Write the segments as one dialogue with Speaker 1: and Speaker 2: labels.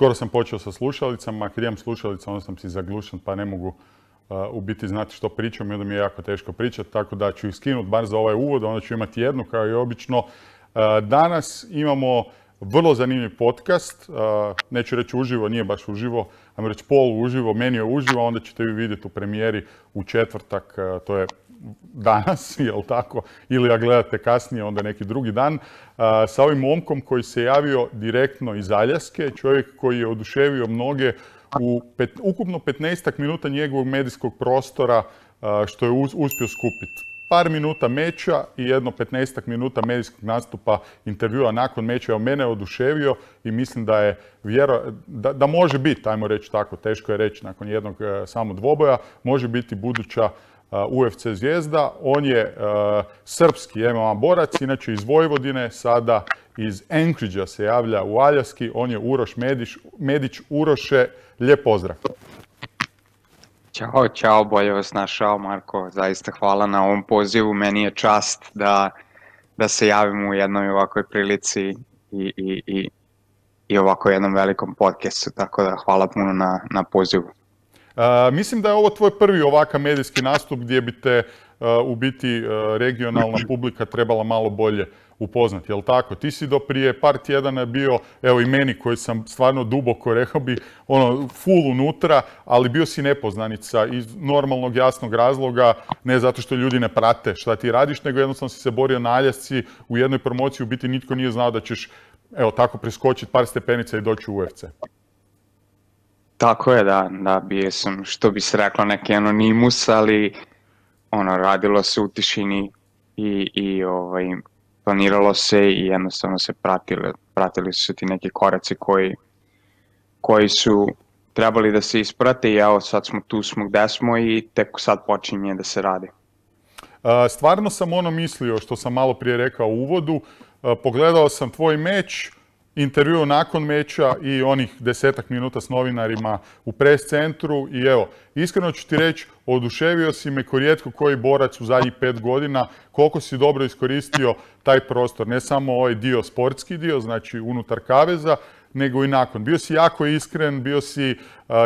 Speaker 1: skoro sam počeo sa slušalicama, kad imam slušalice onda sam si zaglušen pa ne mogu u biti znati što pričam i onda mi je jako teško pričati, tako da ću ih skinuti bar za ovaj uvod, onda ću imati jednu kao i obično. Danas imamo vrlo zanimljiv podcast, neću reći uživo, nije baš uživo, ajmo reći polu uživo, meni je uživo, onda ćete vi vidjeti u premijeri u četvrtak, to je danas, jel tako, ili ga gledate kasnije, onda neki drugi dan, sa ovim momkom koji se javio direktno iz Aljaske, čovjek koji je oduševio mnoge u ukupno 15 minuta njegovog medijskog prostora što je uspio skupiti. Par minuta meča i jedno 15 minuta medijskog nastupa intervjua nakon meča. Evo, mene je oduševio i mislim da je vjero, da, može biti, ajmo reći tako, teško je reći nakon jednog e, samo dvoboja, može biti buduća UFC zvijezda. On je srpski MMA borac, inače iz Vojvodine, sada iz Anchorage se javlja u Aljaski. On je Uroš Medić. Medić Uroše, lijep pozdrav.
Speaker 2: Ćao, čao, bolje vas našao Marko. Zaista hvala na ovom pozivu. Meni je čast da, da se javim u jednoj ovakvoj prilici i, i, i, i ovako jednom velikom podcastu, tako da hvala puno na, na pozivu
Speaker 1: mislim da je ovo tvoj prvi ovakav medijski nastup gdje bi te u biti regionalna publika trebala malo bolje upoznati, jel tako? Ti si do prije par tjedana bio, evo i meni koji sam stvarno duboko rekao bi, ono, full unutra, ali bio si nepoznanica iz normalnog jasnog razloga, ne zato što ljudi ne prate šta ti radiš, nego jednostavno si se borio na Aljasci u jednoj promociji, u biti nitko nije znao da ćeš, evo tako, preskočiti par stepenica i doći u UFC.
Speaker 2: Tako je, da, da, bio sam, što bi se reklo, neki anonimus, ali ono, radilo se u tišini i, i ovaj, planiralo se i jednostavno se pratili, pratili su se ti neki koraci koji, koji su trebali da se isprate i evo sad smo tu smo gde smo i tek sad počinje da se radi.
Speaker 1: Stvarno sam ono mislio što sam malo prije rekao u uvodu, pogledao sam tvoj meč, intervju nakon meča i onih desetak minuta s novinarima u pres centru i evo, iskreno ću ti reći, oduševio si me ko rijetko koji borac u zadnjih pet godina, koliko si dobro iskoristio taj prostor, ne samo ovaj dio, sportski dio, znači unutar kaveza, nego i nakon. Bio si jako iskren, bio si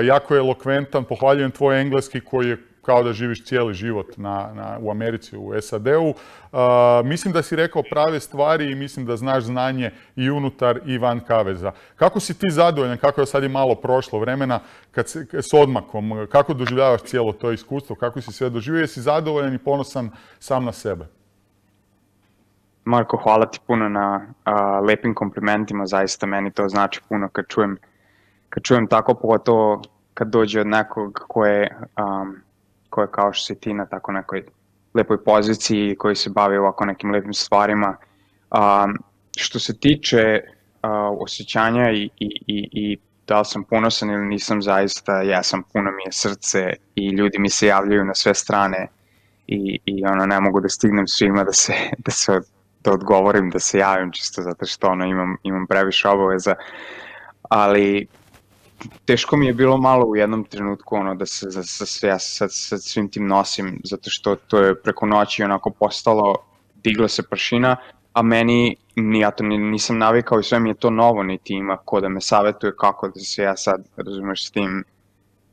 Speaker 1: jako elokventan, pohvaljujem tvoj engleski koji je kao da živiš cijeli život u Americi, u SAD-u. mislim da si rekao prave stvari i mislim da znaš znanje i unutar i van kaveza. Kako si ti zadovoljan, kako je sad i malo prošlo vremena kad s odmakom, kako doživljavaš cijelo to iskustvo, kako si sve doživio, jesi zadovoljan i ponosan sam na sebe?
Speaker 2: Marko, hvala ti puno na lepim komplimentima, zaista meni to znači puno kad čujem, kad čujem tako, pogotovo kad dođe od nekog ko je koje kao što si ti na tako nekoj lepoj poziciji koji se bavi ovako nekim lepim stvarima. što se tiče osjećanja i, i, i, i da li sam ponosan ili nisam zaista, ja sam puno mi je srce i ljudi mi se javljaju na sve strane i, i ono ne mogu da stignem svima da se, da se da odgovorim, da se javim čisto zato što ono imam, imam previše obaveza, ali teško mi je bilo malo u jednom trenutku ono da se, sa, ja sa, sa svim tim nosim, zato što to je preko noći onako postalo, digla se pršina, a meni, ni ja to nisam navikao i sve mi je to novo, niti ima ko da me savjetuje kako da se ja sad, razumeš, s tim,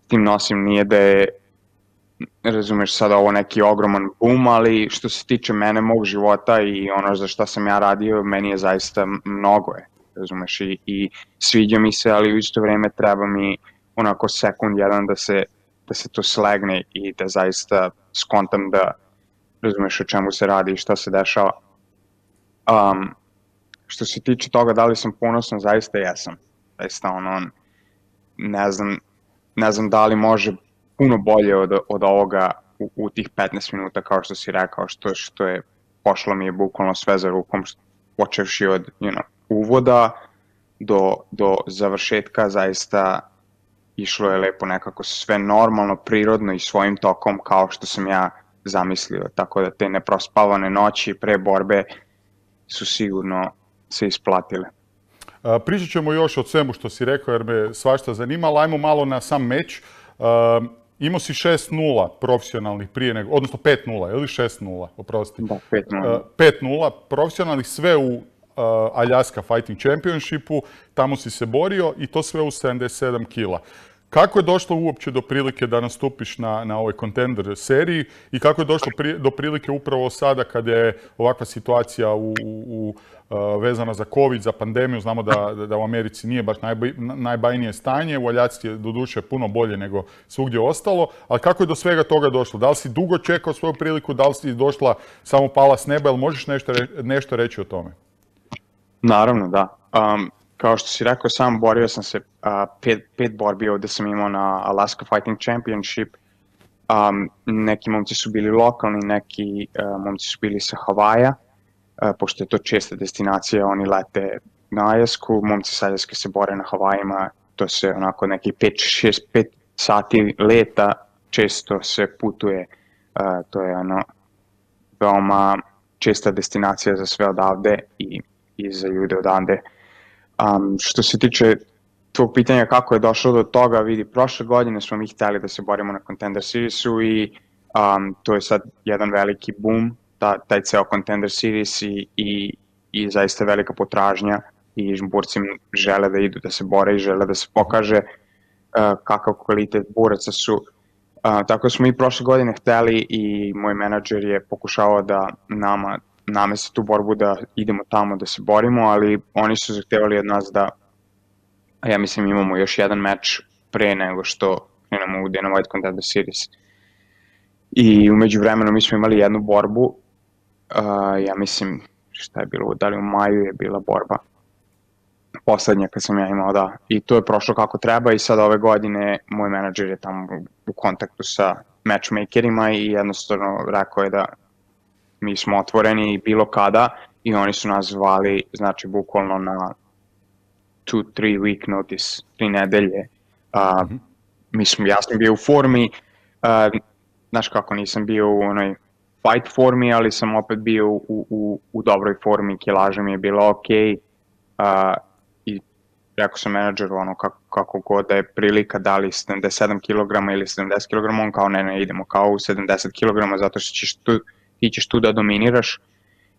Speaker 2: tim nosim, nije da je, razumeš, sad ovo neki ogroman boom, ali što se tiče mene, mog života i ono za što sam ja radio, meni je zaista mnogo je razumeš, i, i sviđa mi se, ali u isto vrijeme treba mi onako sekund jedan da se, da se to slegne i da zaista skontam da razumeš o čemu se radi i šta se dešava. Um, što se tiče toga da li sam ponosan, zaista jesam. Zaista ono, ne znam, ne znam da li može puno bolje od, od ovoga u, u tih 15 minuta kao što si rekao, što, što je pošlo mi je bukvalno sve za rukom, počevši od you know, uvoda do, do završetka zaista išlo je lepo nekako sve normalno, prirodno i svojim tokom kao što sam ja zamislio. Tako da te neprospavane noći pre borbe su sigurno se isplatile.
Speaker 1: Pričat ćemo još o svemu što si rekao jer me svašta zanimalo. Ajmo malo na sam meč. Imao si 6-0 profesionalnih prije nego, odnosno 5-0, ili 6-0, oprosti.
Speaker 2: Da, 5-0.
Speaker 1: 5-0 profesionalnih sve u Aljaska Fighting Championshipu, tamo si se borio i to sve u 77 kila. Kako je došlo uopće do prilike da nastupiš na, na ovoj contender seriji i kako je došlo do prilike upravo sada kada je ovakva situacija u, u, vezana za COVID, za pandemiju. Znamo da, da u Americi nije baš najbajnije stanje, u Aljaci je doduše puno bolje nego svugdje ostalo, ali kako je do svega toga došlo? Da li si dugo čekao svoju priliku, da li si došla samo pala s neba, ili možeš nešto, nešto reći o tome?
Speaker 2: Naravno, da. Um, kao što si rekao, sam borio sam se uh, pet, pet borbi ovde sam imao na Alaska Fighting Championship. Um, neki momci su bili lokalni, neki uh, momci su bili sa Havaja, uh, pošto je to česta destinacija, oni lete na Ajasku, momci sa Ajaske se bore na Havajima, to se onako neki 5, 6, 5 sati leta, često se putuje, uh, to je ono veoma česta destinacija za sve odavde i, i za ljude odavde. Uh, Um, što se tiče tvog pitanja kako je došlo do toga, vidi, prošle godine smo mi hteli da se borimo na Contender Seriesu i um, to je sad jedan veliki boom, ta, taj ceo Contender Series i, i, i zaista velika potražnja i borci žele da idu da se bore i žele da se pokaže uh, kakav kvalitet boraca su. Uh, tako smo i prošle godine hteli i moj menadžer je pokušavao da nama nameste tu borbu da idemo tamo da se borimo, ali oni su zahtevali od nas da, ja mislim imamo još jedan meč pre nego što krenemo u Dana White Contender Series. I umeđu vremenu mi smo imali jednu borbu, uh, ja mislim, šta je bilo, da li u maju je bila borba, poslednja kad sam ja imao, da. I to je prošlo kako treba i sad ove godine moj menadžer je tamo u kontaktu sa matchmakerima i jednostavno rekao je da mi smo otvoreni bilo kada i oni su nas zvali, znači bukvalno na 2-3 week notice, tri nedelje. Uh, mm -hmm. mi smo, ja sam bio u formi, uh, znaš kako, nisam bio u onoj fight formi, ali sam opet bio u, u, u dobroj formi, kilaža mi je bila ok, uh, i rekao sam menadžeru ono kako, kako god da je prilika, da li 77 kg ili 70 kg, on kao ne, ne, idemo kao u 70 kg, zato što ćeš tu, ti ćeš tu da dominiraš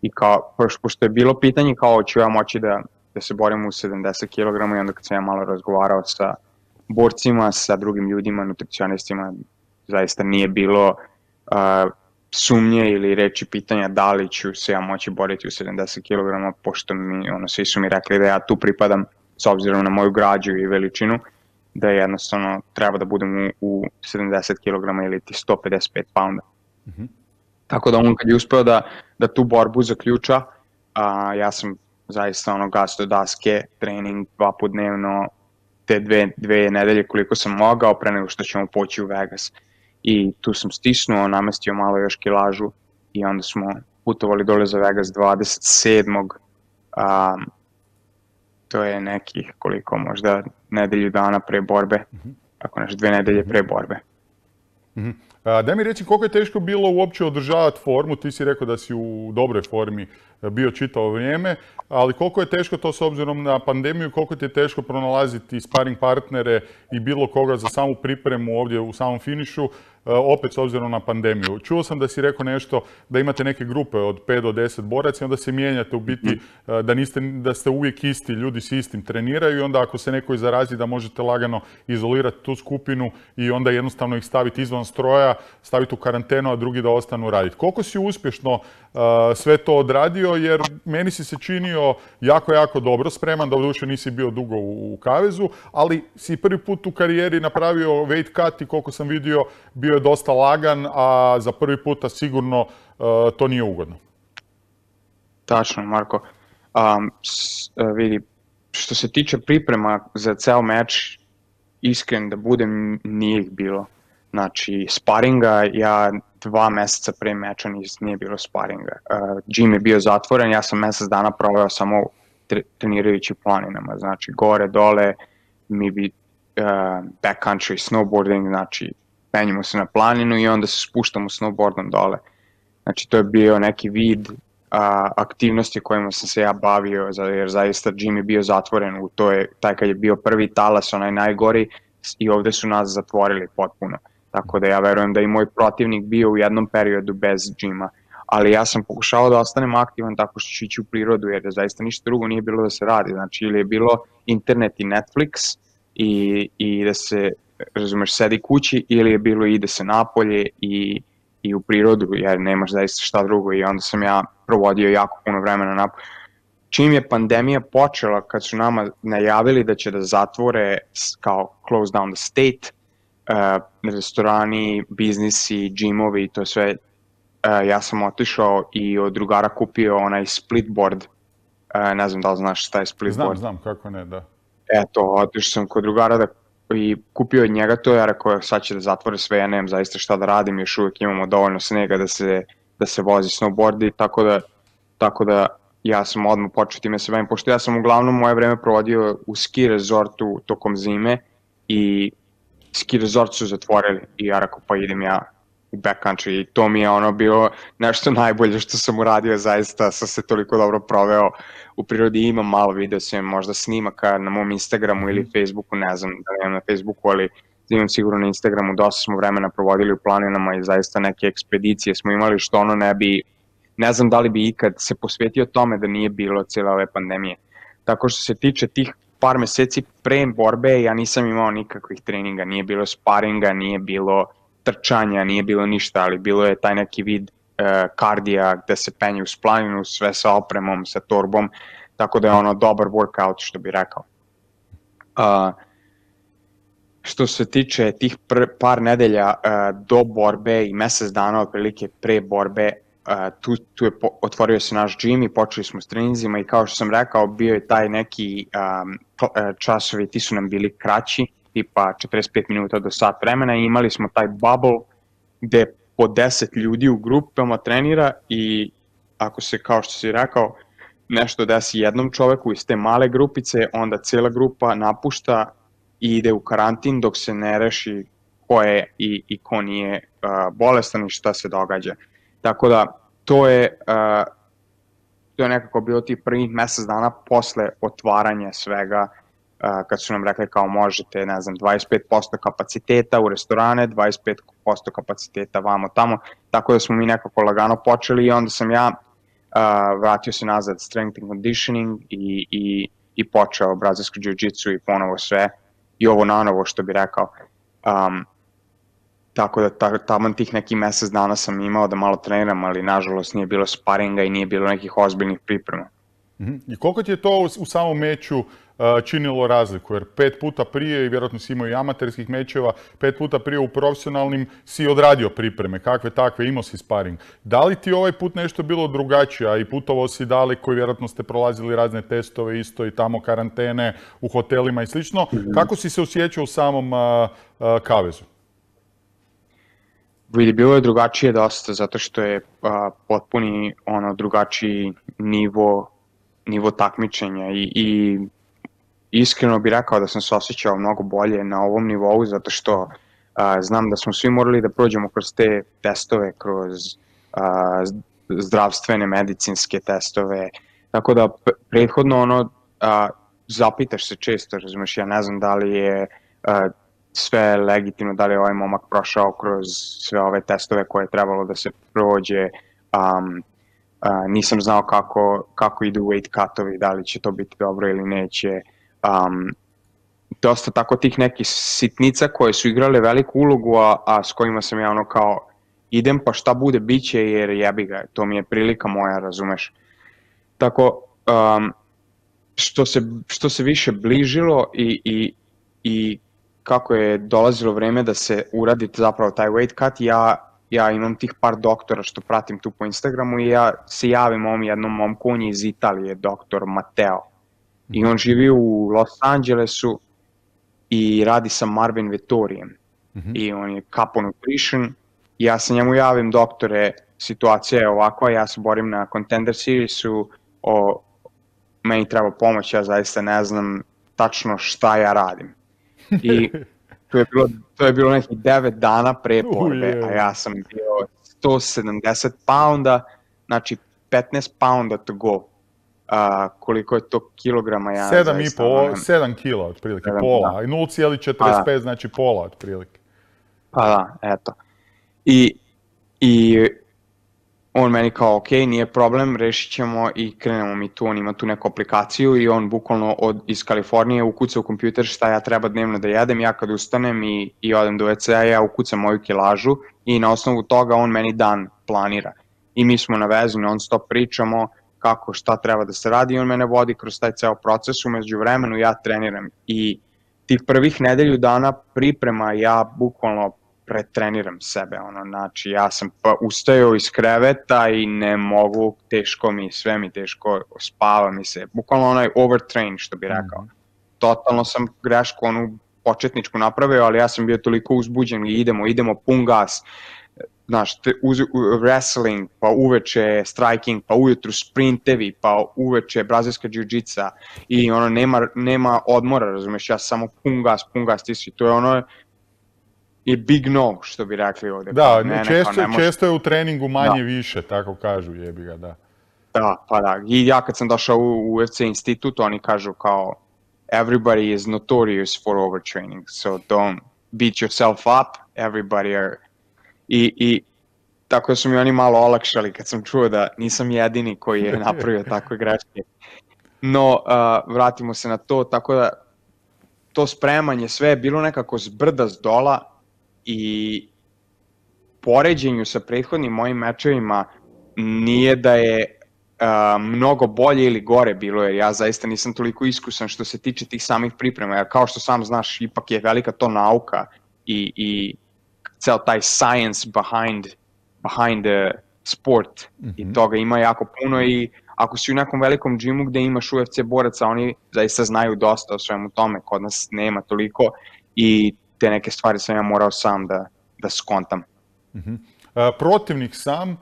Speaker 2: i kao, pošto je bilo pitanje kao ću ja moći da, da se borim u 70 kg i onda kad sam ja malo razgovarao sa borcima, sa drugim ljudima, nutricionistima, zaista nije bilo uh, sumnje ili reči pitanja da li ću se ja moći boriti u 70 kg, pošto mi, ono, svi su mi rekli da ja tu pripadam s obzirom na moju građu i veličinu, da jednostavno treba da budem u, u 70 kg ili ti 155 pounda. Mm -hmm. Tako da on kad je uspeo da, da tu borbu zaključa, a, ja sam zaista ono gas do daske, trening dva put dnevno, te dve, dve nedelje koliko sam mogao pre nego što ćemo poći u Vegas. I tu sam stisnuo, namestio malo još kilažu i onda smo putovali dole za Vegas 27. A, to je nekih koliko možda nedelju dana pre borbe, -hmm. ako nešto dve nedelje pre borbe.
Speaker 1: Mm -hmm. Da mi reći koliko je teško bilo uopće održavati formu, ti si rekao da si u dobroj formi e, bio čitavo vrijeme, ali koliko je teško to s obzirom na pandemiju, koliko ti je teško pronalaziti sparing partnere i bilo koga za samu pripremu ovdje u samom finišu, opet s obzirom na pandemiju. Čuo sam da si rekao nešto da imate neke grupe od 5 do 10 boraca i onda se mijenjate u biti e, da, niste, da ste uvijek isti, ljudi s istim treniraju i onda ako se neko zarazi da možete lagano izolirati tu skupinu i onda jednostavno ih staviti izvan stroja, staviti u karantenu, a drugi da ostanu raditi. Koliko si uspješno sve to odradio, jer meni si se činio jako, jako dobro spreman, da duše nisi bio dugo u, u kavezu, ali si prvi put u karijeri napravio weight cut i koliko sam vidio bio je dosta lagan, a za prvi puta sigurno uh, to nije ugodno.
Speaker 2: Tačno, Marko. Um, s, uh, vidi, što se tiče priprema za ceo meč, iskren da budem, nije ih bilo. Znači, sparinga, ja dva meseca pre meča nije bilo sparinga. Uh, gym je bio zatvoren, ja sam mesec dana proveo samo tre, trenirajući planinama, znači gore, dole, mi bi uh, backcountry, snowboarding, znači penjemo se na planinu i onda se spuštamo snowboardom dole. Znači to je bio neki vid a, aktivnosti kojima sam se ja bavio, jer zaista gym je bio zatvoren, u to je, taj kad je bio prvi talas, onaj najgori, i ovde su nas zatvorili potpuno. Tako da ja verujem da i moj protivnik bio u jednom periodu bez džima, ali ja sam pokušao da ostanem aktivan tako što ću ići u prirodu, jer zaista ništa drugo nije bilo da se radi, znači ili je bilo internet i Netflix i, i da se, razumeš, sedi kući, ili je bilo ide se napolje i, i u prirodu, jer nemaš zaista šta drugo. I onda sam ja provodio jako puno vremena napolje. Čim je pandemija počela, kad su nama najavili da će da zatvore kao close down the state, uh, restorani, biznisi, džimovi i to sve, uh, ja sam otišao i od drugara kupio onaj splitboard, uh, ne znam da li znaš šta je splitboard.
Speaker 1: Znam, znam, kako ne, da.
Speaker 2: Eto, otišao sam kod drugara da i kupio od njega to, ja rekao sad će da zatvore sve, ja nemam zaista šta da radim, još uvijek imamo dovoljno snega da se, da se vozi snowboardi, tako da, tako da ja sam odmah počeo time se bavim, pošto ja sam uglavnom moje vreme provodio u ski resortu tokom zime i ski resort su zatvorili i ja rekao pa idem ja u backcountry i to mi je ono bilo nešto najbolje što sam uradio zaista, sam se toliko dobro proveo u prirodi, imam malo video sam možda snimaka na mom Instagramu ili mhm. Facebooku, ne znam da nemam na Facebooku, ali imam sigurno na Instagramu, dosta smo vremena provodili u planinama i zaista neke ekspedicije smo imali što ono ne bi ne znam da li bi ikad se posvetio tome da nije bilo cijela ove pandemije. Tako što se tiče tih par meseci pre borbe, ja nisam imao nikakvih treninga, nije bilo sparinga, nije bilo trčanja, nije bilo ništa, ali bilo je taj neki vid uh, kardija gde se penje u splaninu, sve sa opremom, sa torbom, tako da je ono dobar workout, što bi rekao. Uh, što se tiče tih par nedelja uh, do borbe i mesec dana otprilike pre borbe, tu, tu je po, otvorio se naš džim i počeli smo s treninzima i kao što sam rekao, bio je taj neki um, časovi, ti su nam bili kraći, tipa 45 minuta do sat vremena i imali smo taj bubble gde po 10 ljudi u grupama trenira i ako se, kao što si rekao, nešto desi jednom čoveku iz te male grupice, onda cijela grupa napušta i ide u karantin dok se ne reši ko je i, i ko nije uh, bolestan i šta se događa. Tako da, to je, uh, to je nekako bilo ti prvih mesec dana posle otvaranja svega, uh, kad su nam rekli kao možete, ne znam, 25% kapaciteta u restorane, 25% kapaciteta vamo tamo, tako da smo mi nekako lagano počeli i onda sam ja uh, vratio se nazad strength and conditioning i, i, i počeo brazilsko jiu-jitsu i ponovo sve i ovo nanovo što bi rekao. Um, Tako da ta, taman tih nekih mesec dana sam imao da malo treniram, ali nažalost nije bilo sparinga i nije bilo nekih ozbiljnih priprema.
Speaker 1: -hmm. I koliko ti je to u, samom meču uh, činilo razliku? Jer pet puta prije, i vjerojatno si imao i amaterskih mečeva, pet puta prije u profesionalnim si odradio pripreme, kakve takve, imao si sparing. Da li ti ovaj put nešto bilo drugačije, a i putovao si daleko i vjerojatno ste prolazili razne testove isto i tamo karantene u hotelima i slično. -hmm. Kako si se osjećao u samom uh, uh, kavezu?
Speaker 2: Vidi, bilo je drugačije dosta, zato što je a, potpuni ono drugačiji nivo, nivo takmičenja i, i iskreno bih rekao da sam se osjećao mnogo bolje na ovom nivou, zato što a, znam da smo svi morali da prođemo kroz te testove, kroz a, zdravstvene, medicinske testove, tako da prethodno ono, a, zapitaš se često, razumeš, ja ne znam da li je a, sve legitimno, da li je ovaj momak prošao kroz sve ove testove koje je trebalo da se prođe, um, uh, nisam znao kako, kako idu weight cutovi, da li će to biti dobro ili neće. Um, dosta tako tih nekih sitnica koje su igrale veliku ulogu, a, a s kojima sam ja ono kao idem pa šta bude biće jer jebi ga, to mi je prilika moja, razumeš. Tako, um, što, se, što se više bližilo i, i, i kako je dolazilo vreme da se uradi zapravo taj weight cut, ja, ja imam tih par doktora što pratim tu po Instagramu i ja se javim ovom jednom momku, on je iz Italije, doktor Mateo. I on živi u Los Angelesu i radi sa Marvin Vittorijem. Mm -hmm. I on je Capo Nutrition. I ja se njemu javim, doktore, situacija je ovakva, ja se borim na Contender Seriesu, o, meni treba pomoć, ja zaista ne znam tačno šta ja radim. I to je bilo, to je bilo nekih 9 dana pre borbe, a ja sam bio 170 pounda, znači 15 pounda to go. Uh, koliko je to kilograma ja
Speaker 1: 7 i po, 7 kila otprilike, 7, pola, da. i 0,45 pa, da. znači pola otprilike.
Speaker 2: Pa da, eto. I, i on meni kao, ok, nije problem, rešit ćemo i krenemo mi tu, on ima tu neku aplikaciju i on bukvalno od, iz Kalifornije ukuca u kompjuter šta ja treba dnevno da jedem, ja kad ustanem i, i odem do WC-a, ja ukucam moju kilažu i na osnovu toga on meni dan planira. I mi smo na vezu, non stop pričamo kako, šta treba da se radi i on mene vodi kroz taj ceo proces, umeđu vremenu ja treniram i tih prvih nedelju dana priprema ja bukvalno pretreniram sebe, ono, znači ja sam pa ustajao iz kreveta i ne mogu, teško mi, sve mi teško, spava mi se, bukvalno onaj overtrain što bi rekao. Mm. Totalno sam grešku onu početničku napravio, ali ja sam bio toliko uzbuđen i idemo, idemo pun gas, znaš, te, uz, u, wrestling, pa uveče striking, pa ujutru sprintevi, pa uveče brazilska jiu-jitsa i ono, nema, nema odmora, razumeš, ja samo pun gas, pun gas, ti si, to je ono, i big no, što bi rekli ovde.
Speaker 1: Da, pa, ne, često, ne može... često je u treningu manje da. više, tako kažu, jebi ga, da.
Speaker 2: Da, pa da. I ja kad sam došao u UFC institut, oni kažu kao everybody is notorious for overtraining, so don't beat yourself up, everybody are... I, i tako su mi oni malo olakšali kad sam čuo da nisam jedini koji je napravio takve greške. No, uh, vratimo se na to, tako da to spremanje, sve je bilo nekako s brda s dola, i poređenju sa prethodnim mojim mečevima nije da je a, mnogo bolje ili gore bilo, jer ja zaista nisam toliko iskusan što se tiče tih samih priprema, jer kao što sam znaš, ipak je velika to nauka i, i ceo taj science behind, behind the sport mm -hmm. i mhm. toga ima jako puno i ako si u nekom velikom džimu gde imaš UFC boraca, oni zaista znaju dosta o svemu tome, kod nas nema toliko i te neke stvari sam ja morao sam da, da skontam. Uh
Speaker 1: -huh. uh, protivnik sam,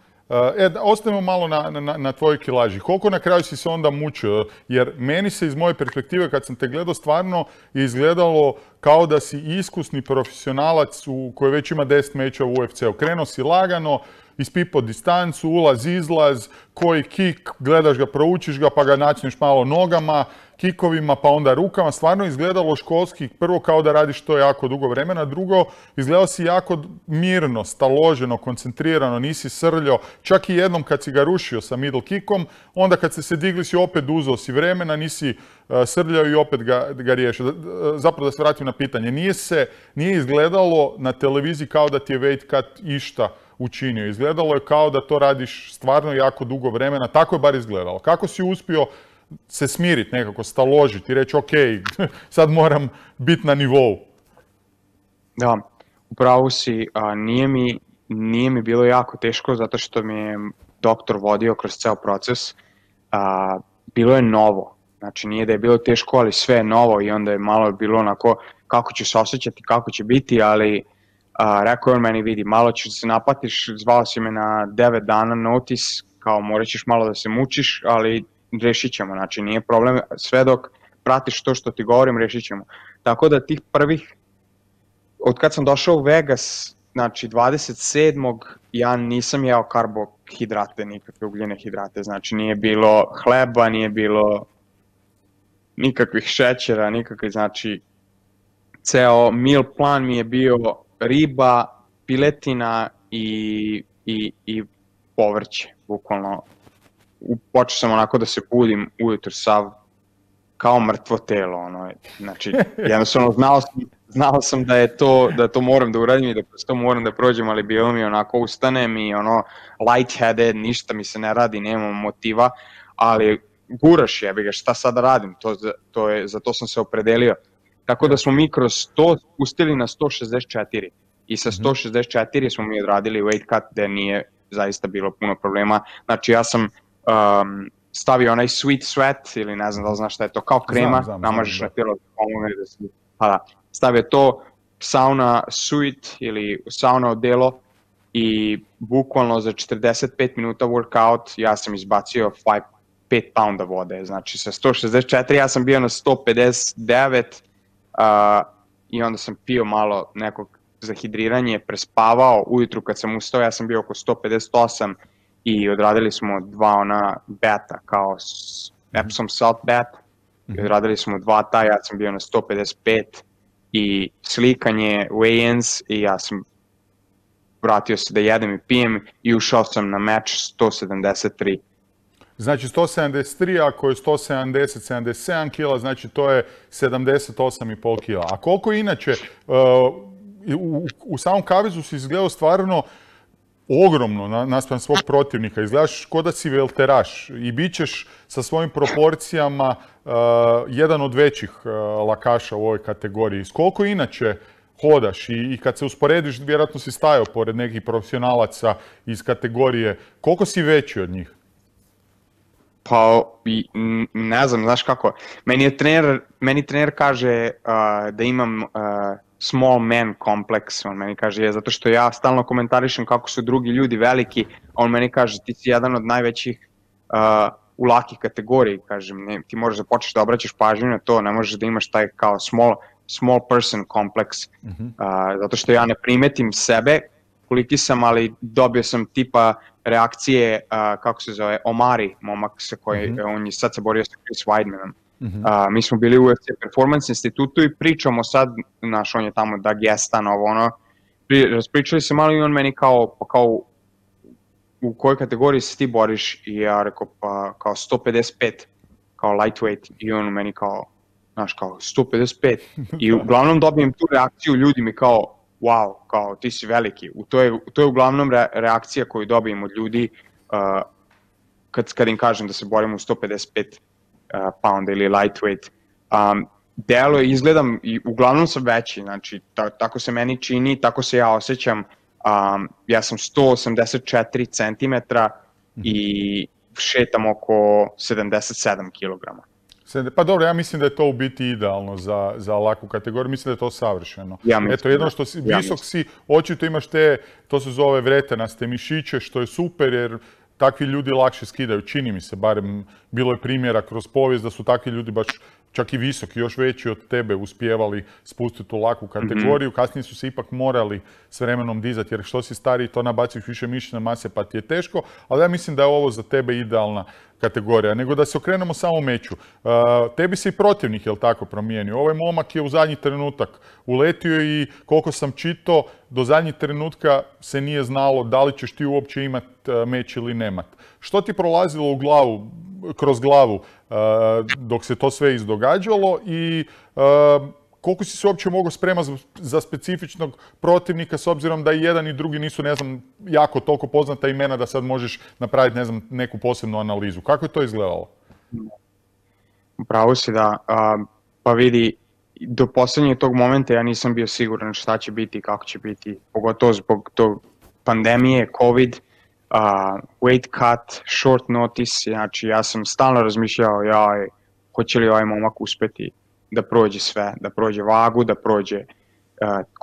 Speaker 1: E, da, ostavimo malo na, na, na tvojoj kilaži. Koliko na kraju si se onda mučio? Jer meni se iz moje perspektive, kad sam te gledao, stvarno izgledalo kao da si iskusni profesionalac u, koji već ima 10 mečeva u UFC-u. Krenuo si lagano, ispipo distancu, ulaz, izlaz, koji kik, gledaš ga, proučiš ga, pa ga načneš malo nogama, kikovima, pa onda rukama. Stvarno izgledalo školski, prvo kao da radiš to jako dugo vremena, drugo izgledao si jako mirno, staloženo, koncentrirano, nisi srljao. Čak i jednom kad si ga rušio sa middle kickom, onda kad se se digli si opet uzao si vremena, nisi uh, srljao i opet ga, ga riješio. Zapravo da se vratim na pitanje, nije se, nije izgledalo na televiziji kao da ti je Wade kad išta učinio. Izgledalo je kao da to radiš stvarno jako dugo vremena, tako je bar izgledalo. Kako si uspio se smiriti nekako, staložiti i reći ok, sad moram biti na nivou.
Speaker 2: Da, upravo si, a, nije, mi, nije mi bilo jako teško zato što mi je doktor vodio kroz ceo proces. A, bilo je novo, znači nije da je bilo teško, ali sve je novo i onda je malo bilo onako kako ću se osjećati, kako će biti, ali a, rekao je meni vidi, malo ćeš da se napatiš, zvao si me na 9 dana notis, kao morat ćeš malo da se mučiš, ali rešit ćemo, znači nije problem, sve dok pratiš to što ti govorim, rešit ćemo. Tako da tih prvih, od kad sam došao u Vegas, znači 27. ja nisam jeo karbohidrate, nikakve ugljene hidrate, znači nije bilo hleba, nije bilo nikakvih šećera, nikakve, znači ceo meal plan mi je bio riba, piletina i, i, i povrće, bukvalno počeo sam onako da se budim ujutro sav kao mrtvo telo, ono, znači, jednostavno znao sam, znao sam da je to, da to moram da uradim i da to moram da prođem, ali bilo mi onako, ustanem i ono, lightheaded, ništa mi se ne radi, nemam motiva, ali guraš jebi ga, šta sad radim, to, to je, za to sam se opredelio. Tako da smo mi kroz to pustili na 164 i sa 164 mhm. smo mi odradili weight cut gde nije zaista bilo puno problema. Znači ja sam um, stavi onaj sweet sweat ili ne znam da li znaš šta je to, kao krema, znam, znam, namažeš znam, na tijelo da pomogne da se, pa da, stave to, sauna suit ili sauna odelo i bukvalno za 45 minuta workout ja sam izbacio 5, 5 pounda vode, znači sa 164 ja sam bio na 159 uh, i onda sam pio malo nekog za hidriranje, prespavao, ujutru kad sam ustao ja sam bio oko 158 i odradili smo dva ona beta kao Epsom Salt Bet i mhm. odradili smo dva ta, ja sam bio na 155 i slikanje weigh-ins i ja sam vratio se da jedem i pijem i ušao sam na meč 173.
Speaker 1: Znači 173, ako je 170, 77 kila, znači to je 78,5 kila. A koliko inače, uh, u, samom kavezu si izgledao stvarno ogromno na, naspram svog protivnika. Izgledaš ko da si velteraš i bit ćeš sa svojim proporcijama uh, jedan od većih uh, lakaša u ovoj kategoriji. Koliko inače hodaš i, i kad se usporediš, vjerojatno si stajao pored nekih profesionalaca iz kategorije, koliko si veći od njih?
Speaker 2: Pa, ne znam, znaš kako, meni je trener, meni trener kaže uh, da imam uh, small man kompleks, on meni kaže, je zato što ja stalno komentarišem kako su drugi ljudi veliki, a on meni kaže, ti si jedan od najvećih uh, u lakih kategoriji, kažem, ne, ti možeš da počneš da obraćaš pažnju na to, ne možeš da imaš taj kao small, small person kompleks, mm -hmm. uh, zato što ja ne primetim sebe koliki sam, ali dobio sam tipa reakcije, uh, kako se zove, Omari, momak sa koji, mm -hmm. on je sad se borio sa Chris Weidmanom. Mm -hmm. uh, mi smo bili u UFC Performance institutu i pričamo sad, naš, on je tamo da gestan, ovo ono, pri, raspričali se malo i on meni kao, pa kao, u kojoj kategoriji se ti boriš i ja rekao pa kao 155 kao lightweight i on meni kao znaš kao 155 i uglavnom dobijem tu reakciju ljudi mi kao wow, kao ti si veliki. U to je, to je uglavnom re, reakcija koju dobijem od ljudi uh, kad, kad im kažem da se borim u 155 uh, pounda ili lightweight. Um, delo je, izgledam i uglavnom sam veći, znači ta, tako se meni čini, tako se ja osjećam. Um, ja sam 184 cm i šetam oko 77 kg.
Speaker 1: Pa dobro, ja mislim da je to u biti idealno za, za laku kategoriju, mislim da je to savršeno. Ja mislim, Eto, jedno da. što si, ja visok si, očito imaš te, to se zove vretenaste mišiće, što je super jer takvi ljudi lakše skidaju, čini mi se, barem bilo je primjera kroz povijest da su takvi ljudi baš čak i visoki, još veći od tebe uspijevali spustiti u laku kategoriju. Mm -hmm. Kasnije su se ipak morali s vremenom dizati, jer što si stariji, to nabaciš više mišićne mase, pa ti je teško. Ali ja mislim da je ovo za tebe idealna kategorija. Nego da se okrenemo samo meću. Uh, tebi se i protivnik, je tako, promijenio? Ovaj momak je u zadnji trenutak uletio i koliko sam čito, do zadnjih trenutka se nije znalo da li ćeš ti uopće imat uh, meč ili nemat. Što ti prolazilo u glavu, kroz glavu uh, dok se to sve izdogađalo i uh, koliko si se uopće mogao sprema za specifičnog protivnika s obzirom da i jedan i drugi nisu, ne znam, jako toliko poznata imena da sad možeš napraviti, ne znam, neku posebnu analizu. Kako je to izgledalo?
Speaker 2: Pravo si da, pa vidi, do poslednjeg tog momenta ja nisam bio siguran šta će biti i kako će biti, pogotovo zbog tog pandemije, COVID, uh, weight cut, short notice, znači ja sam stalno razmišljao, jaj, hoće li ovaj momak uspeti da prođe sve, da prođe vagu, da prođe uh,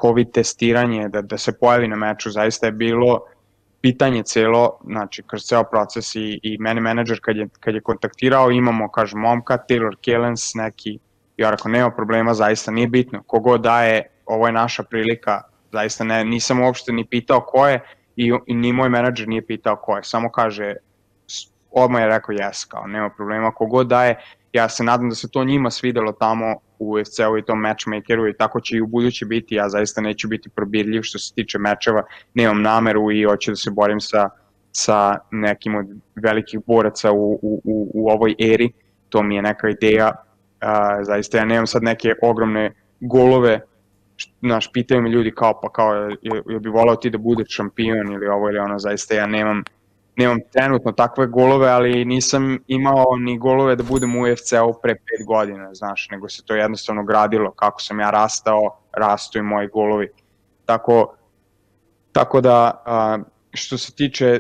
Speaker 2: COVID testiranje, da, da se pojavi na meču, zaista je bilo pitanje celo, znači kroz ceo proces i, i meni menadžer kad je, kad je kontaktirao, imamo, kažem, momka, Taylor Kellens, neki, ja rekao, nema problema, zaista nije bitno, kogo daje, ovo je naša prilika, zaista ne, nisam uopšte ni pitao ko je, i, i ni moj menadžer nije pitao ko je, samo kaže, odmah je rekao yes, kao nema problema, kogod daje, ja se nadam da se to njima svidelo tamo u UFC-u i tom matchmakeru i tako će i u budući biti, ja zaista neću biti probirljiv što se tiče mečeva, nemam nameru i hoću da se borim sa, sa nekim od velikih boraca u, u, u, u ovoj eri, to mi je neka ideja, uh, zaista ja nemam sad neke ogromne golove naš, pitaju mi ljudi kao, pa kao, je, je bi volao ti da budeš šampion ili ovo ili ono, zaista ja nemam, nemam trenutno takve golove, ali nisam imao ni golove da budem u UFC-u pre pet godina, znaš, nego se to jednostavno gradilo, kako sam ja rastao, rastu i moji golovi. Tako, tako da, a, što se tiče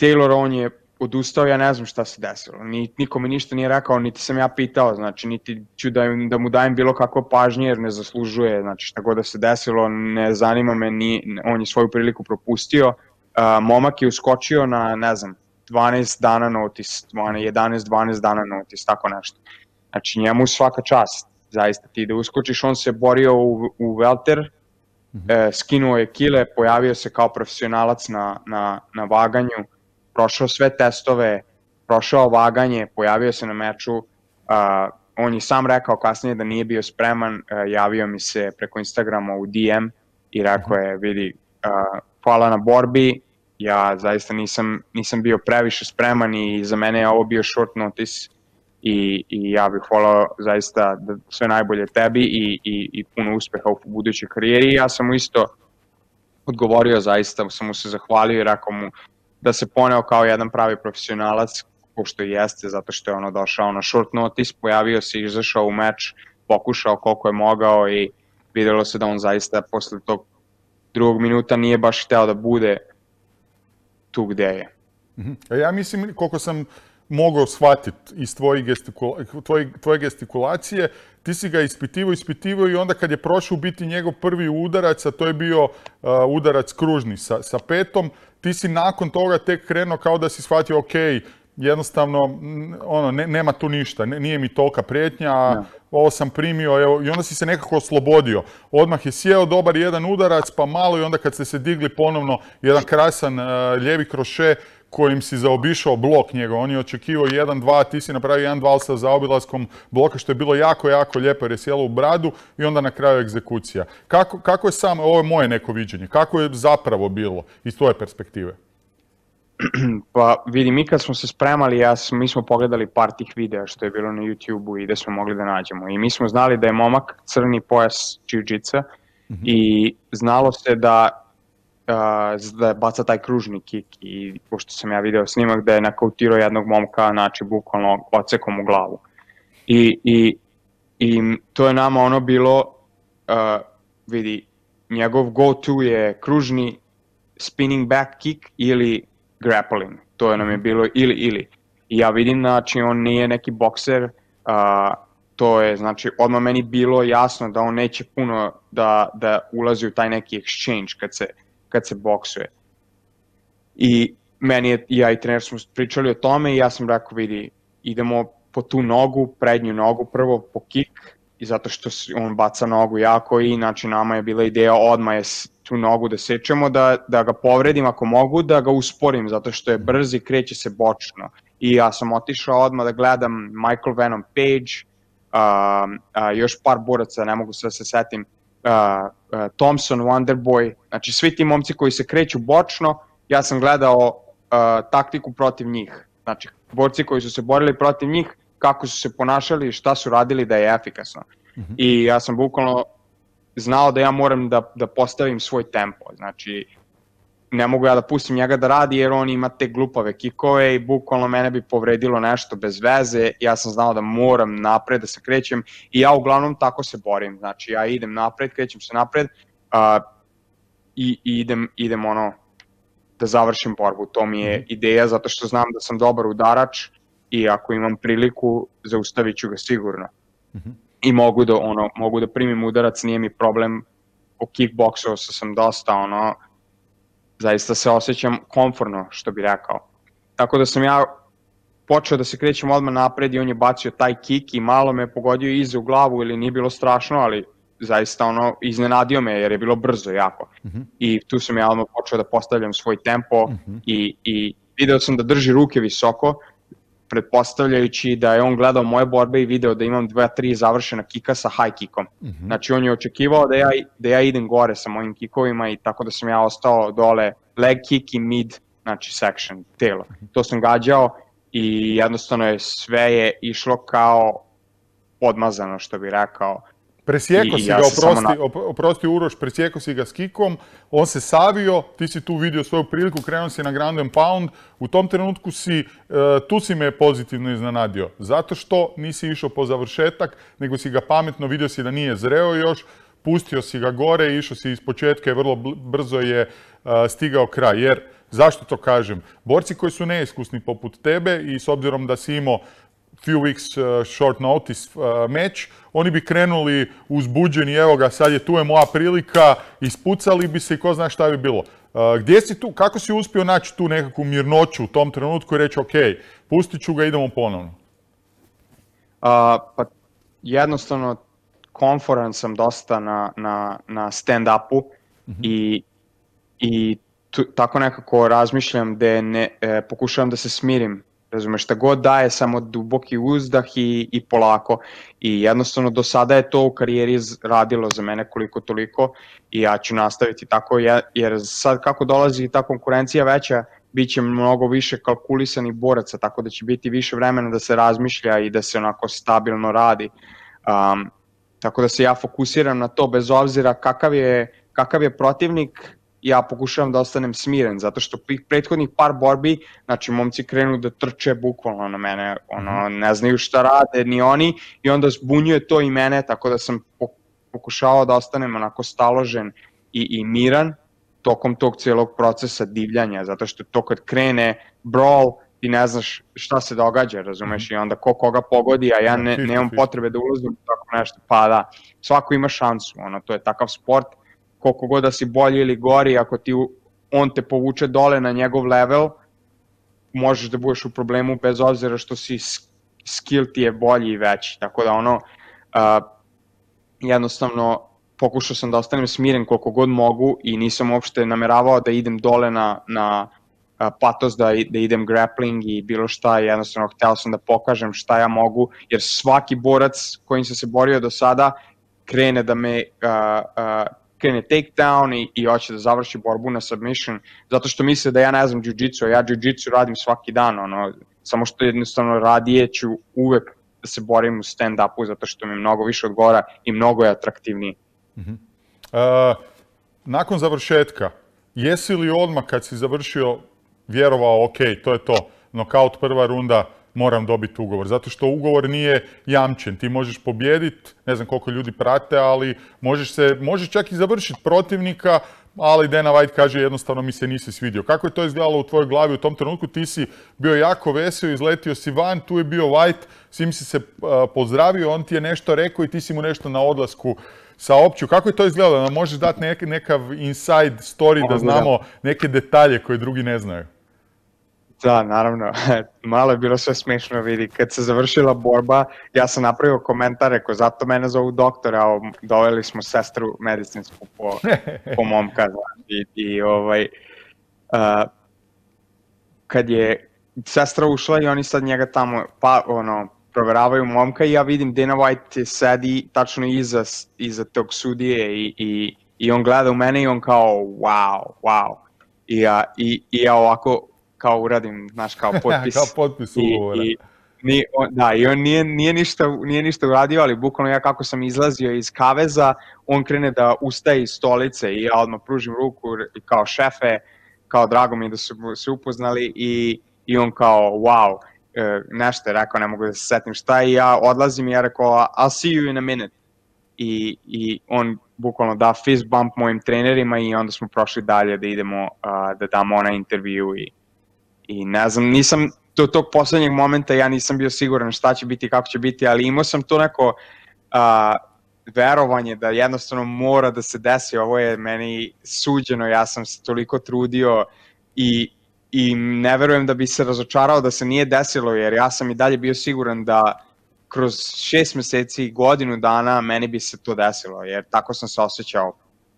Speaker 2: Taylor, on je odustao, ja ne znam šta se desilo. Ni, niko mi ništa nije rekao, niti sam ja pitao, znači niti ću da, da mu dajem bilo kakvo pažnje jer ne zaslužuje, znači šta god da se desilo, ne zanima me, ni, on je svoju priliku propustio. Uh, momak je uskočio na, ne znam, 12 dana notis, 11-12 dana notis, tako nešto. Znači njemu svaka čast, zaista ti da uskočiš, on se borio u, u Welter, mm -hmm. e, skinuo je kile, pojavio se kao profesionalac na, na, na vaganju, prošao sve testove, prošao vaganje, pojavio se na meču, uh, on je sam rekao kasnije da nije bio spreman, uh, javio mi se preko Instagrama u DM i rekao je, vidi, uh, hvala na borbi, ja zaista nisam, nisam bio previše spreman i za mene je ovo bio short notice i, i ja bih volao zaista da sve najbolje tebi i, i, i puno uspeha u budućoj karijeri. Ja sam mu isto odgovorio zaista, sam mu se zahvalio i rekao mu da se poneo kao jedan pravi profesionalac, pošto i jeste, zato što je ono došao na short notice, pojavio se, izašao u meč, pokušao koliko je mogao i videlo se da on zaista posle tog drugog minuta nije baš hteo da bude tu gde je.
Speaker 1: Mhm. Ja mislim, koliko sam mogao shvatiti iz tvoje, gestikula, tvoje, tvoje gestikulacije, ti si ga ispitivao, ispitivao i onda kad je prošao biti njegov prvi udarac, a to je bio uh, udarac kružni sa, sa petom, ti si nakon toga tek krenuo kao da si shvatio, ok, jednostavno, ono, ne, nema tu ništa, ne, nije mi tolika prijetnja, a ovo sam primio, evo, i onda si se nekako oslobodio. Odmah je sjeo dobar jedan udarac, pa malo i onda kad ste se digli ponovno jedan krasan uh, ljevi kroše, kojim si zaobišao blok njegov. On je očekivao 1-2, ti si napravio 1-2 sa zaobilaskom bloka, što je bilo jako, jako lijepo jer je sjelo u bradu i onda na kraju egzekucija. Kako, kako je samo, ovo je moje neko viđenje, kako je zapravo bilo iz tvoje perspektive?
Speaker 2: Pa vidi, mi kad smo se spremali, ja sam, mi smo pogledali par tih videa što je bilo na YouTube-u i da smo mogli da nađemo. I mi smo znali da je momak crni pojas jiu-jitsa mm -hmm. i znalo se da da baca taj kružni kik i pošto sam ja video snimak da je nakautirao jednog momka, znači bukvalno ocekom u glavu. I, i, i to je nama ono bilo, uh, vidi, njegov go-to je kružni spinning back kick ili grappling. To je nam je bilo ili ili. I ja vidim, znači, on nije neki bokser, uh, to je, znači, odmah meni bilo jasno da on neće puno da, da ulazi u taj neki exchange kad se, kad se boksuje. I meni je, ja i trener smo pričali o tome i ja sam rekao, vidi, idemo po tu nogu, prednju nogu, prvo po kik, i zato što on baca nogu jako i znači nama je bila ideja odmah je tu nogu da sečemo, da, da ga povredim ako mogu, da ga usporim, zato što je brz i kreće se bočno. I ja sam otišao odmah da gledam Michael Venom Page, uh, uh, još par boraca, ne mogu sve da se setim, uh, Thompson, Wonderboy, znači svi ti momci koji se kreću bočno, ja sam gledao uh, taktiku protiv njih. Znači, borci koji su se borili protiv njih, kako su se ponašali, šta su radili da je efikasno. Mm -hmm. I ja sam bukvalno znao da ja moram da, da postavim svoj tempo. Znači, ne mogu ja da pustim njega da radi jer on ima te glupave kikove i bukvalno mene bi povredilo nešto bez veze. Ja sam znao da moram napred da se krećem i ja uglavnom tako se borim. Znači ja idem napred, krećem se napred uh, i, i idem, idem ono da završim borbu. To mi je mhm. ideja zato što znam da sam dobar udarač i ako imam priliku zaustavit ću ga sigurno. Mm -hmm. I mogu da, ono, mogu da primim udarac, nije mi problem u kickboksu sam dosta ono, zaista se osjećam komforno, što bi rekao. Tako da sam ja počeo da se krećem odmah napred i on je bacio taj kik i malo me pogodio iza u glavu ili nije bilo strašno, ali zaista ono iznenadio me jer je bilo brzo jako. Mhm. -huh. I tu sam ja odmah počeo da postavljam svoj tempo mhm. -huh. i, i video sam da drži ruke visoko, pretpostavljajući da je on gledao moje borbe i video da imam dva, tri završena kika sa high kickom. Mm -hmm. Znači on je očekivao da ja, da ja idem gore sa mojim kikovima i tako da sam ja ostao dole leg kick i mid, znači section, telo. -hmm. To sam gađao i jednostavno je sve je išlo kao odmazano što bi rekao
Speaker 1: Presjeko si ja ga, oprosti, na... oprosti Uroš, presjeko si ga s kikom, on se savio, ti si tu vidio svoju priliku, krenuo si na ground and pound, u tom trenutku si, uh, tu si me pozitivno iznenadio, zato što nisi išao po završetak, nego si ga pametno, vidio si da nije zreo još, pustio si ga gore, išao si iz početka i vrlo brzo je uh, stigao kraj, jer Zašto to kažem? Borci koji su neiskusni poput tebe i s obzirom da si imao few weeks uh, short notice uh, meč, oni bi krenuli uzbuđeni, evo ga, sad je tu je moja prilika, ispucali bi se i ko zna šta bi bilo. Uh, gdje si tu, kako si uspio naći tu nekakvu mirnoću u tom trenutku i reći, ok, pustit ću ga, idemo ponovno?
Speaker 2: A, pa jednostavno, konforan sam dosta na, na, na stand-upu mm -hmm. i, i tu, tako nekako razmišljam da ne, e, pokušavam da se smirim Razumeš, šta god daje, samo duboki uzdah i, i polako. I jednostavno do sada je to u karijeri radilo za mene koliko toliko i ja ću nastaviti tako, jer sad kako dolazi ta konkurencija veća, bit će mnogo više kalkulisanih boraca, tako da će biti više vremena da se razmišlja i da se onako stabilno radi. Um, tako da se ja fokusiram na to bez obzira kakav je, kakav je protivnik, ja pokušavam da ostanem smiren, zato što prethodnih par borbi, znači momci krenu da trče bukvalno na mene, ono, mhm. ne znaju šta rade ni oni i onda zbunjuje to i mene, tako da sam pokušavao da ostanem onako staložen i, i miran tokom tog celog procesa divljanja, zato što to kad krene brawl, ti ne znaš šta se događa, razumeš, mhm. i onda ko koga pogodi, a ja ne, nemam potrebe da ulazim u tako nešto, pa da, svako ima šansu, ono, to je takav sport, koliko god da si bolji ili gori, ako ti on te povuče dole na njegov level, možeš da budeš u problemu bez obzira što si skill ti je bolji i veći. Tako da ono, uh, jednostavno pokušao sam da ostanem smiren koliko god mogu i nisam uopšte nameravao da idem dole na, na uh, patos, da, da idem grappling i bilo šta, jednostavno hteo sam da pokažem šta ja mogu, jer svaki borac kojim sam se borio do sada krene da me uh, uh, krene takedown i, i hoće da završi borbu na submission, zato što misle da ja ne znam jiu-jitsu, a ja jiu-jitsu radim svaki dan, ono, samo što jednostavno radije ću uvek da se borim u stand-upu, zato što mi mnogo više odgovara i mnogo je atraktivniji. Uh -huh.
Speaker 1: uh, nakon završetka, jesi li odmah kad si završio vjerovao, ok, to je to, nokaut prva runda, moram dobiti ugovor. Zato što ugovor nije jamčen. Ti možeš pobjediti, ne znam koliko ljudi prate, ali možeš, se, možeš čak i završiti protivnika, ali Dana White kaže jednostavno mi se nisi svidio. Kako je to izgledalo u tvojoj glavi u tom trenutku? Ti si bio jako veseo, izletio si van, tu je bio White, svim si se pozdravio, on ti je nešto rekao i ti si mu nešto na odlasku saopću. Kako je to izgledalo? Možeš dati nekav inside story da znamo neke detalje koje drugi ne znaju?
Speaker 2: Da, naravno. Malo je bilo sve smešno, vidi. Kad se završila borba, ja sam napravio komentar, rekao, zato mene zovu doktor, a doveli smo sestru medicinsku po, po momka. I, i ovaj, uh, kad je sestra ušla i oni sad njega tamo, pa, ono, proveravaju momka i ja vidim Dana White sedi tačno iza, iza tog sudije i, i, i on gleda u mene i on kao, wow, wow. I ja, i, i ja ovako kao uradim, znaš, kao potpis.
Speaker 1: kao potpis ugovora. I, i,
Speaker 2: ni, on, da, i on nije, nije, ništa, nije ništa uradio, ali bukvalno ja kako sam izlazio iz kaveza, on krene da ustaje iz stolice i ja odmah pružim ruku i kao šefe, kao drago mi da su se upoznali i, i on kao wow, e, nešto je rekao, ne mogu da se setim šta i ja odlazim i ja rekao I'll see you in a minute i, i on bukvalno da fist bump mojim trenerima i onda smo prošli dalje da idemo uh, da damo onaj intervju i I ne znam, nisam do tog poslednjeg momenta ja nisam bio siguran šta će biti, kako će biti, ali imao sam to neko a, verovanje da jednostavno mora da se desi, ovo je meni suđeno, ja sam se toliko trudio i, i ne verujem da bi se razočarao da se nije desilo, jer ja sam i dalje bio siguran da kroz šest meseci i godinu dana meni bi se to desilo, jer tako sam se osjećao.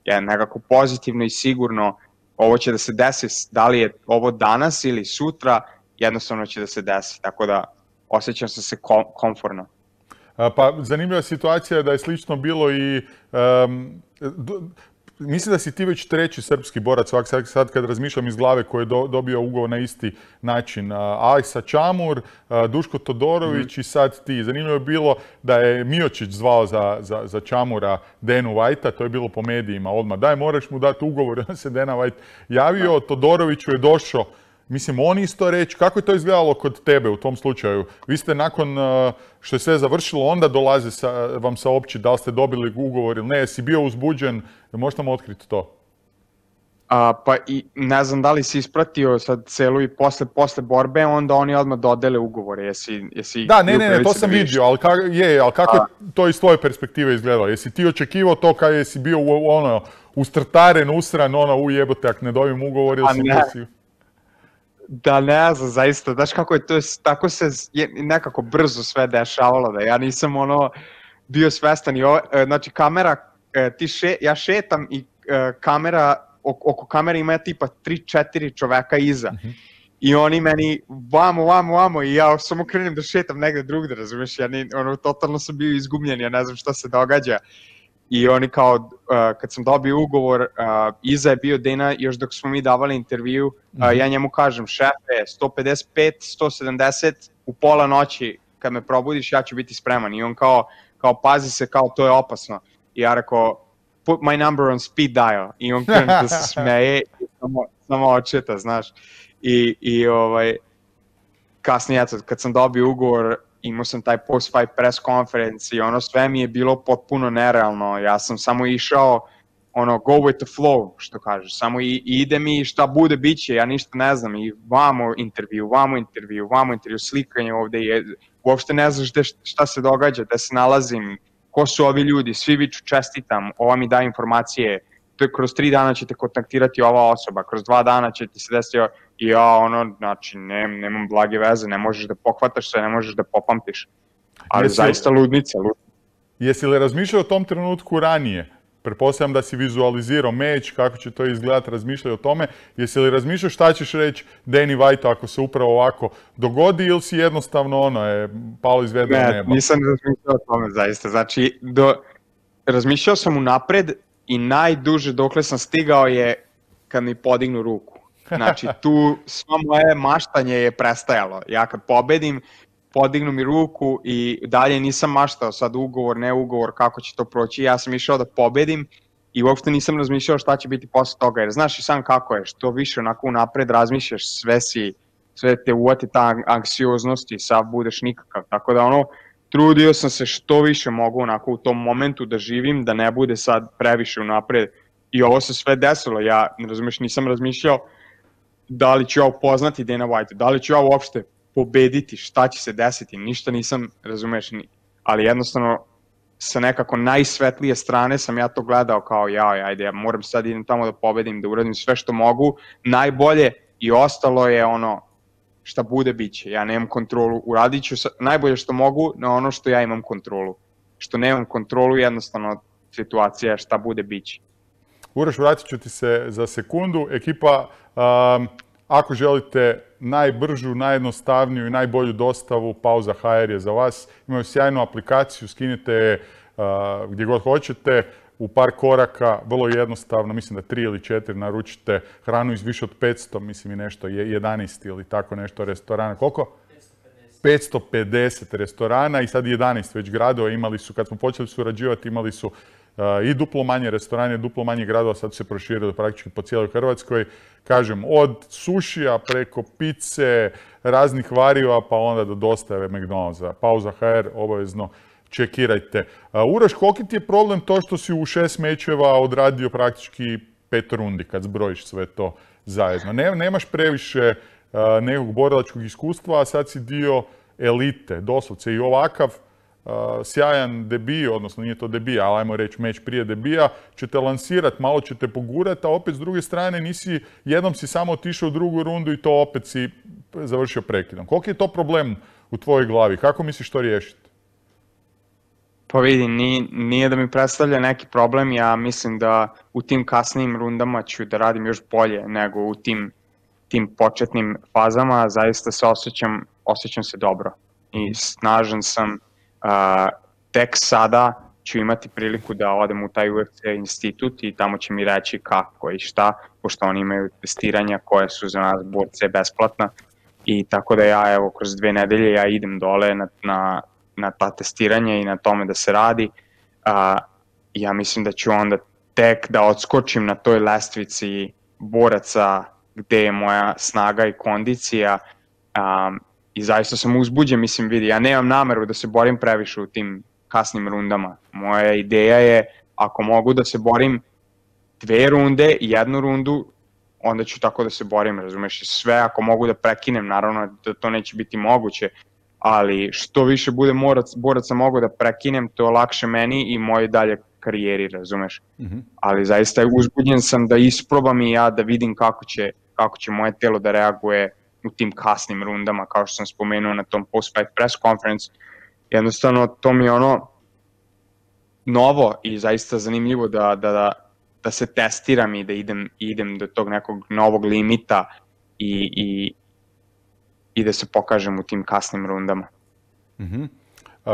Speaker 2: Ja, nekako pozitivno i sigurno ovo će da se desi, da li je ovo danas ili sutra, jednostavno će da se desi, tako da osjećam se se kom, komforno.
Speaker 1: Pa zanimljiva situacija da je slično bilo i um, Mislim da si ti već treći srpski borac, ovak sad, sad kad razmišljam iz glave koji je do, dobio ugovor na isti način. Alisa Čamur, Duško Todorović mm. i sad ti. Zanimljivo je bilo da je Miočić zvao za, za, za Čamura Denu Vajta, to je bilo po medijima odmah. Daj, moraš mu dati ugovor, on se Dena Vajt javio, Todoroviću je došao Mislim, on isto reći, kako je to izgledalo kod tebe u tom slučaju? Vi ste nakon uh, što je sve završilo, onda dolaze sa, vam saopći da li ste dobili ugovor ili ne, jesi bio uzbuđen, možeš nam otkriti to?
Speaker 2: A, pa i ne znam da li si ispratio sad celu i posle, posle borbe, onda oni odmah dodele ugovore, jesi, jesi
Speaker 1: Da, ne, ne, ne, to sam vidio, ali, ka, je, ali kako A. to iz tvoje perspektive izgledalo? Jesi ti očekivao to kada jesi bio u, ono, ustrtaren, usran, ono, u jebote, ak ne dobijem ugovor ili si ne.
Speaker 2: Da ne znam, zaista, znaš kako je to, tako se je nekako brzo sve dešavalo, da ja nisam ono bio svestan i ovo, e, znači kamera, e, ti še, ja šetam i e, kamera, oko kamere ima tipa 3-4 čoveka iza. Mm -hmm. i oni meni vamo, vamo, vamo i ja samo krenem da šetam negde drugde, razumeš, ja ni, ono, totalno sam bio izgubljen, ja ne znam šta se događa. I oni kao, uh, kad sam dobio ugovor, uh, iza je bio Dana, još dok smo mi davali intervju, uh, mm -hmm. ja njemu kažem, šefe, 155, 170, u pola noći, kad me probudiš, ja ću biti spreman. I on kao, kao pazi se, kao to je opasno. I ja rekao, put my number on speed dial. I on krene da se smeje i samo, samo očeta, znaš. I, i ovaj, kasnije, eto, kad sam dobio ugovor, imao sam taj post-fight press conference i ono sve mi je bilo potpuno nerealno. Ja sam samo išao, ono, go with the flow, što kažeš, samo i, ide mi šta bude, bit će, ja ništa ne znam, i vamo intervju, vamo intervju, vamo intervju, slikanje ovde, je, uopšte ne znaš gde, šta se događa, gde se nalazim, ko su ovi ljudi, svi viču čestitam, ova mi da informacije, to je kroz tri dana ćete kontaktirati ova osoba, kroz dva dana će ti se desiti i ja ono, znači, ne, nemam blage veze, ne možeš da pohvataš se, ne možeš da popamtiš. Ali Jesi... zaista ludnica, ludnica.
Speaker 1: Jesi li razmišljao o tom trenutku ranije? Pretpostavljam da si vizualizirao meč, kako će to izgledati, razmišljao o tome. Jesi li razmišljao šta ćeš reći Danny White ako se upravo ovako dogodi ili si jednostavno ono je palo iz vedra
Speaker 2: ne,
Speaker 1: neba?
Speaker 2: Ne, nisam razmišljao o tome zaista. Znači, do, razmišljao sam unapred i najduže dokle sam stigao je kad mi podignu ruku. Znači, tu svo moje maštanje je prestajalo. Ja kad pobedim, podignu mi ruku i dalje nisam maštao sad ugovor, ne ugovor, kako će to proći. Ja sam išao da pobedim i uopšte nisam razmišljao šta će biti posle toga, jer znaš i sam kako je, što više onako unapred razmišljaš, sve si, sve te uvati ta anksioznost i sad budeš nikakav, tako da ono, trudio sam se što više mogu onako u tom momentu da živim, da ne bude sad previše unapred i ovo se sve desilo, ja, razumeš, nisam razmišljao da li ću ja upoznati Dana White, da li ću ja uopšte pobediti, šta će se desiti, ništa nisam, razumeš, ni, ali jednostavno sa nekako najsvetlije strane sam ja to gledao kao ja, ajde, ja moram sad idem tamo da pobedim, da uradim sve što mogu, najbolje i ostalo je ono šta bude biće, ja nemam kontrolu, uradit ću sa, najbolje što mogu na ono što ja imam kontrolu, što nemam kontrolu jednostavno situacija šta bude biće.
Speaker 1: Uroš, vratit ću ti se za sekundu. Ekipa, um, ako želite najbržu, najjednostavniju i najbolju dostavu, Pauza HR je za vas. Imaju sjajnu aplikaciju, skinite uh, gdje god hoćete, u par koraka, vrlo jednostavno, mislim da tri ili četiri naručite hranu iz više od 500, mislim i nešto, 11 ili tako nešto restorana. Koliko? 550 restorana i sad 11 već gradova imali su, kad smo počeli surađivati, imali su i duplo manje restorane, duplo manje gradova, sad se proširili praktički po cijeloj Hrvatskoj. Kažem, od sušija preko pice, raznih variva, pa onda do dostave McDonald'sa. Pauza HR, obavezno čekirajte. Uroš, koliki ti je problem to što si u šest mečeva odradio praktički pet rundi, kad zbrojiš sve to zajedno? Ne, nemaš previše nekog borilačkog iskustva, a sad si dio elite, doslovce i ovakav sjajan debi, odnosno nije to debi, ali ajmo reći meč prije debija, ćete lansirati, malo ćete pogurati, a opet s druge strane nisi, jednom si samo otišao u drugu rundu i to opet si završio prekidom. Koliki je to problem u tvojoj glavi? Kako misliš to riješiti?
Speaker 2: Pa vidi, nije, da mi predstavlja neki problem, ja mislim da u tim kasnijim rundama ću da radim još bolje nego u tim, tim početnim fazama, zaista se osjećam, se dobro i snažan sam, tek sada ću imati priliku da odem u taj UFC institut i tamo će mi reći kako i šta, pošto oni imaju testiranja koje su za nas borce besplatna i tako da ja evo kroz dve nedelje ja idem dole na, na, na ta testiranja i na tome da se radi. A, ja mislim da ću onda tek da odskočim na toj lestvici boraca gde je moja snaga i kondicija um, i zaista sam uzbuđen, mislim, vidi, ja nemam nameru da se borim previše u tim kasnim rundama. Moja ideja je, ako mogu da se borim dve runde i jednu rundu, onda ću tako da se borim, razumeš, sve ako mogu da prekinem, naravno da to neće biti moguće, ali što više bude morac, boraca mogu da prekinem, to lakše meni i moje dalje karijeri, razumeš. Mm -hmm. Ali zaista uzbuđen sam da isprobam i ja da vidim kako će, kako će moje telo da reaguje u tim kasnim rundama, kao što sam spomenuo na tom post-fight press conference. Jednostavno, to mi je ono novo i zaista zanimljivo da, da, da, da se testiram i da idem, idem do tog nekog novog limita i, i i da se pokažem u tim kasnim rundama.
Speaker 1: Uh -huh. Uh,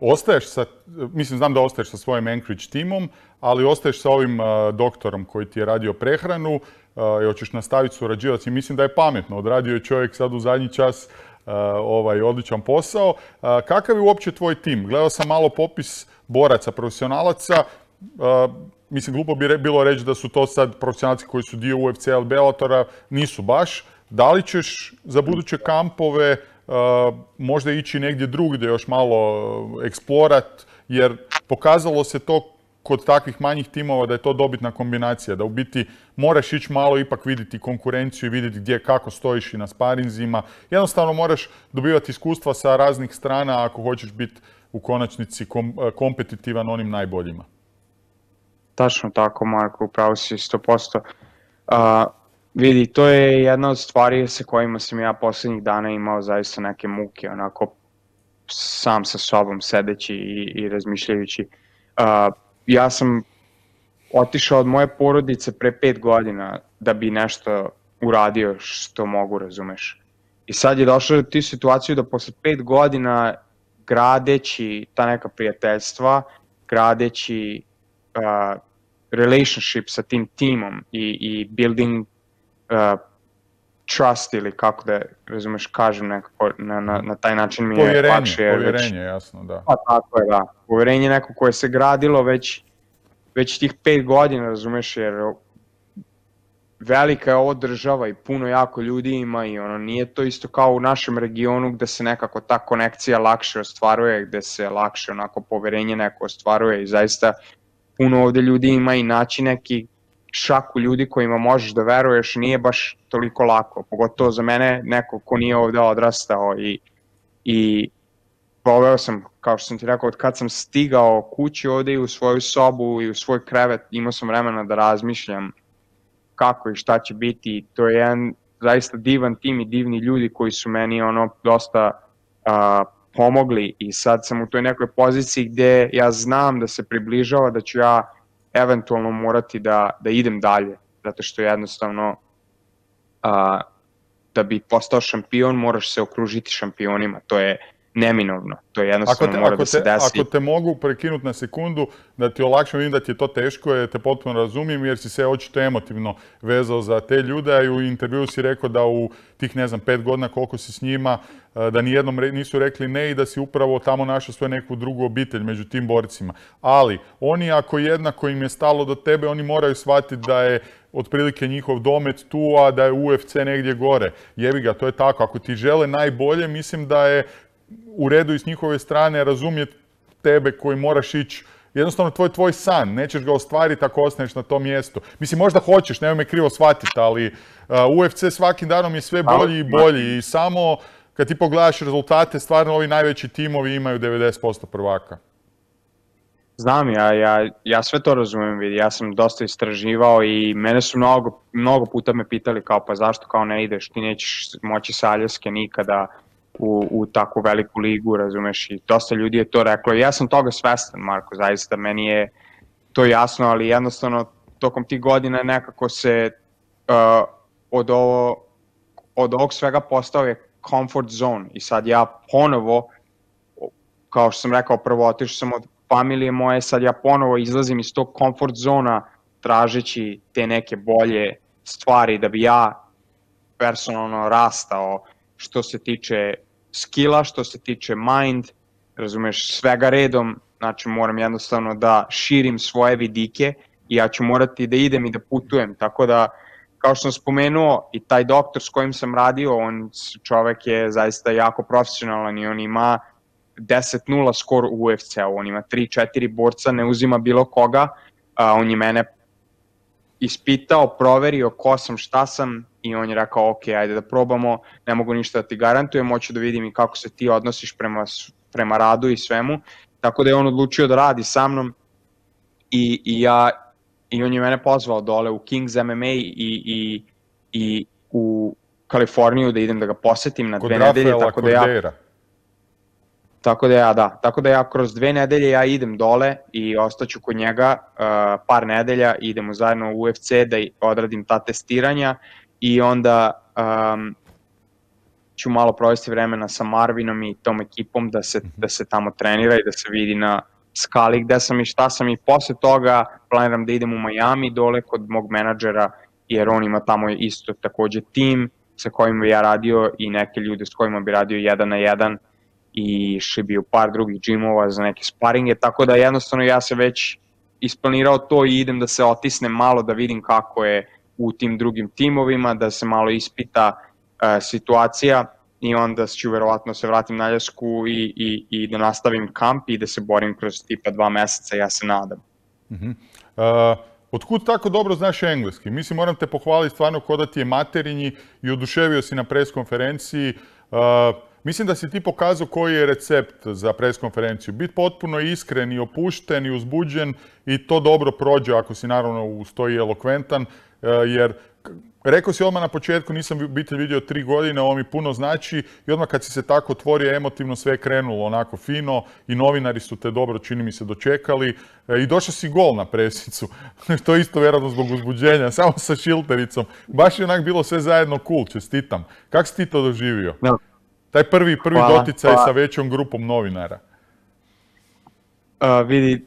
Speaker 1: ostaješ sa, mislim, znam da ostaješ sa svojim Anchorage timom, ali ostaješ sa ovim uh, doktorom koji ti je radio prehranu uh, i hoćeš nastaviti surađivati. I mislim da je pametno. Odradio je čovjek sad u zadnji čas ovaj odličan posao. Kakav je uopće tvoj tim? Gledao sam malo popis boraca, profesionalaca. Mislim, glupo bi bilo reći da su to sad profesionalci koji su dio UFC ili Bellatora, nisu baš. Da li ćeš za buduće kampove možda ići negdje drugdje još malo uh, eksplorat, jer pokazalo se to kod takvih manjih timova da je to dobitna kombinacija, da u biti moraš ići malo ipak vidjeti konkurenciju i vidjeti gdje kako stojiš i na sparinzima. Jednostavno moraš dobivati iskustva sa raznih strana ako hoćeš biti u konačnici kom, uh, kompetitivan onim najboljima.
Speaker 2: Tačno tako, Marko, upravo si 100%. Uh, vidi, to je jedna od stvari sa kojima sam ja poslednjih dana imao zaista neke muke, onako sam sa sobom sedeći i, i razmišljajući. Uh, ja sam otišao od moje porodice pre pet godina da bi nešto uradio što mogu, razumeš. I sad je došlo do ti situaciju da posle pet godina gradeći ta neka prijateljstva, gradeći uh, relationship sa tim timom i, i building uh, trust ili kako da razumeš kažem nekako na, na, na taj način mi je
Speaker 1: povjerenje,
Speaker 2: lakše.
Speaker 1: Povjerenje, već, jasno, da.
Speaker 2: Pa tako je, da. Poverenje neko koje se gradilo već, već tih pet godina, razumeš, jer velika je ovo država i puno jako ljudi ima i ono nije to isto kao u našem regionu gde se nekako ta konekcija lakše ostvaruje, gde se lakše onako poverenje neko ostvaruje i zaista puno ovde ljudi ima i naći neki šaku ljudi kojima možeš da veruješ nije baš toliko lako, pogotovo za mene neko ko nije ovde odrastao i, i proveo sam, kao što sam ti rekao, od kad sam stigao kući ovde i u svoju sobu i u svoj krevet, imao sam vremena da razmišljam kako i šta će biti. To je jedan zaista divan tim i divni ljudi koji su meni ono dosta uh, pomogli i sad sam u toj nekoj poziciji gde ja znam da se približava da ću ja eventualno morati da, da idem dalje, zato što jednostavno a, da bi postao šampion moraš se okružiti šampionima, to je neminovno. To je jednostavno
Speaker 1: ako te,
Speaker 2: mora
Speaker 1: ako
Speaker 2: da se
Speaker 1: te,
Speaker 2: desi.
Speaker 1: Ako te mogu prekinuti na sekundu, da ti olakšam, vidim da ti je to teško, jer te potpuno razumijem, jer si se očito emotivno vezao za te ljude, a i u intervju si rekao da u tih, ne znam, pet godina koliko si s njima, da nijednom nisu rekli ne i da si upravo tamo našao svoju neku drugu obitelj među tim borcima. Ali, oni ako jednako im je stalo do tebe, oni moraju shvatiti da je otprilike njihov domet tu, a da je UFC negdje gore. Jebi ga, to je tako. Ako ti žele najbolje, mislim da je u redu i s njihove strane razumjeti tebe koji moraš ići jednostavno tvoj tvoj san, nećeš ga ostvariti ako ostaneš na tom mjestu. Mislim, možda hoćeš, nemoj me krivo shvatiti, ali uh, UFC svakim danom je sve bolji i bolji i samo kad ti pogledaš rezultate, stvarno ovi najveći timovi imaju 90% prvaka.
Speaker 2: Znam, ja, ja, ja sve to razumijem, vidi, ja sam dosta istraživao i mene su mnogo, mnogo puta me pitali kao pa zašto kao ne ideš, ti nećeš moći sa Aljaske nikada, u, u takvu veliku ligu, razumeš, i dosta ljudi je to reklo. Ja sam toga svestan, Marko, zaista, meni je to jasno, ali jednostavno tokom tih godina nekako se uh, od, ovo, od ovog svega postao je comfort zone i sad ja ponovo, kao što sam rekao, prvo otišao sam od familije moje, sad ja ponovo izlazim iz tog comfort zona tražeći te neke bolje stvari da bi ja personalno rastao što se tiče skilla, što se tiče mind, razumeš, svega redom, znači moram jednostavno da širim svoje vidike i ja ću morati da idem i da putujem, tako da kao što sam spomenuo i taj doktor s kojim sam radio, on čovek je zaista jako profesionalan i on ima 10-0 skor u UFC-u, on ima 3-4 borca, ne uzima bilo koga, a, on je mene ispitao, proverio ko sam, šta sam i on je rekao ok, ajde da probamo, ne mogu ništa da ti garantujem, hoću da vidim i kako se ti odnosiš prema, prema radu i svemu, tako da je on odlučio da radi sa mnom i, i ja i on je mene pozvao dole u Kings MMA i, i, i u Kaliforniju da idem da ga posetim na
Speaker 1: Kod
Speaker 2: dve nedelje, tako da ja. Tako da ja, da. Tako da ja kroz dve nedelje ja idem dole i ostaću kod njega uh, par nedelja, idemo zajedno u UFC da odradim ta testiranja i onda um, ću malo provesti vremena sa Marvinom i tom ekipom da se, mhm. da se tamo trenira i da se vidi na skali gde sam i šta sam i posle toga planiram da idem u Miami dole kod mog menadžera jer on ima tamo isto takođe tim sa kojim bi ja radio i neke ljude s kojima bi radio jedan na jedan i še bi u par drugih džimova za neke sparinge, tako da jednostavno ja se već isplanirao to i idem da se otisnem malo da vidim kako je u tim drugim timovima, da se malo ispita uh, situacija i onda ću verovatno se vratim na Ljasku i, i, i da nastavim kamp i da se borim kroz tipa dva meseca, ja se nadam. Uh -huh.
Speaker 1: uh, otkud tako dobro znaš engleski? Mislim, moram te pohvaliti stvarno kod da ti je materinji i oduševio si na preskonferenciji. Uh, Mislim da si ti pokazao koji je recept za preskonferenciju. Biti potpuno iskren i opušten i uzbuđen i to dobro prođe ako si naravno uz to i elokventan, e, jer Rekao si odmah na početku, nisam biti vidio tri godine, ovo mi puno znači i odmah kad si se tako otvorio emotivno, sve je krenulo onako fino i novinari su te dobro, čini mi se, dočekali e, i došao si gol na presicu. to isto vjerojatno zbog uzbuđenja, samo sa šiltericom. Baš je onak bilo sve zajedno cool, čestitam. Kako si ti to doživio? No. Taj prvi, prvi hvala, doticaj hvala. sa većom grupom novinara.
Speaker 2: Uh, vidi,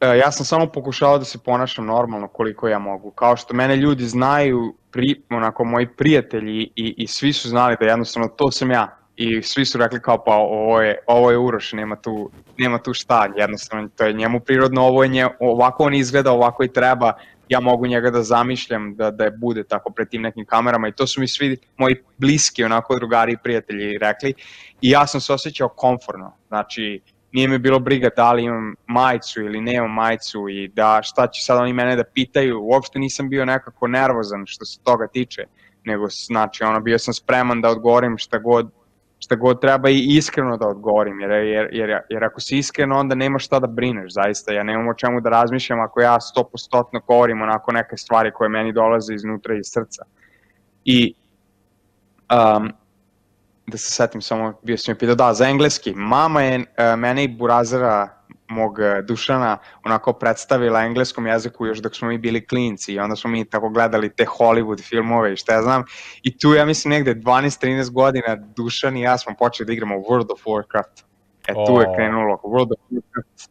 Speaker 2: ja sam samo pokušao da se ponašam normalno koliko ja mogu. Kao što mene ljudi znaju, pri, onako moji prijatelji i, i svi su znali da jednostavno to sam ja. I svi su rekli kao pa ovo je, ovo je Uroš, nema tu, nema tu šta, jednostavno to je njemu prirodno, ovo je nje, ovako on izgleda, ovako i treba, ja mogu njega da zamišljam da, da je bude tako pred tim nekim kamerama i to su mi svi moji bliski onako drugari i prijatelji rekli i ja sam se osjećao komforno, znači nije mi bilo briga da li imam majicu ili nemam majicu i da šta će sad oni mene da pitaju, uopšte nisam bio nekako nervozan što se toga tiče, nego znači ono bio sam spreman da odgovorim šta god šta god treba i iskreno da odgovorim, jer, jer, jer, jer ako si iskreno onda nema šta da brineš, zaista, ja nemam o čemu da razmišljam ako ja stopostotno govorim onako neke stvari koje meni dolaze iznutra iz srca. I um, da se setim samo, bio sam mi pitao, da, za engleski, mama je uh, mene i Burazera mog e, Dušana onako predstavila engleskom jeziku još dok smo mi bili klinci i onda smo mi tako gledali te Hollywood filmove i šta ja znam i tu ja mislim negde 12-13 godina Dušan i ja smo počeli da igramo World of Warcraft. E tu oh. je krenulo World of Warcraft.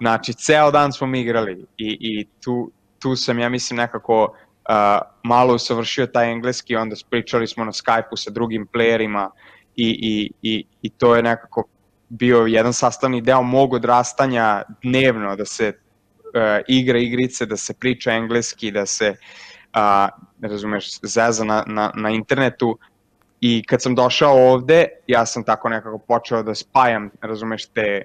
Speaker 2: Znači, ceo dan smo mi igrali i, i tu, tu sam ja mislim nekako uh, malo usavršio taj engleski, onda pričali smo na Skype-u sa drugim playerima i, i, i, i to je nekako bio jedan sastavni deo mog odrastanja dnevno, da se uh, igra igrice, da se priča engleski, da se, uh, razumeš, zeza na, na, na internetu. I kad sam došao ovde, ja sam tako nekako počeo da spajam, razumeš, te,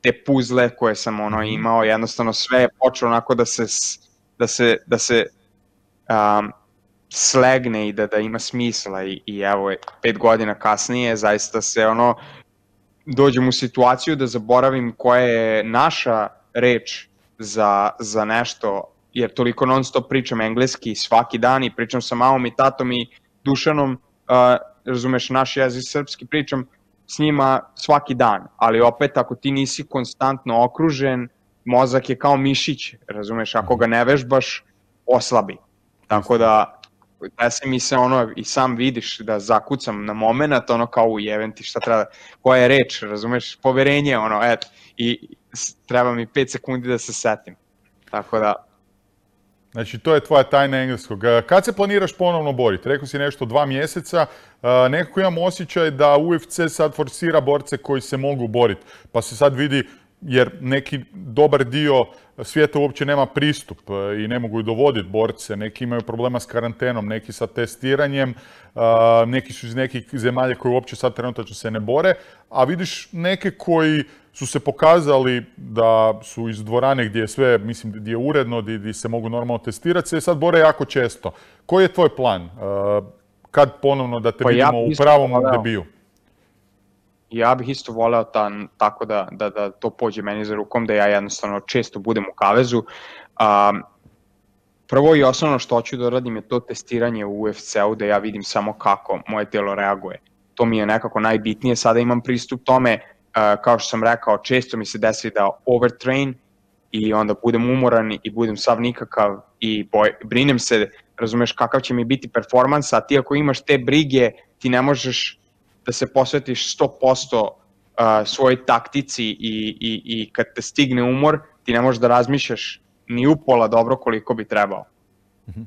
Speaker 2: te puzle koje sam ono mhm. imao, jednostavno sve je počelo onako da se, da se, da se um, slegne i da, da ima smisla i, i evo, pet godina kasnije zaista se ono dođem u situaciju da zaboravim koja je naša reč za, za nešto, jer toliko non stop pričam engleski svaki dan i pričam sa mamom i tatom i Dušanom, uh, razumeš, naš jezik srpski pričam s njima svaki dan, ali opet ako ti nisi konstantno okružen, mozak je kao mišić, razumeš, ako ga ne vežbaš, oslabi. Tako da desi mi se ono i sam vidiš da zakucam na moment, ono kao u jeventi šta treba, koja je reč, razumeš, poverenje, ono, eto, i treba mi 5 sekundi da se setim. Tako da,
Speaker 1: Znači, to je tvoja tajna engleskog. Kad se planiraš ponovno boriti? Rekao si nešto dva mjeseca. Nekako imam osjećaj da UFC sad forsira borce koji se mogu boriti. Pa se sad vidi jer neki dobar dio svijeta uopće nema pristup e, i ne mogu dovoditi borce, neki imaju problema s karantenom, neki sa testiranjem, e, neki su iz nekih zemalja koji uopće sad trenutno se ne bore, a vidiš neke koji su se pokazali da su iz dvorane gdje je sve, mislim, gdje je uredno, gdje, se mogu normalno testirati, se sad bore jako često. Koji je tvoj plan? E, kad ponovno da te pa vidimo ja u pravom debiju?
Speaker 2: Ja bih isto voleo ta, tako da, da, da to pođe meni za rukom, da ja jednostavno često budem u kavezu. Um, prvo i osnovno što hoću da radim je to testiranje u UFC-u, da ja vidim samo kako moje telo reaguje. To mi je nekako najbitnije, sada imam pristup tome, uh, kao što sam rekao, često mi se desi da overtrain i onda budem umoran i budem sav nikakav i boj, brinem se, razumeš kakav će mi biti performans, a ti ako imaš te brige, ti ne možeš da se posvetiš 100% uh, svojoj taktici i, i, i kad te stigne umor, ti ne možeš da razmišljaš ni upola dobro koliko bi trebao. Mm -hmm.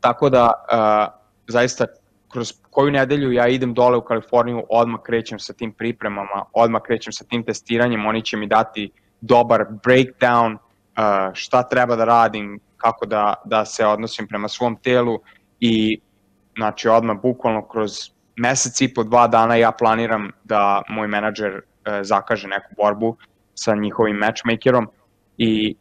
Speaker 2: Tako da, uh, zaista, kroz koju nedelju ja idem dole u Kaliforniju, odmah krećem sa tim pripremama, odmah krećem sa tim testiranjem, oni će mi dati dobar breakdown, uh, šta treba da radim, kako da, da se odnosim prema svom telu i znači odmah bukvalno kroz mesec i po dva dana ja planiram da moj menadžer uh, zakaže neku borbu sa njihovim matchmakerom i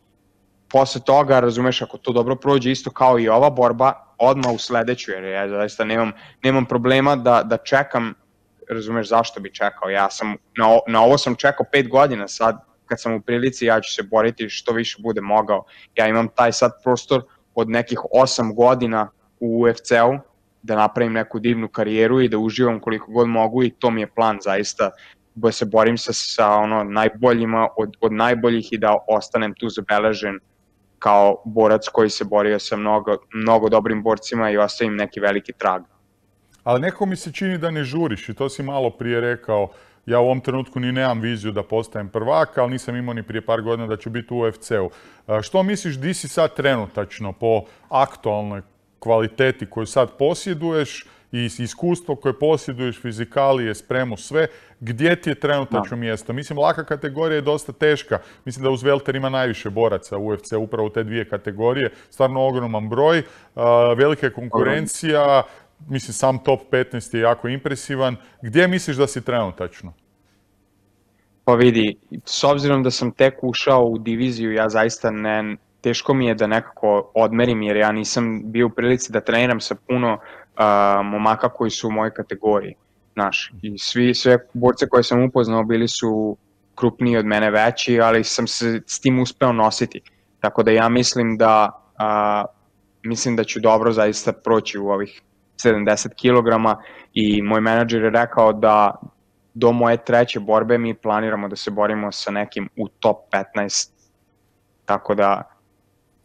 Speaker 2: posle toga, razumeš, ako to dobro prođe isto kao i ova borba, odmah u sledeću, jer ja zaista nemam, nemam problema da, da čekam, razumeš zašto bi čekao, ja sam, na, na ovo sam čekao pet godina sad, kad sam u prilici ja ću se boriti što više bude mogao. Ja imam taj sad prostor od nekih 8 godina u UFC-u da napravim neku divnu karijeru i da uživam koliko god mogu i to mi je plan zaista da se borim sa, sa ono najboljima od, od najboljih i da ostanem tu zabeležen kao borac koji se borio sa mnogo, mnogo dobrim borcima i ostavim neki veliki trag.
Speaker 1: Ali neko mi se čini da ne žuriš i to si malo prije rekao. Ja u ovom trenutku ni nemam viziju da postajem prvak, ali nisam imao ni prije par godina da ću biti u UFC-u. Što misliš, di si sad trenutačno po aktualnoj kvaliteti koju sad posjeduješ i iskustvo koje posjeduješ, fizikalije, spremu, sve, gdje ti je trenutačno da. mjesto? Mislim, laka kategorija je dosta teška. Mislim da uz Welter ima najviše boraca u UFC, upravo te dvije kategorije. Stvarno ogroman broj, velika konkurencija, mislim, sam top 15 je jako impresivan. Gdje misliš da si trenutačno?
Speaker 2: Pa vidi, s obzirom da sam tek ušao u diviziju, ja zaista ne, teško mi je da nekako odmerim, jer ja nisam bio u prilici da treniram sa puno uh, momaka koji su u mojoj kategoriji. Znaš, i svi, sve borce koje sam upoznao bili su krupniji od mene veći, ali sam se s tim uspeo nositi. Tako da ja mislim da uh, mislim da ću dobro zaista proći u ovih 70 kg i moj menadžer je rekao da do moje treće borbe mi planiramo da se borimo sa nekim u top 15 tako da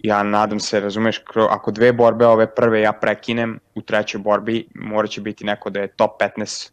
Speaker 2: ja nadam se, razumeš, ako dve borbe ove prve ja prekinem, u trećoj borbi morat će biti neko da je top 15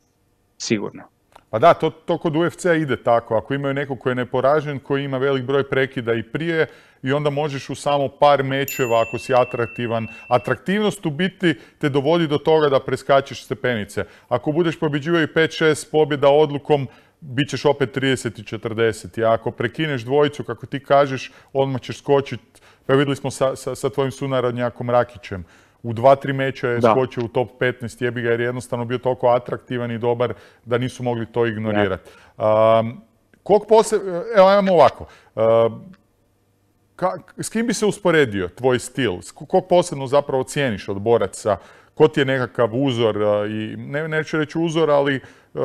Speaker 2: sigurno.
Speaker 1: Pa da, to, to kod UFC-a ide tako. Ako imaju neko ko je neporažen, koji ima velik broj prekida i prije, i onda možeš u samo par mečeva, ako si atraktivan. Atraktivnost u biti te dovodi do toga da preskačeš stepenice. Ako budeš pobeđivao i 5-6 pobjeda odlukom, bit ćeš opet 30 i 40. I ako prekineš dvojicu, kako ti kažeš, odmah ćeš skočiti Pa videli smo sa, sa, sa tvojim sunarodnjakom Rakićem. U dva, tri meča je da. skočio u top 15, jebi ga jer je jednostavno bio toliko atraktivan i dobar da nisu mogli to ignorirati. Um, kog posle... Evo, ajmo ovako. Um, ka, s kim bi se usporedio tvoj stil? Kog posebno zapravo cijeniš od boraca? Ko ti je nekakav uzor? Uh, i ne, neću reći uzor, ali uh,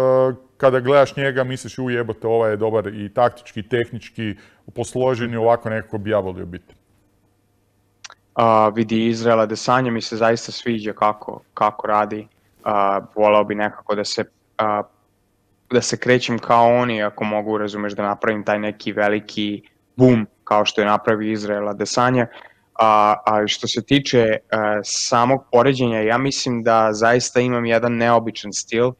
Speaker 1: kada gledaš njega misliš u jebote, ovaj je dobar i taktički, i tehnički, posložen i ovako nekako bi ja volio biti
Speaker 2: uh, vidi Izraela Desanja mi se zaista sviđa kako, kako radi. Uh, volao bi nekako da se uh, da se krećem kao oni, ako mogu, razumeš, da napravim taj neki veliki boom kao što je napravi Izraela Desanja. A, a što se tiče a, samog poređenja, ja mislim da zaista imam jedan neobičan stil,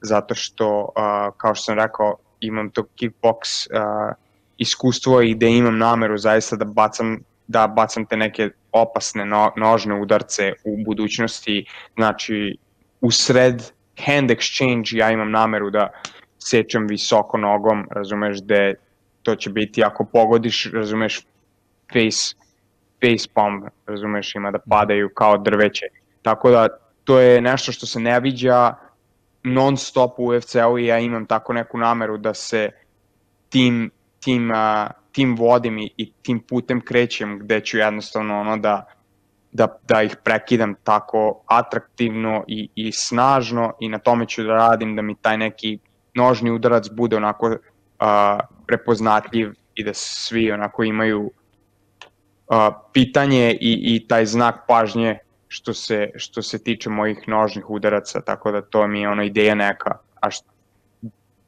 Speaker 2: zato što, a, kao što sam rekao, imam to kickbox a, iskustvo i da imam nameru zaista da bacam da bacam te neke opasne no, nožne udarce u budućnosti, znači u sred hand exchange ja imam nameru da sečem visoko nogom, razumeš, da to će biti ako pogodiš, razumeš, face, face palm, razumeš, ima da padaju kao drveće. Tako da to je nešto što se ne viđa non stop u UFC-u i ja imam tako neku nameru da se tim, tim uh, tim vodim i, i tim putem krećem gde ću jednostavno ono da, da, da ih prekidam tako atraktivno i, i snažno i na tome ću da radim da mi taj neki nožni udarac bude onako uh, prepoznatljiv i da svi onako imaju uh, pitanje i, i taj znak pažnje što se, što se tiče mojih nožnih udaraca, tako da to mi je ono ideja neka, a što,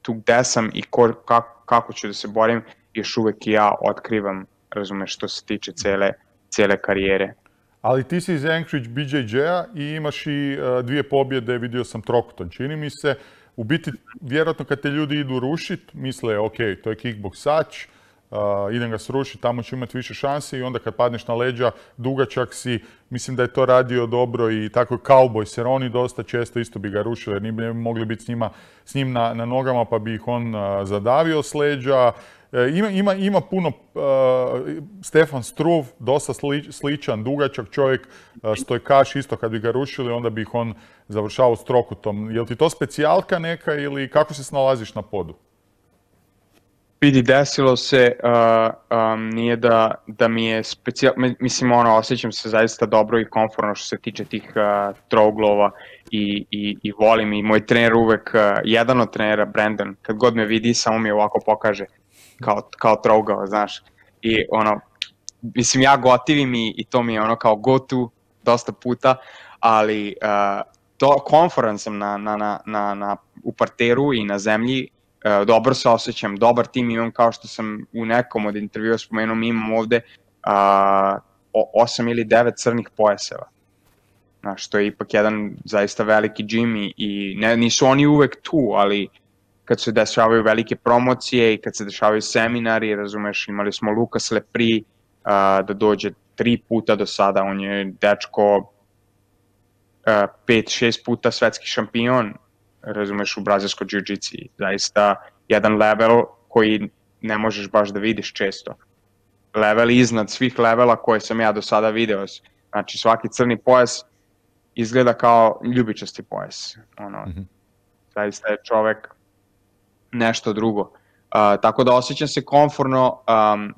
Speaker 2: tu gde sam i ko, kako, kako ću da se borim, još uvek ja otkrivam, razumeš, što se tiče cele, cele karijere.
Speaker 1: Ali ti si iz Anchorage BJJ-a i imaš i uh, dvije pobjede, vidio sam Trokuton, čini mi se. u biti, vjerojatno kad te ljudi idu rušit, misle, ok, to je kickboksač, uh, idem ga srušiti, tamo ću imati više šansi i onda kad padneš na leđa, dugačak si, mislim da je to radio dobro i tako Cowboy Seroni dosta često isto bi ga rušili jer ne bi mogli biti s, njima, s njim na, na nogama pa bi ih on uh, zadavio s leđa. E, ima, ima, ima puno, uh, Stefan Struv, dosta sličan, dugačak čovjek, uh, stojkaš isto kad bi ga rušili, onda bi ih on završavao s trokutom. Je li ti to specijalka neka ili kako se snalaziš na podu?
Speaker 2: Vidi, desilo se, uh, um, nije da, da mi je specijal, mislim, ono, osjećam se zaista dobro i konforno što se tiče tih uh, trouglova i, i, i volim i moj trener uvek, uh, jedan od trenera, Brandon, kad god me vidi, samo mi ovako pokaže kao, kao trougao, znaš, i ono, mislim, ja gotivim i, i to mi je ono kao go to dosta puta, ali uh, to konforan sam na, na, na, na, na, u parteru i na zemlji E, dobro se osjećam, dobar tim imam kao što sam u nekom od intervjua spomenuo, mi imam ovde a, osam ili devet crnih pojaseva. Znaš, to je ipak jedan zaista veliki džim i, i ne, nisu oni uvek tu, ali kad se dešavaju velike promocije i kad se dešavaju seminari, razumeš, imali smo Lukas Lepri a, da dođe tri puta do sada, on je dečko a, pet, šest puta svetski šampion, razumeš, u brazilskoj jiu-jitsi. Zaista jedan level koji ne možeš baš da vidiš često. Level iznad svih levela koje sam ja do sada video. Znači svaki crni pojas izgleda kao ljubičasti pojas. Ono, mm -hmm. Zaista je čovek nešto drugo. Uh, tako da osjećam se konforno, um,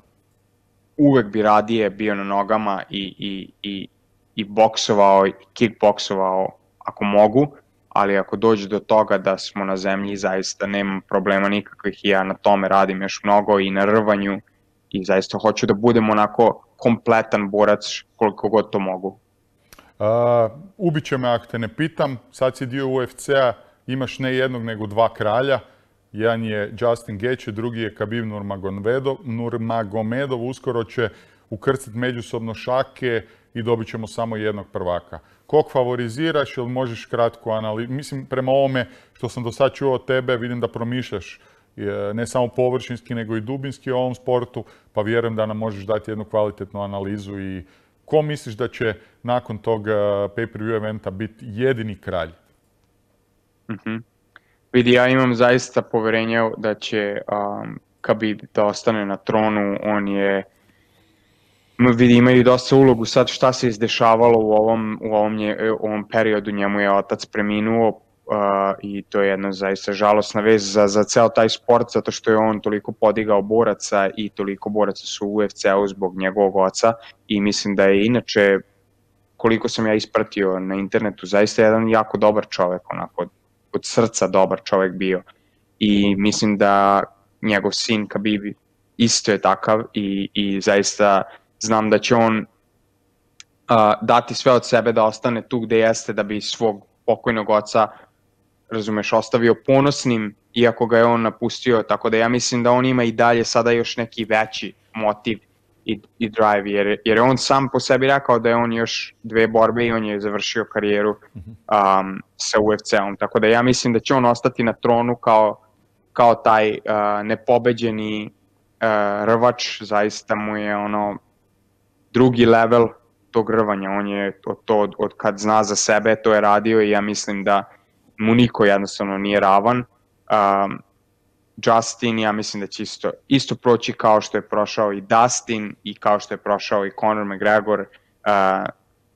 Speaker 2: uvek bi radije bio na nogama i, i, i, i boksovao i kickboksovao ako mogu, ali ako dođe do toga da smo na zemlji, zaista nemam problema nikakvih i ja na tome radim još mnogo i na rvanju i zaista hoću da budem onako kompletan borac koliko god to mogu.
Speaker 1: Uh, ubiće me ako te ne pitam, sad si dio UFC-a, imaš ne jednog nego dva kralja, jedan je Justin Gaethje, drugi je Khabib Nurmagomedov, uskoro će ukrcati međusobno šake i dobit ćemo samo jednog prvaka kog favoriziraš ili možeš kratko analizu? Mislim, prema ovome što sam do sad čuo od tebe, vidim da promišljaš ne samo površinski, nego i dubinski u ovom sportu, pa vjerujem da nam možeš dati jednu kvalitetnu analizu i ko misliš da će nakon tog pay-per-view eventa biti jedini kralj?
Speaker 2: -hmm. Vidi, ja imam zaista poverenja da će um, Khabib da ostane na tronu, on je vidi imaju dosta ulogu. Sad šta se izdešavalo u ovom, u ovom, nje, u ovom periodu, njemu je otac preminuo uh, i to je jedna zaista žalosna vez za, za ceo taj sport zato što je on toliko podigao boraca i toliko boraca su u UFC-u zbog njegovog oca. I mislim da je inače koliko sam ja ispratio na internetu zaista jedan jako dobar čovek onako od, srca dobar čovek bio. I mislim da njegov sin Kabibi isto je takav i, i zaista znam da će on uh, dati sve od sebe da ostane tu gde jeste da bi svog pokojnog oca razumeš, ostavio ponosnim, iako ga je on napustio, tako da ja mislim da on ima i dalje sada još neki veći motiv i, i drive, jer, jer je on sam po sebi rekao da je on još dve borbe i on je završio karijeru um, sa UFC-om, tako da ja mislim da će on ostati na tronu kao, kao taj uh, nepobeđeni uh, rvač, zaista mu je ono drugi level tog rvanja, on je od, to, od, od kad zna za sebe, to je radio i ja mislim da mu niko jednostavno nije ravan. Um, Justin, ja mislim da će isto, isto proći kao što je prošao i Dustin i kao što je prošao i Conor McGregor. Uh,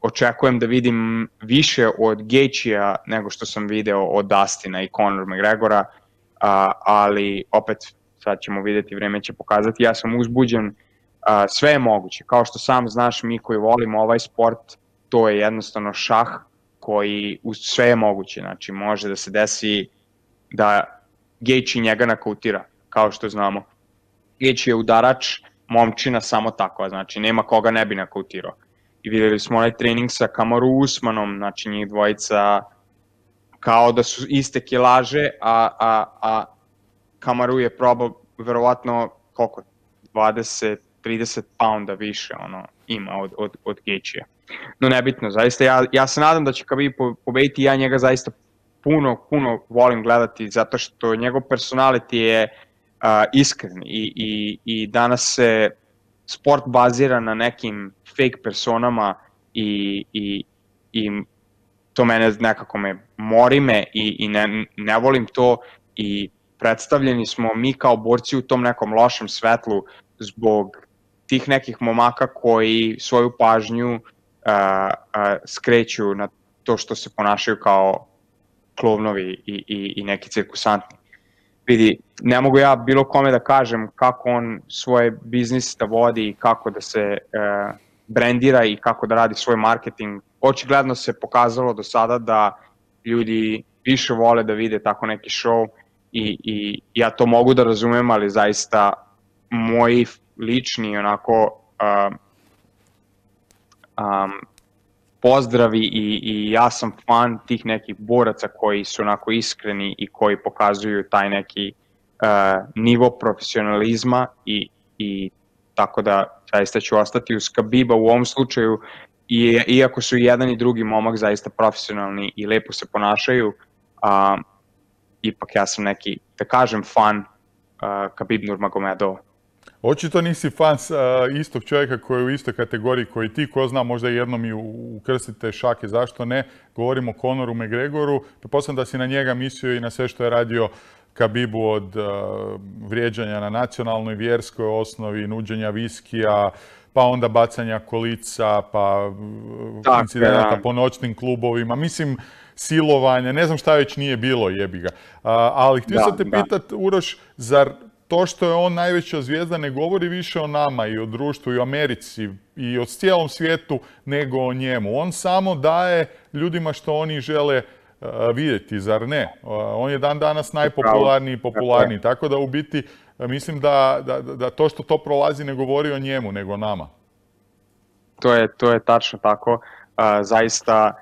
Speaker 2: očekujem da vidim više od Gaethje-a nego što sam video od Dustina i Conor McGregora, uh, ali opet sad ćemo videti, vreme će pokazati. Ja sam uzbuđen a, sve je moguće. Kao što sam znaš, mi koji volimo ovaj sport, to je jednostavno šah koji sve je moguće. Znači, može da se desi da Gejči njega nakautira, kao što znamo. Gejči je udarač, momčina samo tako, znači nema koga ne bi nakautirao. I videli smo onaj trening sa Kamaru Usmanom, znači njih dvojica kao da su iste kilaže, a, a, a Kamaru je probao verovatno koliko, 20, 30 pounda više ono, ima od, od, od Gaethje. No nebitno, zaista ja, ja se nadam da će Khabib pobediti ja njega zaista puno, puno volim gledati zato što njegov personality je uh, iskren i, i, i danas se sport bazira na nekim fake personama i, i, i to mene nekako me mori me i, i ne, ne volim to i predstavljeni smo mi kao borci u tom nekom lošem svetlu zbog tih nekih momaka koji svoju pažnju uh, uh, skreću na to što se ponašaju kao klovnovi i, i, i neki cirkusantni. Vidi, ne mogu ja bilo kome da kažem kako on svoje biznis da vodi i kako da se uh, brendira i kako da radi svoj marketing. Očigledno se pokazalo do sada da ljudi više vole da vide tako neki show i, i ja to mogu da razumem, ali zaista moji lični onako uh, um, pozdravi i, i ja sam fan tih nekih boraca koji su onako iskreni i koji pokazuju taj neki uh, nivo profesionalizma i, i tako da zaista ću ostati uz Kabiba u ovom slučaju i, iako su jedan i drugi momak zaista profesionalni i lepo se ponašaju, um, ipak ja sam neki, da kažem, fan uh, Khabib Nurmagomedova.
Speaker 1: Očito nisi fan istog čovjeka koji je u istoj kategoriji koji ti, ko zna, možda jednom i ukrstite šake, zašto ne? Govorimo o Conoru McGregoru, prepostavljam da si na njega mislio i na sve što je radio Kabibu od uh, vrijeđanja na nacionalnoj vjerskoj osnovi, nuđenja viskija, pa onda bacanja kolica, pa uh, incidenata da. po noćnim klubovima. Mislim, silovanja, ne znam šta već nije bilo, jebi ga. ali htio da, sam te da. pitat, Uroš, zar to što je on najveća zvijezda ne govori više o nama i o društvu i o Americi i o cijelom svijetu nego o njemu. On samo daje ljudima što oni žele vidjeti, zar ne? on je dan danas najpopularniji i popularniji. Tako da u biti mislim da, da, da to što to prolazi ne govori o njemu nego o nama.
Speaker 2: To je, to je tačno tako. zaista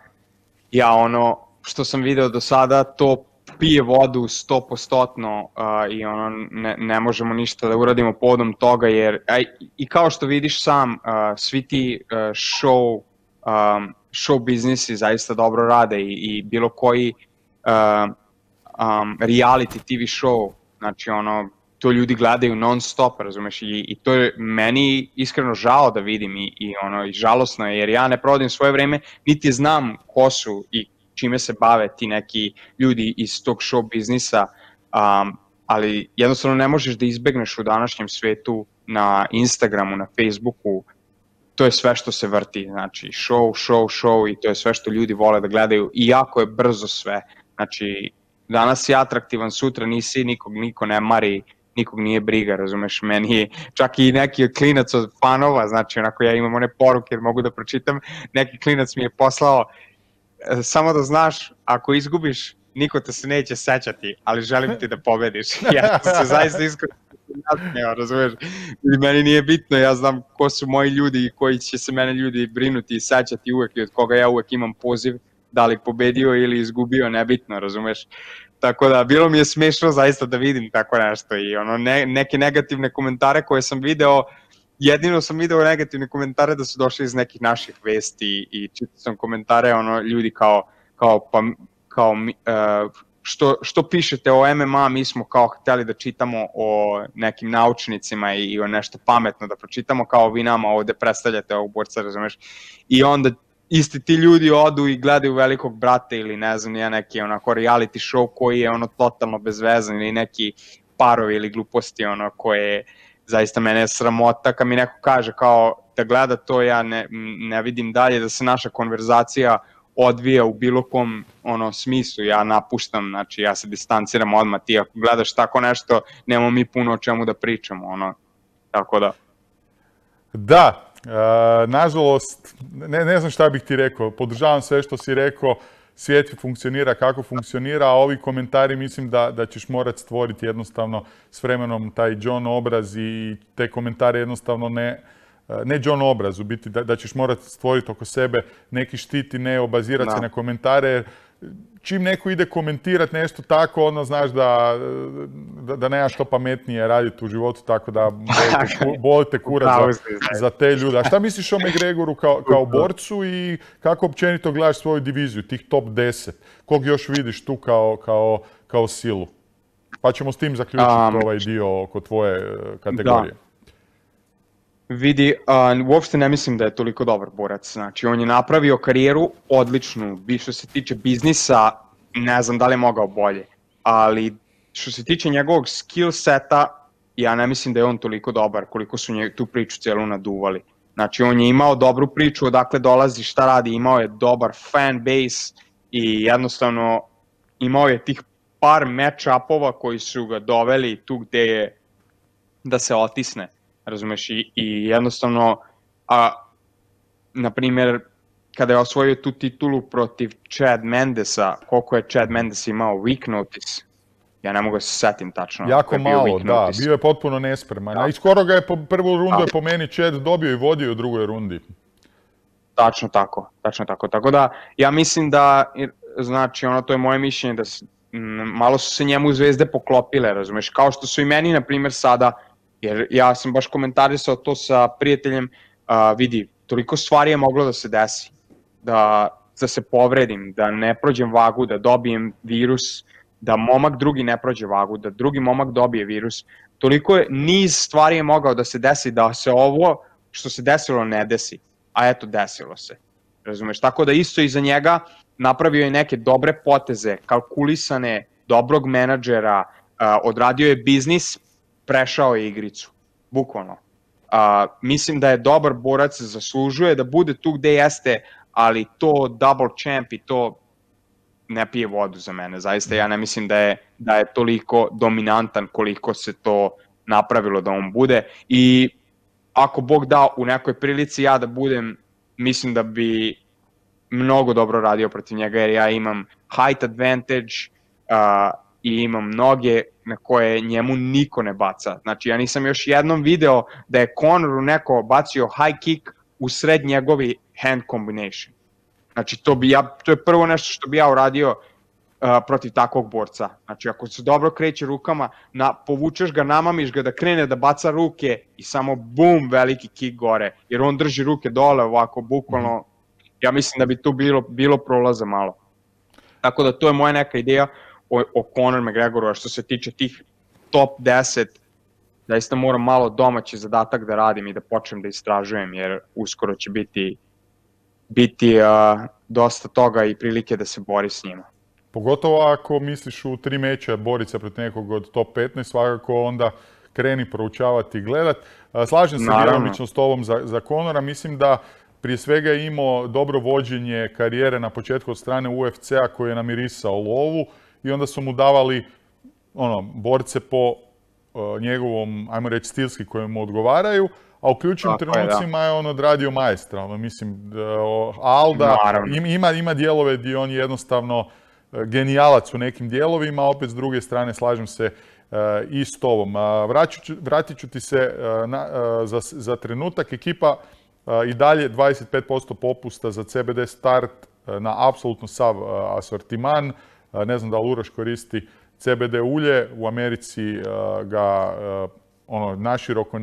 Speaker 2: ja ono što sam video do sada, to pije vodu 100% uh, i ono ne, ne možemo ništa da uradimo povodom toga jer aj, i kao što vidiš sam uh, svi ti uh, show um, show biznisi zaista dobro rade i, i bilo koji uh, um, reality TV show znači ono to ljudi gledaju non stop, razumeš, i, i to je meni iskreno žao da vidim i, i ono, i žalosno je, jer ja ne provodim svoje vreme, niti znam ko su i čime se bave ti neki ljudi iz tog show biznisa, um, ali jednostavno ne možeš da izbegneš u današnjem svetu na Instagramu, na Facebooku, to je sve što se vrti, znači show, show, show i to je sve što ljudi vole da gledaju i jako je brzo sve, znači danas si atraktivan, sutra nisi, nikog niko ne mari, nikog nije briga, razumeš, meni je čak i neki klinac od fanova, znači onako ja imam one poruke jer mogu da pročitam, neki klinac mi je poslao samo da znaš, ako izgubiš, niko te se neće sećati, ali želim ti da pobediš. Ja se zaista iskreno ja, razumeš? I meni nije bitno, ja znam ko su moji ljudi i koji će se mene ljudi brinuti i sećati uvek i od koga ja uvek imam poziv, da li pobedio ili izgubio, nebitno, razumeš? Tako da, bilo mi je smešno zaista da vidim tako nešto i ono, ne, neke negativne komentare koje sam video, uh, jedino sam video negativne komentare da su došli iz nekih naših vesti i čitao sam komentare ono ljudi kao kao pa kao uh, što, što pišete o MMA, mi smo kao hteli da čitamo o nekim naučnicima i, i o nešto pametno da pročitamo, kao vi nama ovde predstavljate ovog borca, razumeš? I onda isti ti ljudi odu i gledaju velikog brata ili ne znam, ja neki onako reality show koji je ono totalno bezvezan ili neki parovi ili gluposti ono koje zaista mene je sramota kad mi neko kaže kao da gleda to, ja ne, ne vidim dalje da se naša konverzacija odvija u bilo kom ono smislu, ja napuštam, znači ja se distanciram odmah, ti ako gledaš tako nešto, nemamo mi puno o čemu da pričamo, ono, tako da.
Speaker 1: Da, e, nažalost, ne, ne znam šta bih ti rekao, podržavam sve što si rekao, svijet funkcionira kako funkcionira, a ovi komentari mislim da, da ćeš morati stvoriti jednostavno s vremenom taj John obraz i te komentare jednostavno ne, ne John obraz, u biti da, da ćeš morati stvoriti oko sebe neki štit i ne obazirati se na komentare. Čim neko ide komentirati nešto tako, ono znaš da, da, da nema što pametnije raditi u životu, tako da bolite, bolite kurac za, za te ljude. A šta misliš o McGregoru kao, kao borcu i kako općenito gledaš svoju diviziju, tih top 10? Kog još vidiš tu kao, kao, kao silu? Pa ćemo s tim zaključiti um, ovaj dio oko tvoje e, kategorije. Da.
Speaker 2: Vidi, uh, uopšte ne mislim da je toliko dobar borac. Znači, on je napravio karijeru odličnu. Što se tiče biznisa, ne znam da li je mogao bolje. Ali što se tiče njegovog skill seta, ja ne mislim da je on toliko dobar koliko su nje, tu priču celu naduvali. Znači, on je imao dobru priču odakle dolazi, šta radi, imao je dobar fan base i jednostavno imao je tih par match-upova koji su ga doveli tu gde je da se otisne razumeš, i, i jednostavno, a, na primjer, kada je osvojio tu titulu protiv Chad Mendesa, koliko je Chad Mendes imao week notice, ja ne mogu da se setim tačno.
Speaker 1: Jako malo, da, notice. bio je potpuno nespreman. Da. A i skoro ga je po prvu rundu da. je po meni Chad dobio i vodio u drugoj rundi.
Speaker 2: Tačno tako, tačno tako. Tako da, ja mislim da, znači, ono, to je moje mišljenje da se, malo su se njemu zvezde poklopile, razumeš, kao što su i meni, na primjer, sada Jer ja sam baš komentarisao to sa prijateljem, a, vidi, toliko stvari je moglo da se desi, da, da se povredim, da ne prođem vagu, da dobijem virus, da momak drugi ne prođe vagu, da drugi momak dobije virus. Toliko je, niz stvari je mogao da se desi, da se ovo što se desilo ne desi, a eto desilo se. Razumeš? Tako da isto iza njega napravio je neke dobre poteze, kalkulisane, dobrog menadžera, odradio je biznis prešao je igricu, bukvalno. A, mislim da je dobar borac, zaslužuje da bude tu gde jeste, ali to double champ i to ne pije vodu za mene. Zaista ja ne mislim da je, da je toliko dominantan koliko se to napravilo da on bude i ako Bog da u nekoj prilici ja da budem, mislim da bi mnogo dobro radio protiv njega jer ja imam height advantage, uh, i ima mnoge na koje njemu niko ne baca. Znači, ja nisam još jednom video da je Conoru neko bacio high kick u sred njegovi hand combination. Znači, to, bi ja, to je prvo nešto što bi ja uradio uh, protiv takvog borca. Znači, ako se dobro kreće rukama, na, povučeš ga, namamiš ga da krene da baca ruke i samo bum, veliki kick gore. Jer on drži ruke dole ovako, bukvalno, ja mislim da bi tu bilo, bilo prolaza malo. Tako da to je moja neka ideja Conor McGregoru, a što se tiče tih top 10, zaista moram malo domaći zadatak da radim i da počnem da istražujem, jer uskoro će biti, biti uh, dosta toga i prilike da se bori s njima.
Speaker 1: Pogotovo ako misliš u tri meća boriti se protiv nekog od top 15, svakako onda kreni proučavati i gledat. Slažem se djelomično s tobom za, za Conora, mislim da prije svega je imao dobro vođenje karijere na početku od strane UFC-a koji je namirisao lovu i onda su mu davali ono, borce po uh, njegovom, ajmo reći, stilski koji mu odgovaraju, a u ključnim trenucima je, da. je on odradio majstra. mislim, uh, Alda ima, ima dijelove gdje on je jednostavno uh, genijalac u nekim dijelovima, a opet s druge strane slažem se uh, i s tobom. vratit ću ti se na, za, za trenutak. Ekipa i dalje 25% popusta za CBD start na apsolutno sav asortiman. Ne znam da li Uroš koristi CBD ulje, u Americi ga ono, naširoko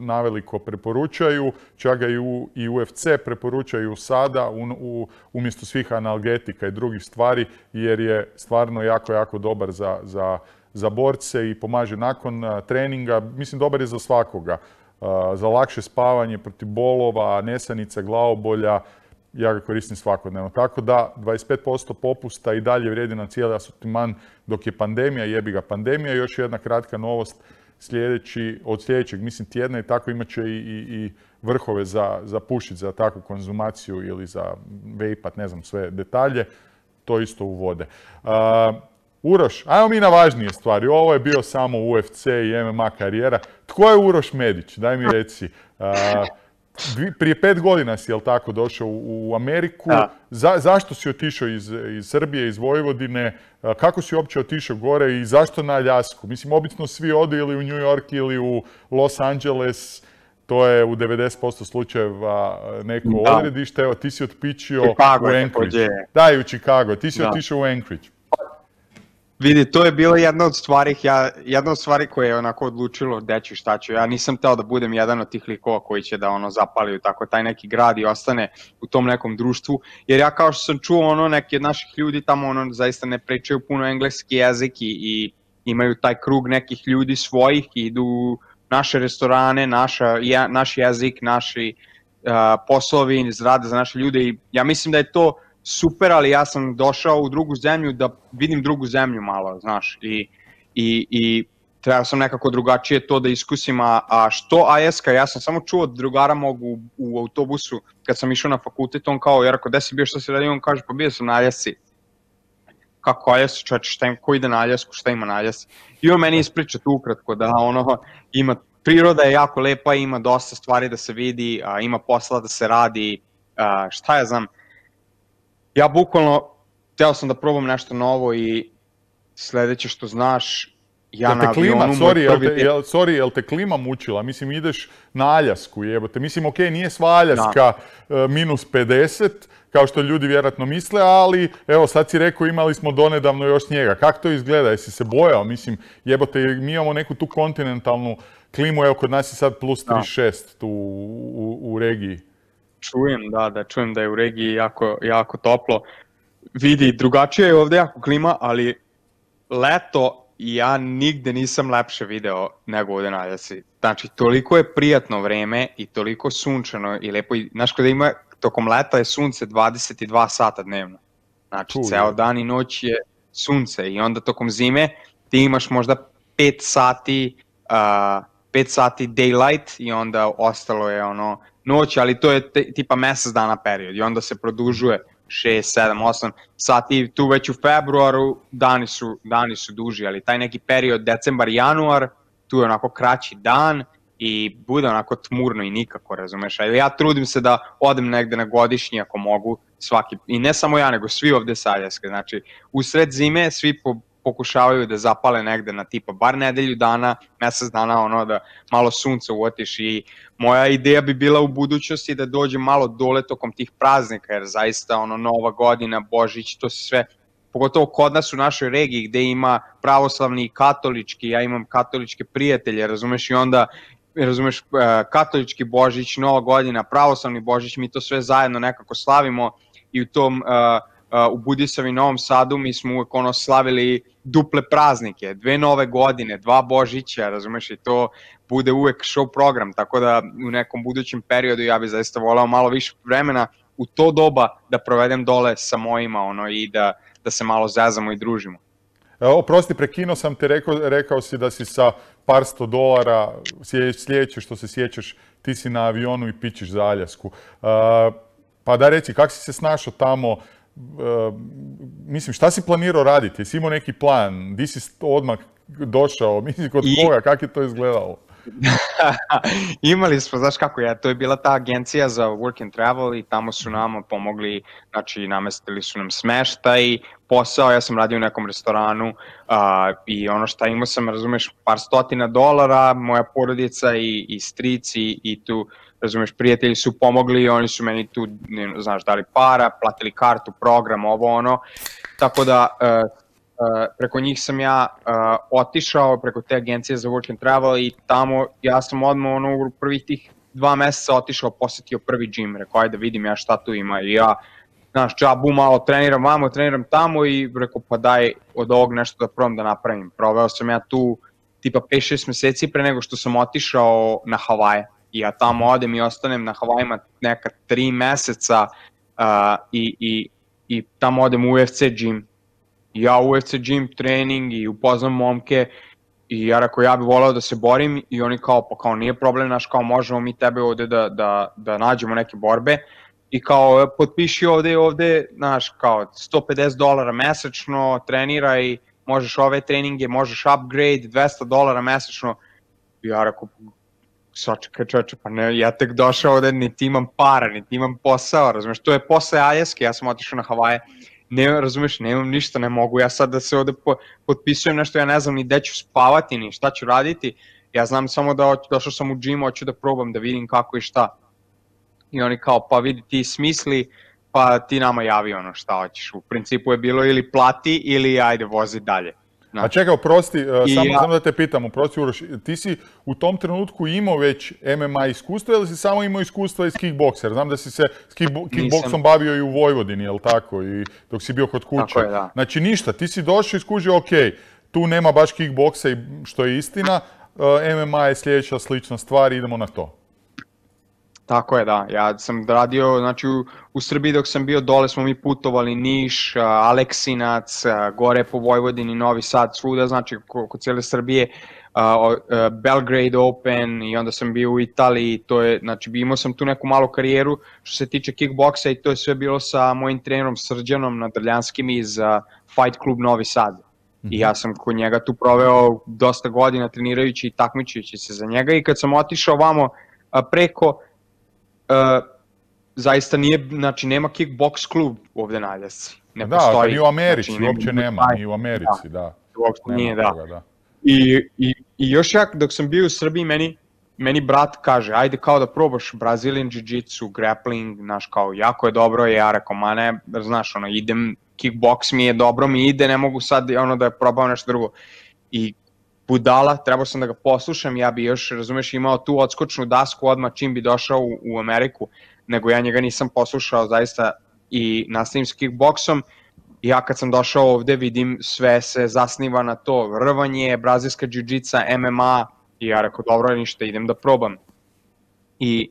Speaker 1: naveliko preporučaju, čak ga i, UFC preporučaju sada u, umjesto svih analgetika i drugih stvari, jer je stvarno jako, jako dobar za, za, za borce i pomaže nakon treninga. Mislim, dobar je za svakoga. Za lakše spavanje, protiv bolova, nesanica, glavobolja, ja ga koristim svakodnevno. Tako da 25% popusta i dalje vrijedi na cijeli asortiman dok je pandemija, jebi ga pandemija. Još jedna kratka novost sljedeći, od sljedećeg, mislim tjedna i tako imat će i, i, i vrhove za, za pušit, za takvu konzumaciju ili za vejpat, ne znam sve detalje, to isto uvode. Uh, Uroš, ajmo mi na važnije stvari. Ovo je bio samo UFC i MMA karijera. Tko je Uroš Medić? Daj mi reci. Uh, prije pet godina si, jel tako, došao u, Ameriku. Za, zašto si otišao iz, iz Srbije, iz Vojvodine? Kako si uopće otišao gore i zašto na Aljasku? Mislim, obično svi odu ili u New York ili u Los Angeles. To je u 90% slučajeva neko da. odredište. Evo, ti si otpičio
Speaker 2: Chicago
Speaker 1: u Anchorage. Da, i u Chicago. Ti si da. otišao u Anchorage.
Speaker 2: Vidi, to je bila jedna od stvari, ja, jedna od stvari koje je onako odlučilo gde ću šta ću. Ja nisam teo da budem jedan od tih likova koji će da ono zapali u tako taj neki grad i ostane u tom nekom društvu. Jer ja kao što sam čuo ono neki od naših ljudi tamo ono zaista ne pričaju puno engleski jezik i, i imaju taj krug nekih ljudi svojih i idu u naše restorane, naša, ja, naš jezik, naši uh, poslovi, rade za naše ljude i ja mislim da je to super, ali ja sam došao u drugu zemlju da vidim drugu zemlju malo, znaš, i, i, i trebao sam nekako drugačije to da iskusim, a, a što ASK, ja sam samo čuo od drugara mog u, u autobusu kad sam išao na fakultet, on kao, jer ako gde si bio, što si radio, on kaže, pa bio sam na Aljasci. Kako Aljasci, čoveče, šta ima, ko ide na Aljasku, šta ima na Aljasci? I on meni ispriča tu ukratko da ono, ima, priroda je jako lepa, ima dosta stvari da se vidi, a, ima posla da se radi, a, šta ja znam, ja bukvalno, teo sam da probam nešto novo i sledeće što znaš, ja
Speaker 1: jel te
Speaker 2: na
Speaker 1: klima,
Speaker 2: avionu...
Speaker 1: sorry, jel te, jel, sorry, jel te klima mučila? Mislim, ideš na Aljasku, jebote. Mislim, okej, nije sva Aljaska e, minus 50, kao što ljudi vjerojatno misle, ali evo sad si rekao imali smo donedavno još snijega. Kako to izgleda? Jesi se bojao? Mislim, jebote, mi imamo neku tu kontinentalnu klimu, evo kod nas je sad plus
Speaker 2: Da.
Speaker 1: 36 tu u, u, u regiji.
Speaker 2: Čujem, da, da, čujem da je u regiji jako, jako toplo. Vidi, drugačije je ovde jako klima, ali leto ja nigde nisam lepše video nego ovde na Aljasci. Znači, toliko je prijatno vreme i toliko sunčano i lepo. I, znaš, kada ima, tokom leta je sunce 22 sata dnevno. Znači,
Speaker 1: Tu,
Speaker 2: ceo
Speaker 1: je.
Speaker 2: dan i noć je sunce i onda tokom zime ti imaš možda 5 sati uh, 5 sati daylight i onda ostalo je ono noć, ali to je te, tipa mesec dana period i onda se produžuje 6, 7, 8 sati, tu već u februaru dani su, dani su duži, ali taj neki period decembar, januar, tu je onako kraći dan i bude onako tmurno i nikako, razumeš, ali ja trudim se da odem negde na godišnji ako mogu, svaki, i ne samo ja, nego svi ovde sa Aljaske, znači u sred zime svi po, pokušavaju da zapale negde na tipa bar nedelju dana, mesec dana ono da malo sunce uotiš i moja ideja bi bila u budućnosti da dođem malo dole tokom tih praznika jer zaista ono Nova godina, Božić, to se sve pogotovo kod nas u našoj regiji gde ima pravoslavni i katolički, ja imam katoličke prijatelje, razumeš i onda razumeš, eh, katolički Božić, Nova godina, pravoslavni Božić, mi to sve zajedno nekako slavimo i u tom uh, u Budisavi Novom Sadu mi smo uvek ono slavili duple praznike, dve nove godine, dva Božića, razumeš, i to bude uvek show program, tako da u nekom budućem periodu ja bih zaista volao malo više vremena u to doba da provedem dole sa mojima ono i da, da se malo zezamo i družimo.
Speaker 1: Evo, prosti, prekinuo sam te, rekao, rekao si da si sa par sto dolara, slje- sljedeće što se sjećaš, ti si na avionu i pićiš za Aljasku. Uh, pa da reci, kako si se snašao tamo, Uh, mislim, šta si planirao raditi? Jesi imao neki plan? Di si odmah došao? Mislim, kod
Speaker 2: I-
Speaker 1: koga? Kako je to izgledalo?
Speaker 2: Imali smo, znaš kako je, to je bila ta agencija za work and travel i tamo su nama pomogli, znači namestili su nam smeštaj, posao, ja sam radio u nekom restoranu a, i ono šta imao sam, razumeš, par stotina dolara, moja porodica i, i strici i tu, razumeš, prijatelji su pomogli i oni su meni tu, ne, znaš, dali para, platili kartu, program, ovo ono, tako da e, Uh, preko njih sam ja uh, otišao preko te agencije za work and travel i tamo ja sam odmah ono u prvih tih dva meseca otišao, posetio prvi gym, rekao ajde vidim ja šta tu ima. I ja znaš, džabu malo treniram vamo, treniram tamo i rekao pa daj od ovog nešto da probam da napravim. Proveo sam ja tu tipa 5-6 meseci pre nego što sam otišao na Havaje i ja tamo odem i ostanem na Havajima neka 3 meseca uh, i, i, i tamo odem u UFC gym. I ja u UFC gym trening i upoznam momke i ja rekao ja bih voleo da se borim i oni kao pa kao nije problem naš kao možemo mi tebe ovde da, da, da nađemo neke borbe. I kao e, potpiši ovde ovde znaš kao 150 dolara mesečno treniraj možeš ove treninge možeš upgrade 200 dolara mesečno. I ja rekao sačekaj čoveče, pa ne, ja tek došao ovde, niti imam para, niti imam posao, razumeš, to je posle Aljaske, ja sam otišao na Havaje, ne, razumeš, nemam ništa, ne mogu ja sad da se ovde po, potpisujem nešto, ja ne znam ni gde ću spavati, ni šta ću raditi, ja znam samo da hoću, došao sam u džim, hoću da probam, da vidim kako i šta. I oni kao, pa vidi ti smisli, pa ti nama javi ono šta hoćeš. U principu je bilo ili plati ili ajde vozi dalje.
Speaker 1: Da. A čekaj, oprosti, uh, samo, ja... samo da te pitam, oprosti Uroš, ti si u tom trenutku imao već MMA iskustvo ili si samo imao iskustva iz kickboksera? Znam da si se s kickboksom bavio i u Vojvodini, jel tako? I dok si bio kod kuće.
Speaker 2: Tako je, da.
Speaker 1: Znači ništa, ti si došao i skužio, ok, tu nema baš kickboksa, što je istina, uh, MMA je sljedeća slična stvar, idemo na to.
Speaker 2: Tako je, da. Ja sam radio, znači u, u Srbiji dok sam bio dole smo mi putovali Niš, Aleksinac, gore po Vojvodini, Novi Sad, svuda, znači kod cijele Srbije, Belgrade Open i onda sam bio u Italiji, to je, znači imao sam tu neku malu karijeru što se tiče kickboksa i to je sve bilo sa mojim trenerom Srđanom Nadrljanskim iz Fight Club Novi Sad. Mm -hmm. I mhm. ja sam kod njega tu proveo dosta godina trenirajući i takmičujući se za njega i kad sam otišao vamo preko uh, zaista nije, znači nema kickbox klub ovde na Aljasci.
Speaker 1: Ne da, postoji, ni u Americi, znači, uopće nema, ni u Americi, da. da.
Speaker 2: Uopće nije, da. Toga, da. I, i, I još ja, dok sam bio u Srbiji, meni, meni brat kaže, ajde kao da probaš Brazilian Jiu-Jitsu, grappling, znaš, kao, jako je dobro, ja rekao, ma ne, znaš, ono, idem, kickbox mi je dobro, mi ide, ne mogu sad, ono, da probam nešto drugo. I budala, trebao sam da ga poslušam, ja bi još, razumeš, imao tu odskočnu dasku odmah čim bi došao u, u Ameriku, nego ja njega nisam poslušao zaista i nastavim s kickboksom, ja kad sam došao ovde vidim sve se zasniva na to, rvanje, brazilska jiu-jitsa, MMA, i ja rekao, dobro, ništa, idem da probam. I,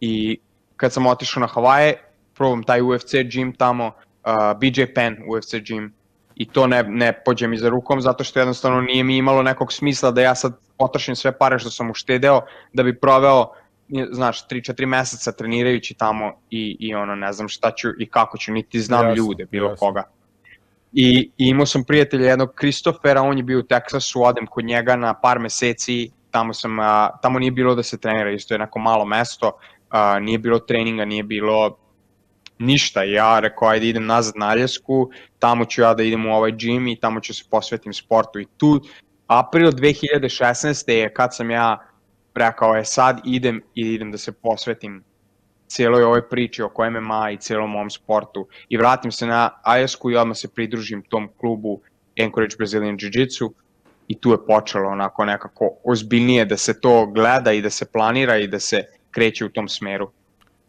Speaker 2: i kad sam otišao na Havaje, probam taj UFC gym tamo, uh, BJ Penn UFC gym, i to ne, ne pođe mi za rukom zato što jednostavno nije mi imalo nekog smisla da ja sad potrošim sve pare što sam uštedeo da bi proveo znaš, 3-4 meseca trenirajući tamo i, i ono, ne znam šta ću i kako ću, niti znam jasne, ljude, bilo jasne. koga. I, I imao sam prijatelja jednog Kristofera, on je bio u Teksasu, odem kod njega na par meseci, tamo, sam, a, tamo nije bilo da se trenira, isto je neko malo mesto, a, nije bilo treninga, nije bilo ništa, ja rekao ajde idem nazad na Aljasku, tamo ću ja da idem u ovaj džim i tamo ću se posvetim sportu i tu april 2016. je kad sam ja rekao je sad idem i idem da se posvetim cijeloj ovoj priči oko MMA i cijelom ovom sportu i vratim se na Aljasku i odmah se pridružim tom klubu Anchorage Brazilian Jiu-Jitsu i tu je počelo onako nekako ozbiljnije da se to gleda i da se planira i da se kreće u tom smeru.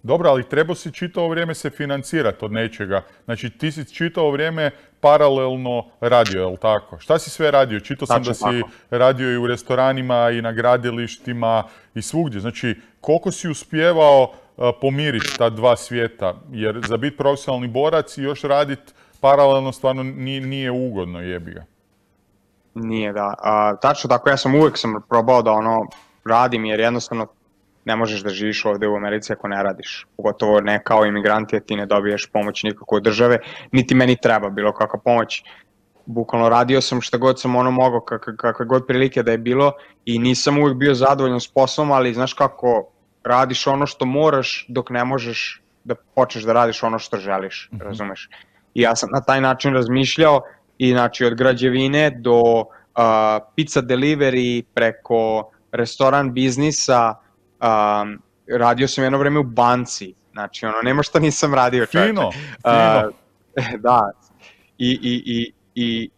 Speaker 1: Dobro, ali treba si čitavo vrijeme se financirati od nečega. Znači, ti si čitavo vrijeme paralelno radio, je li tako? Šta si sve radio? Čitao sam da si tako. radio i u restoranima i na gradilištima i svugdje. Znači, koliko si uspjevao uh, pomiriti ta dva svijeta? Jer za biti profesionalni borac i još raditi paralelno stvarno nije, nije ugodno, jebi ga.
Speaker 2: Nije, da. A, tačno tako, ja sam uvijek sam probao da ono radim, jer jednostavno ne možeš da živiš ovde u Americi ako ne radiš. Pogotovo ne kao imigranti, jer ti ne dobiješ pomoć nikako od države, niti meni treba bilo kakva pomoć. Bukvalno radio sam šta god sam ono mogao, kakve, kakve god prilike da je bilo i nisam uvijek bio zadovoljan s poslom, ali znaš kako radiš ono što moraš dok ne možeš da počneš da radiš ono što želiš, mm -hmm. razumeš? I ja sam na taj način razmišljao i znači od građevine do uh, pizza delivery preko restoran biznisa, um, radio sam jedno vreme u banci, znači ono, nema šta nisam radio čovječe.
Speaker 1: Fino, fino.
Speaker 2: Uh, da, i, i, i, i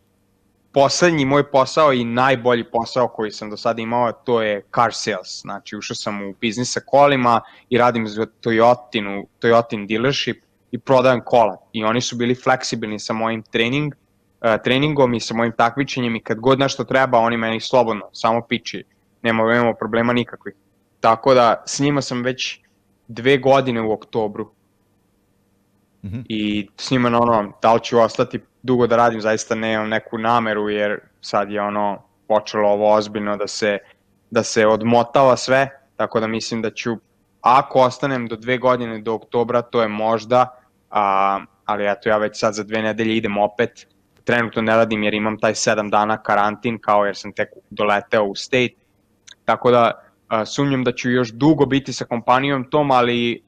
Speaker 2: poslednji moj posao i najbolji posao koji sam do sada imao, to je car sales. Znači, ušao sam u biznis sa kolima i radim za Toyotinu, Toyotin dealership i prodajem kola. I oni su bili fleksibilni sa mojim trening, uh, treningom i sa mojim takmičenjem i kad god nešto treba, oni meni slobodno, samo piči. Nema, nema problema nikakvih. Tako da s njima sam već dve godine u oktobru. Mm -hmm. I s njima na ono, da li ću ostati dugo da radim, zaista nemam neku nameru jer sad je ono počelo ovo ozbiljno da se, da se odmotava sve, tako da mislim da ću, ako ostanem do dve godine do oktobra, to je možda, a, ali eto ja već sad za dve nedelje idem opet, trenutno ne radim jer imam taj sedam dana karantin kao jer sam tek doleteo u state, tako da sumnjam da ću još dugo biti sa kompanijom tom, ali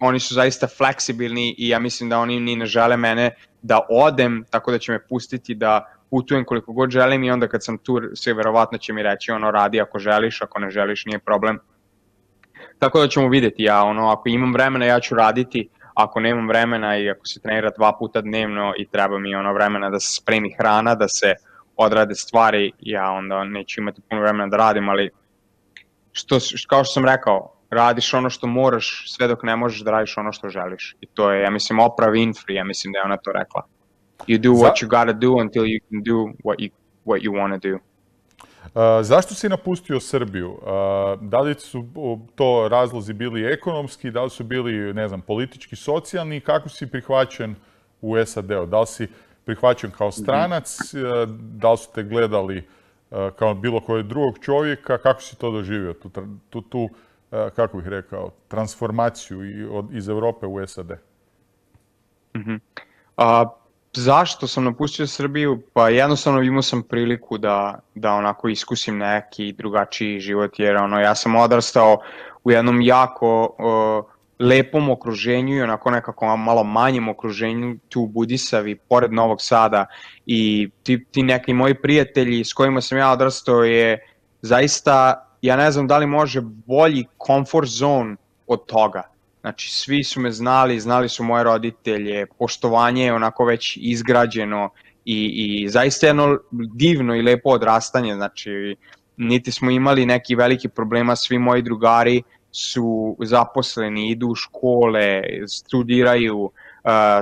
Speaker 2: oni su zaista fleksibilni i ja mislim da oni ni ne žele mene da odem, tako da će me pustiti da putujem koliko god želim i onda kad sam tu sve verovatno će mi reći ono radi ako želiš, ako ne želiš nije problem. Tako da ćemo videti, ja ono ako imam vremena ja ću raditi, ako nemam vremena i ako se trenira dva puta dnevno i treba mi ono vremena da se spremi hrana, da se odrade stvari, ja onda neću imati puno vremena da radim, ali što, kao što sam rekao, radiš ono što moraš sve dok ne možeš da radiš ono što želiš. I to je, ja mislim, Oprah Winfrey, ja mislim da je ona to rekla. You do what you gotta do until you can do what you, what you wanna do.
Speaker 1: Uh, zašto si napustio Srbiju? Uh, da li su to razlozi bili ekonomski, da li su bili, ne znam, politički, socijalni kako si prihvaćen u SAD-u? Da li si prihvaćen kao stranac, uh, da li su te gledali kao bilo kojeg drugog čovjeka, kako si to doživio, tu, tu, tu kako bih rekao, transformaciju iz Europe u SAD?
Speaker 2: Mm -hmm. A, zašto sam napustio Srbiju? Pa jednostavno imao sam priliku da, da onako iskusim neki drugačiji život, jer ono, ja sam odrastao u jednom jako uh, lepom okruženju i onako nekako malo manjem okruženju tu u Budisavi, pored Novog Sada i ti, ti neki moji prijatelji s kojima sam ja odrastao je zaista, ja ne znam da li može bolji comfort zone od toga. Znači, svi su me znali, znali su moje roditelje, poštovanje je onako već izgrađeno i, i zaista jedno divno i lepo odrastanje, znači, niti smo imali neki veliki problema, svi moji drugari su zaposleni, idu u škole, studiraju, uh,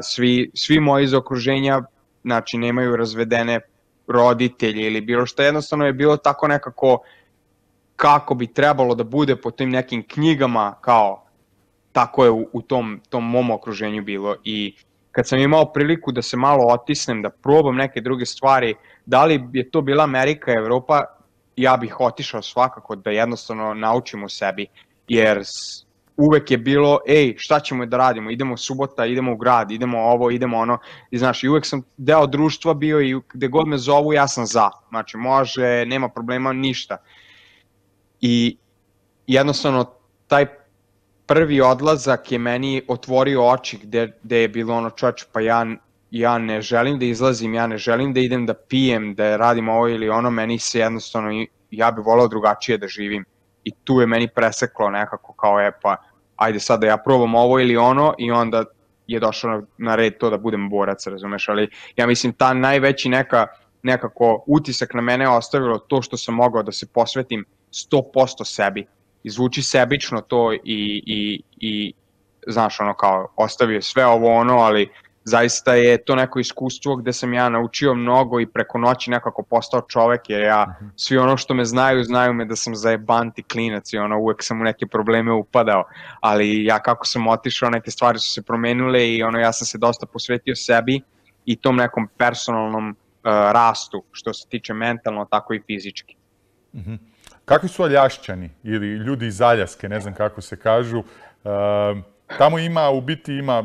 Speaker 2: svi, svi moji iz okruženja, znači, nemaju razvedene roditelje ili bilo što, jednostavno je bilo tako nekako kako bi trebalo da bude po tim nekim knjigama kao tako je u, u tom, tom mom okruženju bilo. I kad sam imao priliku da se malo otisnem, da probam neke druge stvari, da li je to bila Amerika, Evropa, ja bih otišao svakako da jednostavno naučim u sebi, jer uvek je bilo, ej, šta ćemo da radimo, idemo subota, idemo u grad, idemo ovo, idemo ono, i znaš, i uvek sam deo društva bio i gde god me zovu, ja sam za, znači, može, nema problema, ništa. I jednostavno, taj prvi odlazak je meni otvorio oči gde, gde je bilo ono čoč, pa ja, ja ne želim da izlazim, ja ne želim da idem da pijem, da radim ovo ili ono, meni se jednostavno, ja bih volao drugačije da živim. I tu je meni preseklo nekako kao je, pa ajde sad da ja probam ovo ili ono i onda je došlo na red to da budem borac, razumeš, ali ja mislim ta najveći neka, nekako utisak na mene je ostavilo to što sam mogao da se posvetim 100% sebi. Izvuči sebično to i, i, i znaš ono kao ostavio sve ovo ono, ali zaista je to neko iskustvo gde sam ja naučio mnogo i preko noći nekako postao čovek, jer ja, mhm. svi ono što me znaju, znaju me da sam zajebanti klinac i ono, uvek sam u neke probleme upadao, ali ja kako sam otišao, neke stvari su se promenile i ono, ja sam se dosta posvetio sebi i tom nekom personalnom uh, rastu, što se tiče mentalno, tako i fizički.
Speaker 1: Mm -hmm. Kakvi su Aljašćani ili ljudi iz Aljaske, ne znam kako se kažu, uh, tamo ima, u biti ima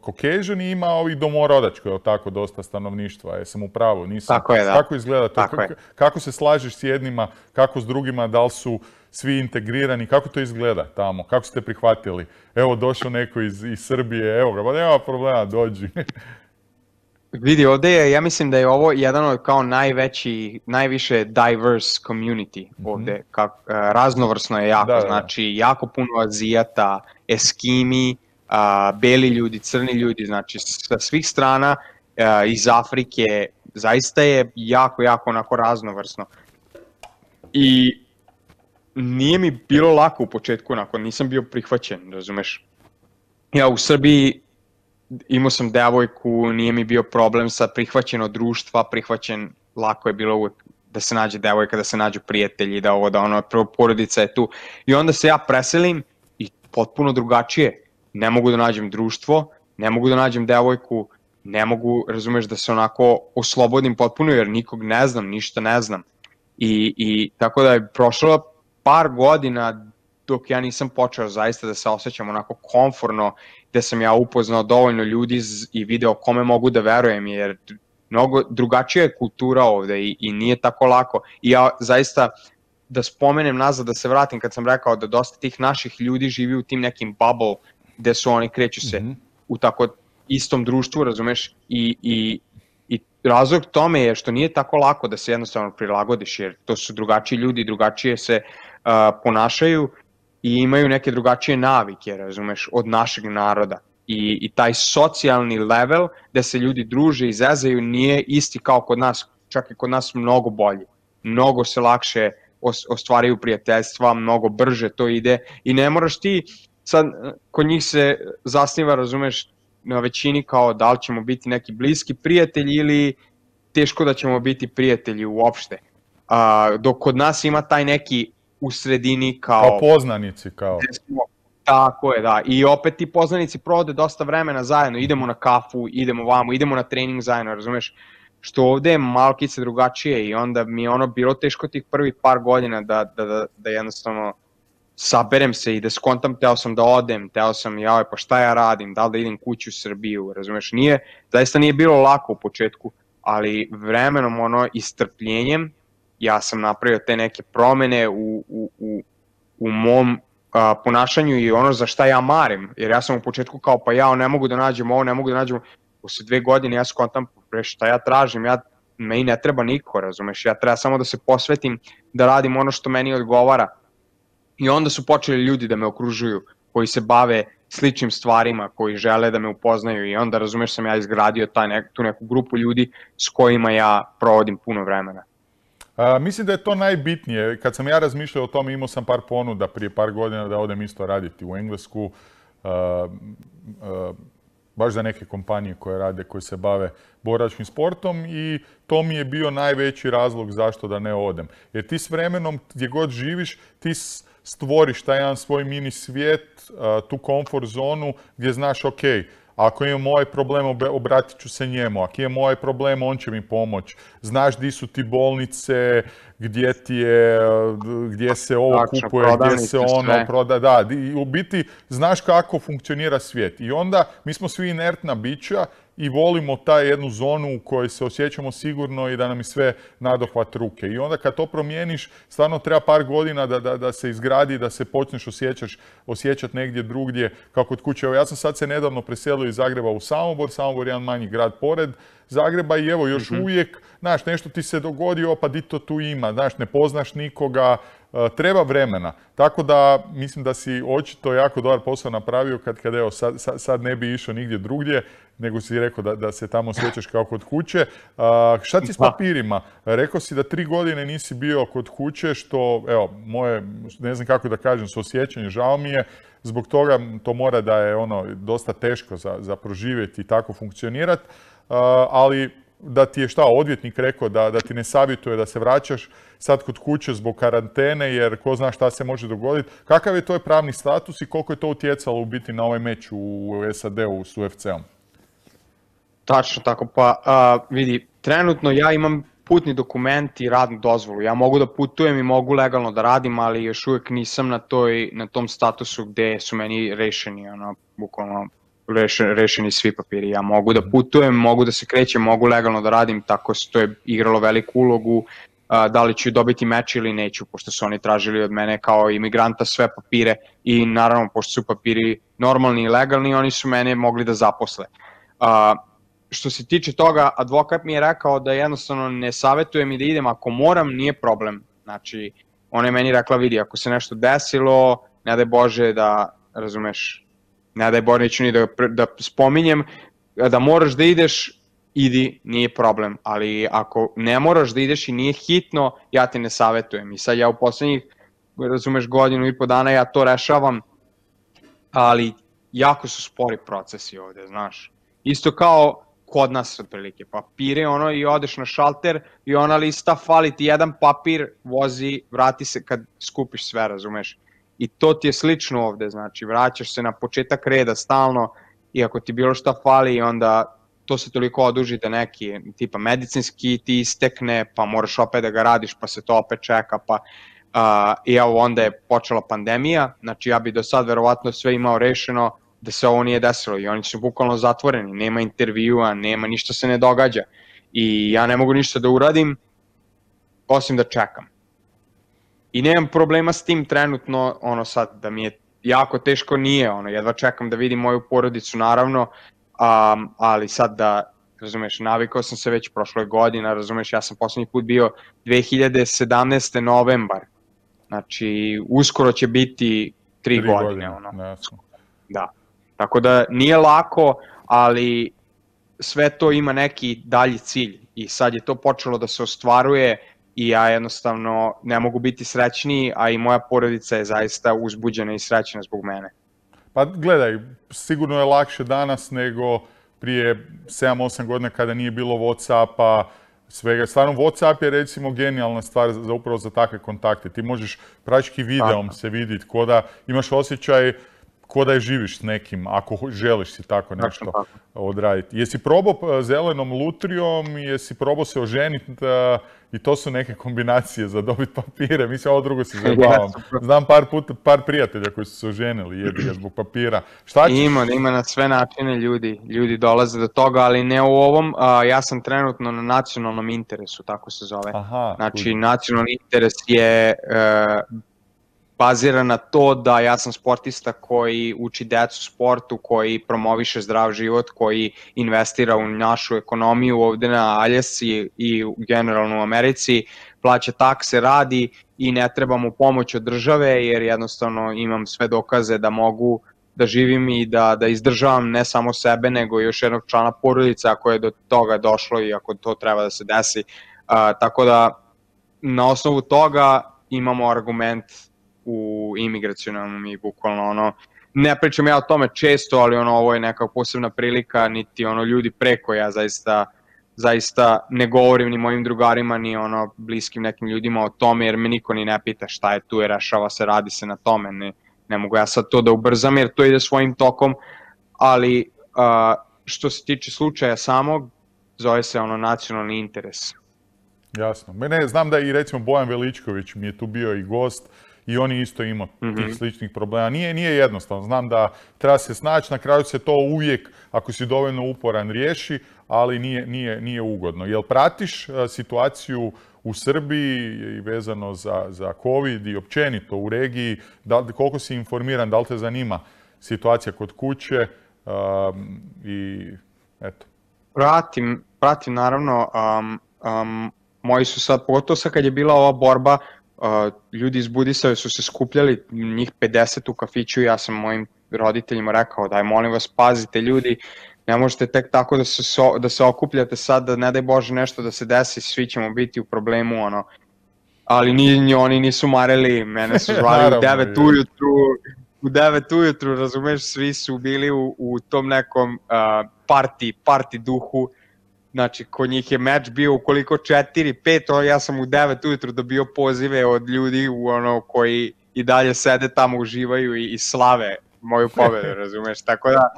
Speaker 1: kokežan i ima ovih domorodačko, je tako, dosta stanovništva, jesam u pravu, nisam.
Speaker 2: Tako je, da.
Speaker 1: Kako izgleda to? Tako kako, kako se slažeš s jednima, kako s drugima, da li su svi integrirani, kako to izgleda tamo, kako ste prihvatili? Evo, došao neko iz, iz Srbije, evo ga, pa nema problema, dođi.
Speaker 2: Vidi, ovde je, ja mislim da je ovo jedan od kao najveći, najviše diverse community mhm. ovde, mm -hmm. Kak, uh, raznovrsno je jako, da, da. znači jako puno Azijata, Eskimi, uh, beli ljudi, crni ljudi, znači sa svih strana uh, iz Afrike, zaista je jako, jako onako raznovrsno. I nije mi bilo lako u početku, onako, nisam bio prihvaćen, razumeš? Ja u Srbiji imao sam devojku, nije mi bio problem sa prihvaćeno društva, prihvaćen, lako je bilo uvek da se nađe devojka, da se nađu prijatelji, da ovo, da ono, prvo porodica je tu. I onda se ja preselim potpuno drugačije. Ne mogu da nađem društvo, ne mogu da nađem devojku, ne mogu, razumeš, da se onako oslobodim potpuno jer nikog ne znam, ništa ne znam. I, i tako da je prošlo par godina dok ja nisam počeo zaista da se osjećam onako konforno, gde sam ja upoznao dovoljno ljudi i video kome mogu da verujem, jer mnogo drugačija je kultura ovde i, i nije tako lako. I ja zaista da spomenem nazad, da se vratim kad sam rekao da dosta tih naših ljudi živi u tim nekim bubble gde su oni kreću se mm -hmm. u tako istom društvu, razumeš, i, i, i razlog tome je što nije tako lako da se jednostavno prilagodiš, jer to su drugačiji ljudi, drugačije se uh, ponašaju i imaju neke drugačije navike, razumeš, od našeg naroda. I, i taj socijalni level gde se ljudi druže i zezaju nije isti kao kod nas čak i kod nas mnogo bolji. Mnogo se lakše ostvaraju prijateljstva, mnogo brže to ide i ne moraš ti, sad kod njih se zasniva, razumeš, na većini kao da li ćemo biti neki bliski prijatelji ili teško da ćemo biti prijatelji uopšte. A, dok kod nas ima taj neki u sredini kao...
Speaker 1: Kao poznanici, kao...
Speaker 2: Smo, tako je, da. I opet ti poznanici provode dosta vremena zajedno. Idemo na kafu, idemo vamo, idemo na trening zajedno, razumeš? Što ovde je malkice drugačije i onda mi je ono bilo teško tih prvih par godina da, da, da, da jednostavno saberem se i da skontam, teo sam da odem, teo sam, jao, pa šta ja radim, da li da idem kući u Srbiju, razumeš, nije, zaista nije bilo lako u početku, ali vremenom, ono, i strpljenjem, ja sam napravio te neke promene u, u, u, u mom a, ponašanju i ono za šta ja marim, jer ja sam u početku kao pa ja ne mogu da nađem ovo, ne mogu da nađem posle dve godine ja skontam pre šta ja tražim, ja meni ne treba niko, razumeš, ja treba samo da se posvetim, da radim ono što meni odgovara. I onda su počeli ljudi da me okružuju, koji se bave sličnim stvarima, koji žele da me upoznaju i onda, razumeš, sam ja izgradio taj nek, tu neku grupu ljudi s kojima ja provodim puno vremena.
Speaker 1: A, mislim da je to najbitnije. Kad sam ja razmišljao o tome, imao sam par ponuda prije par godina da odem isto raditi u Englesku. A, a, baš za neke kompanije koje rade, koje se bave boračkim sportom i to mi je bio najveći razlog zašto da ne odem. Jer ti s vremenom gdje god živiš, ti stvoriš taj jedan svoj mini svijet, tu komfort zonu gdje znaš, ok, ako imam ovaj problem, obratit ću se njemu. Ako imam ovaj problem, on će mi pomoć. Znaš di su ti bolnice, gdje ti je, gdje se ovo Tačno, kupuje, gdje se ono sve. proda. Da, u biti znaš kako funkcionira svijet. I onda mi smo svi inertna bića i volimo taj jednu zonu u kojoj se osjećamo sigurno i da nam je sve nadohvat ruke. I onda kad to promijeniš, stvarno treba par godina da, da, da se izgradi, da se počneš osjećaš, osjećat negdje drugdje kao kod kuće. Evo, ja sam sad se nedavno preselio iz Zagreba u Samobor, Samobor je jedan manji grad pored Zagreba i evo još mm -hmm. uvijek, znaš, nešto ti se dogodio, pa di to tu ima, znaš, ne poznaš nikoga, treba vremena. Tako da mislim da si očito jako dobar posao napravio kad, kad evo, sad, sad ne bi išao nigdje drugdje, nego si rekao da, da se tamo osjećaš kao kod kuće. A, šta ti s pa. papirima? Rekao si da tri godine nisi bio kod kuće, što, evo, moje, ne znam kako da kažem, osjećanje, žao mi je. Zbog toga to mora da je ono dosta teško za, za proživjeti i tako funkcionirati. Ali da ti je šta odvjetnik rekao da, da ti ne savjetuje da se vraćaš sad kod kuće zbog karantene jer ko zna šta se može dogoditi. Kakav je to pravni status i koliko je to utjecalo u biti na ovaj meč u SAD-u s UFC-om?
Speaker 2: Tačno tako, pa a, vidi, trenutno ja imam putni dokument i radnu dozvolu. Ja mogu da putujem i mogu legalno da radim, ali još uvijek nisam na, toj, na tom statusu gde su meni rešeni, ono, bukvalno rešeni, rešeni svi papiri. Ja mogu da putujem, mogu da se krećem, mogu legalno da radim, tako se to je igralo veliku ulogu a, da li ću dobiti meč ili neću, pošto su oni tražili od mene kao imigranta sve papire i naravno, pošto su papiri normalni i legalni, oni su mene mogli da zaposle. A, što se tiče toga, advokat mi je rekao da jednostavno ne savjetuje mi da idem, ako moram, nije problem. Znači, ona je meni rekla, vidi, ako se nešto desilo, ne daj Bože da, razumeš, ne daj Bože, neću ni da, da spominjem, da moraš da ideš, idi, nije problem, ali ako ne moraš da ideš i nije hitno, ja ti ne savetujem. I sad ja u poslednjih, razumeš, godinu i po dana ja to rešavam, ali jako su spori procesi ovde, znaš. Isto kao kod nas otprilike, papire ono i odeš na šalter i ona lista fali ti jedan papir, vozi, vrati se kad skupiš sve, razumeš. I to ti je slično ovde, znači vraćaš se na početak reda stalno i ako ti bilo šta fali onda to se toliko oduži da neki tipa medicinski ti istekne, pa moraš opet da ga radiš, pa se to opet čeka, pa uh, i evo onda je počela pandemija, znači ja bi do sad verovatno sve imao rešeno da se ovo nije desilo i oni su bukvalno zatvoreni, nema intervjua, nema, ništa se ne događa i ja ne mogu ništa da uradim osim da čekam. I nemam problema s tim trenutno, ono sad, da mi je jako teško nije, ono, jedva čekam da vidim moju porodicu, naravno, um, ali sad da, razumeš, navikao sam se već prošle godine, razumeš, ja sam poslednji put bio 2017. novembar, znači uskoro će biti tri, tri godine, godine, ono. Jasno. Da, tako da nije lako, ali sve to ima neki dalji cilj I sad je to počelo da se ostvaruje i ja jednostavno ne mogu biti srećniji, a i moja porodica je zaista uzbuđena i srećna zbog mene.
Speaker 1: Pa gledaj, sigurno je lakše danas nego prije 7-8 godina kada nije bilo Whatsappa, svega. Stvarno, Whatsapp je recimo genijalna stvar za, upravo za takve kontakte. Ti možeš praktički videom se vidjeti, ko da imaš osjećaj ko da je živiš s nekim, ako želiš si tako nešto odraditi. Jesi probao zelenom lutrijom, jesi probao se oženiti i to su neke kombinacije za dobiti papire. Mislim, ovo drugo se zabavam. Znam par puta, par prijatelja koji su se oženili jebi zbog papira.
Speaker 2: Šta ćeš? Ima, ima na sve načine ljudi. Ljudi dolaze do toga, ali ne u ovom. ja sam trenutno na nacionalnom interesu, tako se zove. Aha, znači, nacionalni interes je e, bazira na to da ja sam sportista koji uči decu sportu, koji promoviše zdrav život, koji investira u našu ekonomiju ovde na Aljesi i generalno u Americi, plaća takse, radi i ne treba mu pomoć od države jer jednostavno imam sve dokaze da mogu da živim i da, da izdržavam ne samo sebe nego još jednog člana porodice ako je do toga došlo i ako to treba da se desi. Uh, tako da na osnovu toga imamo argument u imigracionalnom i bukvalno ono, ne pričam ja o tome često, ali ono, ovo je neka posebna prilika, niti ono ljudi preko ja zaista zaista ne govorim ni mojim drugarima ni ono bliskim nekim ljudima o tome jer me niko ni ne pita šta je tu i rešava se, radi se na tome, ne, ne mogu ja sad to da ubrzam jer to ide svojim tokom, ali uh, što se tiče slučaja samog, zove se ono nacionalni interes.
Speaker 1: Jasno. Mene znam da i recimo Bojan Veličković mi je tu bio i gost, i oni isto imaju tih mhm. sličnih problema. Nije, nije jednostavno, znam da treba se snaći, na kraju se to uvijek, ako si dovoljno uporan, riješi, ali nije, nije, nije ugodno. Jel pratiš e, situaciju u Srbiji i vezano za, za COVID i općenito u regiji, da, koliko si informiran, da li te zanima situacija kod kuće um, i eto.
Speaker 2: Pratim, pratim naravno, um, um, moji su sad, pogotovo sad kad je bila ova borba uh, ljudi iz Budisave su se skupljali, njih 50 u kafiću, ja sam mojim roditeljima rekao, daj molim vas pazite ljudi, ne možete tek tako da se, so, da se okupljate sad, da ne daj Bože nešto da se desi, svi ćemo biti u problemu, ono, ali ni, ni oni nisu mareli, mene su zvali u 9 ujutru, u 9 ujutru, razumeš, svi su bili u, u tom nekom uh, party, party duhu, Znači, kod njih je meč bio ukoliko 4, 5, ja sam u 9 ujutru dobio pozive od ljudi u ono koji i dalje sede tamo, uživaju i, i slave moju pobedu, razumeš? Tako da,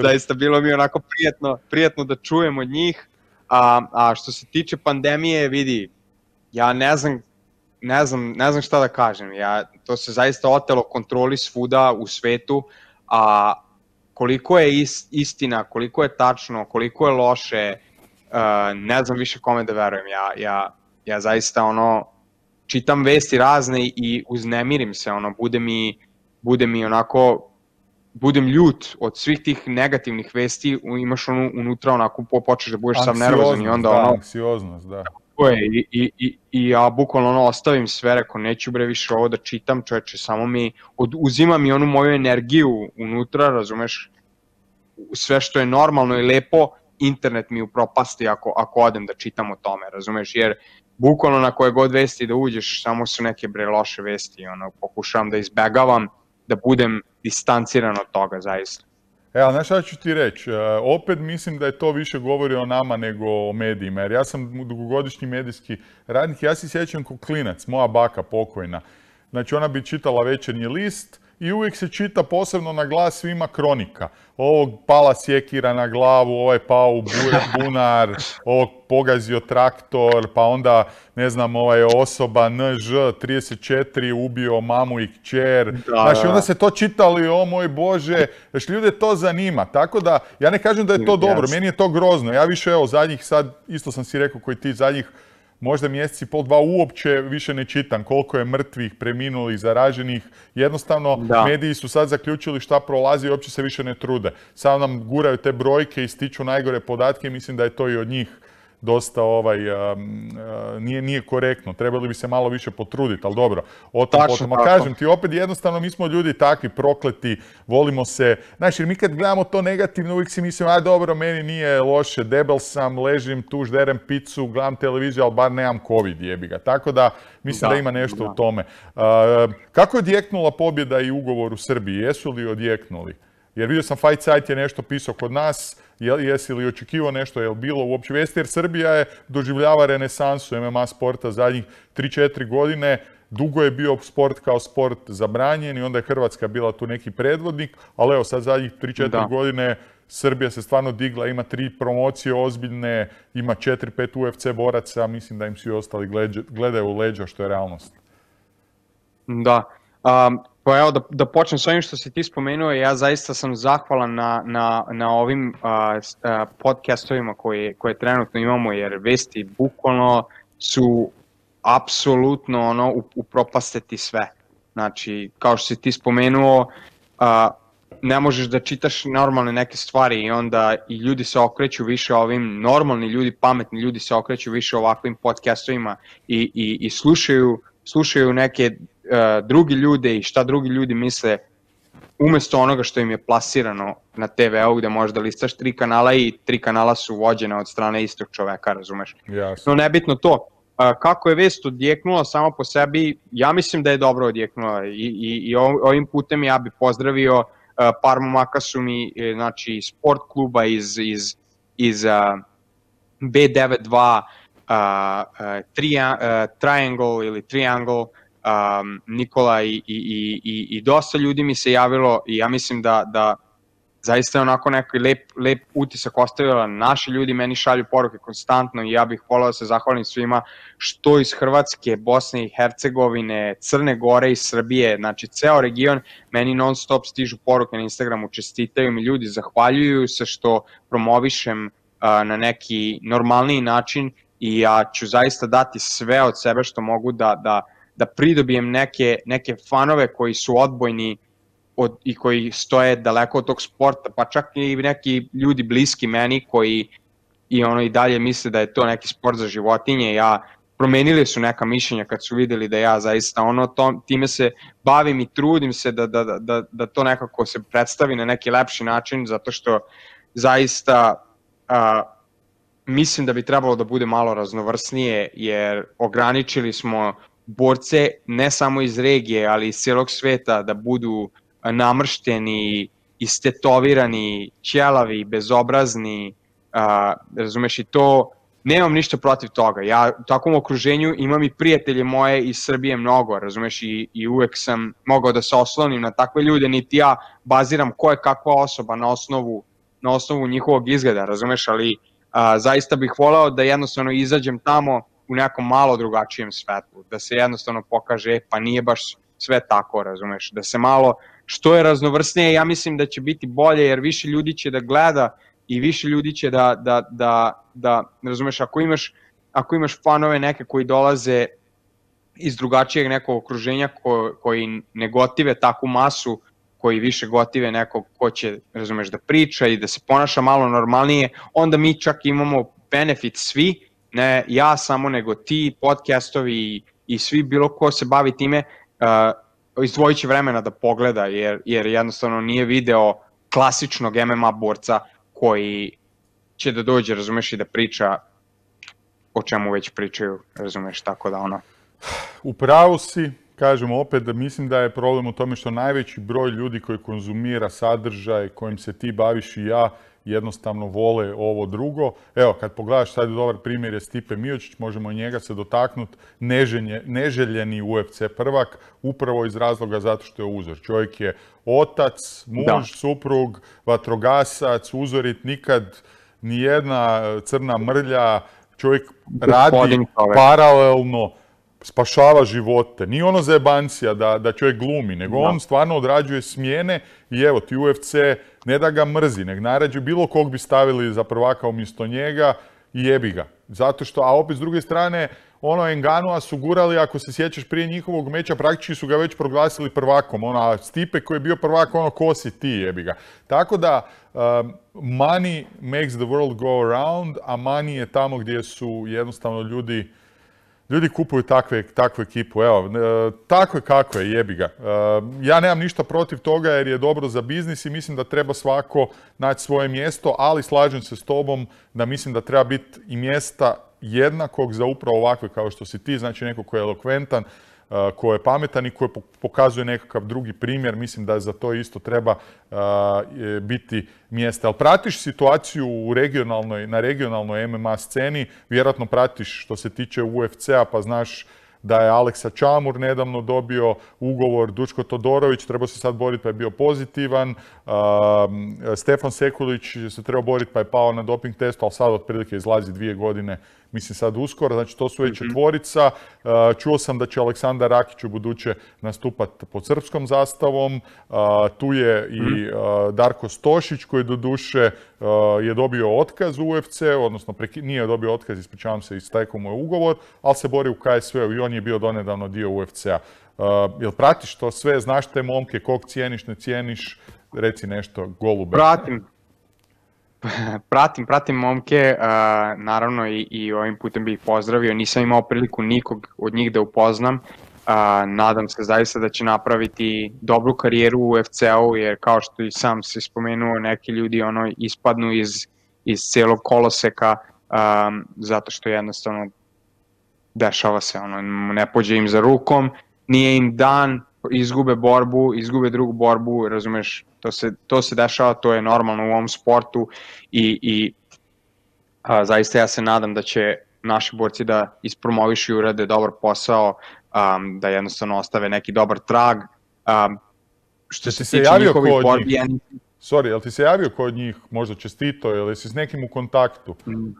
Speaker 2: zaista bilo mi onako prijetno, prijetno da čujem od njih. A, a što se tiče pandemije, vidi, ja ne znam, ne znam, ne znam šta da kažem. Ja, to se zaista otelo kontroli svuda u svetu, a koliko je istina, koliko je tačno, koliko je loše, ne znam više kome da verujem. Ja, ja, ja zaista ono, čitam vesti razne i uznemirim se, ono, bude mi, bude mi onako, budem ljut od svih tih negativnih vesti, imaš ono unutra onako počeš da budeš sam nervozan i onda da, ono...
Speaker 1: Anksioznost, da.
Speaker 2: Je, i, i, i, i ja bukvalno ono ostavim sve, reko neću bre više ovo da čitam, čoveče, samo mi, od, uzima mi onu moju energiju unutra, razumeš, sve što je normalno i lepo, internet mi upropasti ako, ako odem da čitam o tome, razumeš, jer bukvalno na koje god vesti da uđeš, samo su neke bre loše vesti, ono, pokušavam da izbegavam, da budem distanciran od toga, zaista.
Speaker 1: E, ali znaš šta ću ti reći? E, opet mislim da je to više govori o nama nego o medijima, jer ja sam dugogodišnji medijski radnik, ja se sjećam kao klinac, moja baka pokojna. Znači ona bi čitala večernji list, i uvijek se čita posebno na glas svima kronika. Ovog pala sjekira na glavu, ovaj pao u bunar, ovog pogazio traktor, pa onda, ne znam, ovaj osoba NŽ 34 ubio mamu i kćer. Znači, onda se to čitali, o moj Bože, znači ljude to zanima. Tako da, ja ne kažem da je to dobro, meni je to grozno. Ja više, evo, zadnjih sad, isto sam si rekao koji ti zadnjih možda mjeseci pol dva uopće više ne čitam koliko je mrtvih, preminulih, zaraženih. Jednostavno mediji su sad zaključili šta prolazi i uopće se više ne trude. Sad nam guraju te brojke i stiču najgore podatke i mislim da je to i od njih dosta ovaj, nije, nije korektno. Trebali bi se malo više potruditi, ali dobro. O tom potom. A kažem ti, opet jednostavno mi smo ljudi takvi prokleti, volimo se. Znaš, jer mi kad gledamo to negativno, uvijek si mislimo, a dobro, meni nije loše, debel sam, ležim tu, žderem picu, gledam televiziju, ali bar nemam covid, jebi ga. Tako da, mislim da, ima nešto u tome. kako je odjeknula pobjeda i ugovor u Srbiji? Jesu li odjeknuli? Jer vidio sam Fight Site je nešto pisao kod nas, jesi li očekivao nešto, je li bilo uopće vijesti, jer Srbija je doživljava renesansu MMA sporta zadnjih 3-4 godine, dugo je bio sport kao sport zabranjen i onda je Hrvatska bila tu neki predvodnik, ali evo sad zadnjih 3-4 godine Srbija se stvarno digla, ima tri promocije ozbiljne, ima 4-5 UFC boraca, mislim da im svi ostali gledaju u leđa što je realnost.
Speaker 2: Da, pa evo da, da počnem s ovim što si ti spomenuo, ja zaista sam zahvalan na, na, na ovim podcastovima koje, koje trenutno imamo, jer vesti bukvalno su apsolutno ono upropastiti sve. Znači, kao što si ti spomenuo, ne možeš da čitaš normalne neke stvari i onda i ljudi se okreću više ovim, normalni ljudi, pametni ljudi se okreću više ovakvim podcastovima i, i, i slušaju, slušaju neke uh, drugi ljude i šta drugi ljudi misle umesto onoga što im je plasirano na TV-u gde možda listaš tri kanala i tri kanala su vođene od strane istog čoveka, razumeš?
Speaker 1: Jasno.
Speaker 2: No nebitno to, kako je vest odjeknula samo po sebi, ja mislim da je dobro odjeknula i, i, i ovim putem ja bi pozdravio par momaka su mi e, znači, sport kluba iz, iz, iz B92 tri, Triangle ili Triangle um, Nikola i, i, i, i dosta ljudi mi se javilo i ja mislim da, da zaista je onako neki lep, lep utisak ostavila. Naši ljudi meni šalju poruke konstantno i ja bih volao da se zahvalim svima što iz Hrvatske, Bosne i Hercegovine, Crne Gore i Srbije, znači ceo region, meni non stop stižu poruke na Instagramu, čestitaju mi ljudi, zahvaljuju se što promovišem uh, na neki normalniji način i ja ću zaista dati sve od sebe što mogu da, da, da pridobijem neke, neke fanove koji su odbojni od, i koji stoje daleko od tog sporta, pa čak i neki ljudi bliski meni koji i ono i dalje misle da je to neki sport za životinje, ja promenili su neka mišljenja kad su videli da ja zaista ono to, time se bavim i trudim se da, da, da, da to nekako se predstavi na neki lepši način zato što zaista a, mislim da bi trebalo da bude malo raznovrsnije jer ograničili smo borce ne samo iz regije, ali iz cijelog sveta da budu namršteni, istetovirani, ćelavi, bezobrazni, a, razumeš i to, nemam ništa protiv toga. Ja u takvom okruženju imam i prijatelje moje iz Srbije mnogo, razumeš, i, i uvek sam mogao da se oslonim na takve ljude, niti ja baziram ko je kakva osoba na osnovu, na osnovu njihovog izgleda, razumeš, ali a, zaista bih voleo da jednostavno izađem tamo u nekom malo drugačijem svetlu, da se jednostavno pokaže, e, pa nije baš sve tako, razumeš, da se malo, što je raznovrsnije, ja mislim da će biti bolje, jer više ljudi će da gleda i više ljudi će da, da, da, da razumeš, ako imaš, ako imaš fanove neke koji dolaze iz drugačijeg nekog okruženja ko, koji ne gotive takvu masu, koji više gotive nekog ko će, razumeš, da priča i da se ponaša malo normalnije, onda mi čak imamo benefit svi, ne ja samo, nego ti, podcastovi i, i svi bilo ko se bavi time, uh, izdvojit će vremena da pogleda, jer, jer jednostavno nije video klasičnog MMA borca koji će da dođe, razumeš, i da priča o čemu već pričaju, razumeš, tako da ono...
Speaker 1: U pravu si, kažemo opet da mislim da je problem u tome što najveći broj ljudi koji konzumira sadržaj kojim se ti baviš i ja, jednostavno vole ovo drugo. Evo, kad pogledaš, sad dobar primjer je Stipe Miočić, možemo i njega se dotaknuti, neželjeni UFC prvak, upravo iz razloga zato što je uzor. Čovjek je otac, muž, suprug, vatrogasac, uzorit, nikad nijedna crna mrlja, čovjek radi paralelno, spašava živote. Nije ono zajebancija da, da čovjek glumi, nego on stvarno odrađuje smjene i evo ti UFC ne da ga mrzi, nek naređu bilo kog bi stavili za prvaka umjesto njega i jebi ga. Zato što, a opet s druge strane, ono Enganua su gurali, ako se sjećaš prije njihovog meča, praktički su ga već proglasili prvakom. Ona Stipe koji je bio prvak, ono kosi ti jebi ga. Tako da, um, money makes the world go around, a money je tamo gdje su jednostavno ljudi Ljudi kupuju takve, takvu ekipu, evo, e, tako je kako je, jebi ga. E, ja nemam ništa protiv toga jer je dobro za biznis i mislim da treba svako naći svoje mjesto, ali slažem se s tobom da mislim da treba biti i mjesta jednakog za upravo ovakve kao što si ti, znači neko ko je elokventan, ko je pametan i koji pokazuje nekakav drugi primjer. Mislim da za to isto treba biti mjesta. Ali pratiš situaciju u regionalnoj, na regionalnoj MMA sceni, vjerojatno pratiš što se tiče UFC-a pa znaš da je Aleksa Čamur nedavno dobio ugovor, Dučko Todorović trebao se sad boriti pa je bio pozitivan, Stefan Sekulić se trebao boriti pa je pao na doping testu, ali sad otprilike izlazi dvije godine mislim sad uskoro, znači to su već mhm. četvorica. Čuo sam da će Aleksandar Rakić u buduće nastupati pod srpskom zastavom. Tu je i mhm. Darko Stošić koji do duše je dobio otkaz u UFC, odnosno nije dobio otkaz, ispričavam se, istekao mu je ugovor, ali se bori u KSV-u i on je bio donedavno dio UFC-a. Jel pratiš to sve, znaš te momke, kog cijeniš, ne cijeniš, reci nešto, golube.
Speaker 2: Pratim, pratim, pratim momke, naravno i, i ovim putem bih pozdravio, nisam imao priliku nikog od njih da upoznam, nadam se zaista da će napraviti dobru karijeru u UFC-u, jer kao što i sam se spomenuo, neki ljudi ono ispadnu iz, iz celog koloseka, zato što jednostavno dešava se, ono, ne pođe im za rukom, nije im dan, izgube borbu, izgube drugu borbu, razumeš, to se, to se dešava, to je normalno u ovom sportu i, i a, zaista ja se nadam da će naši borci da ispromovišu i urade dobar posao, um, da jednostavno ostave neki dobar trag. Um,
Speaker 1: što se, se tiče njihovih borbi... Njih? Sorry, jel ti se javio kod njih, možda čestito, ili si s nekim u kontaktu? Mm.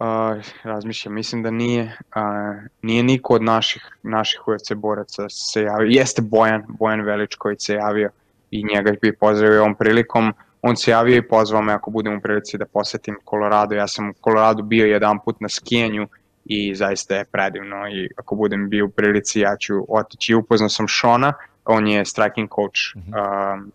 Speaker 2: Uh, razmišljam, mislim da nije, uh, nije niko od naših, naših UFC boraca se javio. Jeste Bojan, Bojan Veličković se javio i njega bih pozdravio ovom prilikom. On se javio i pozvao me ako budem u prilici da posetim Colorado. Ja sam u Colorado bio jedan put na skijanju i zaista je predivno i ako budem bio u prilici ja ću otići. Upoznao sam Šona, on je striking coach uh,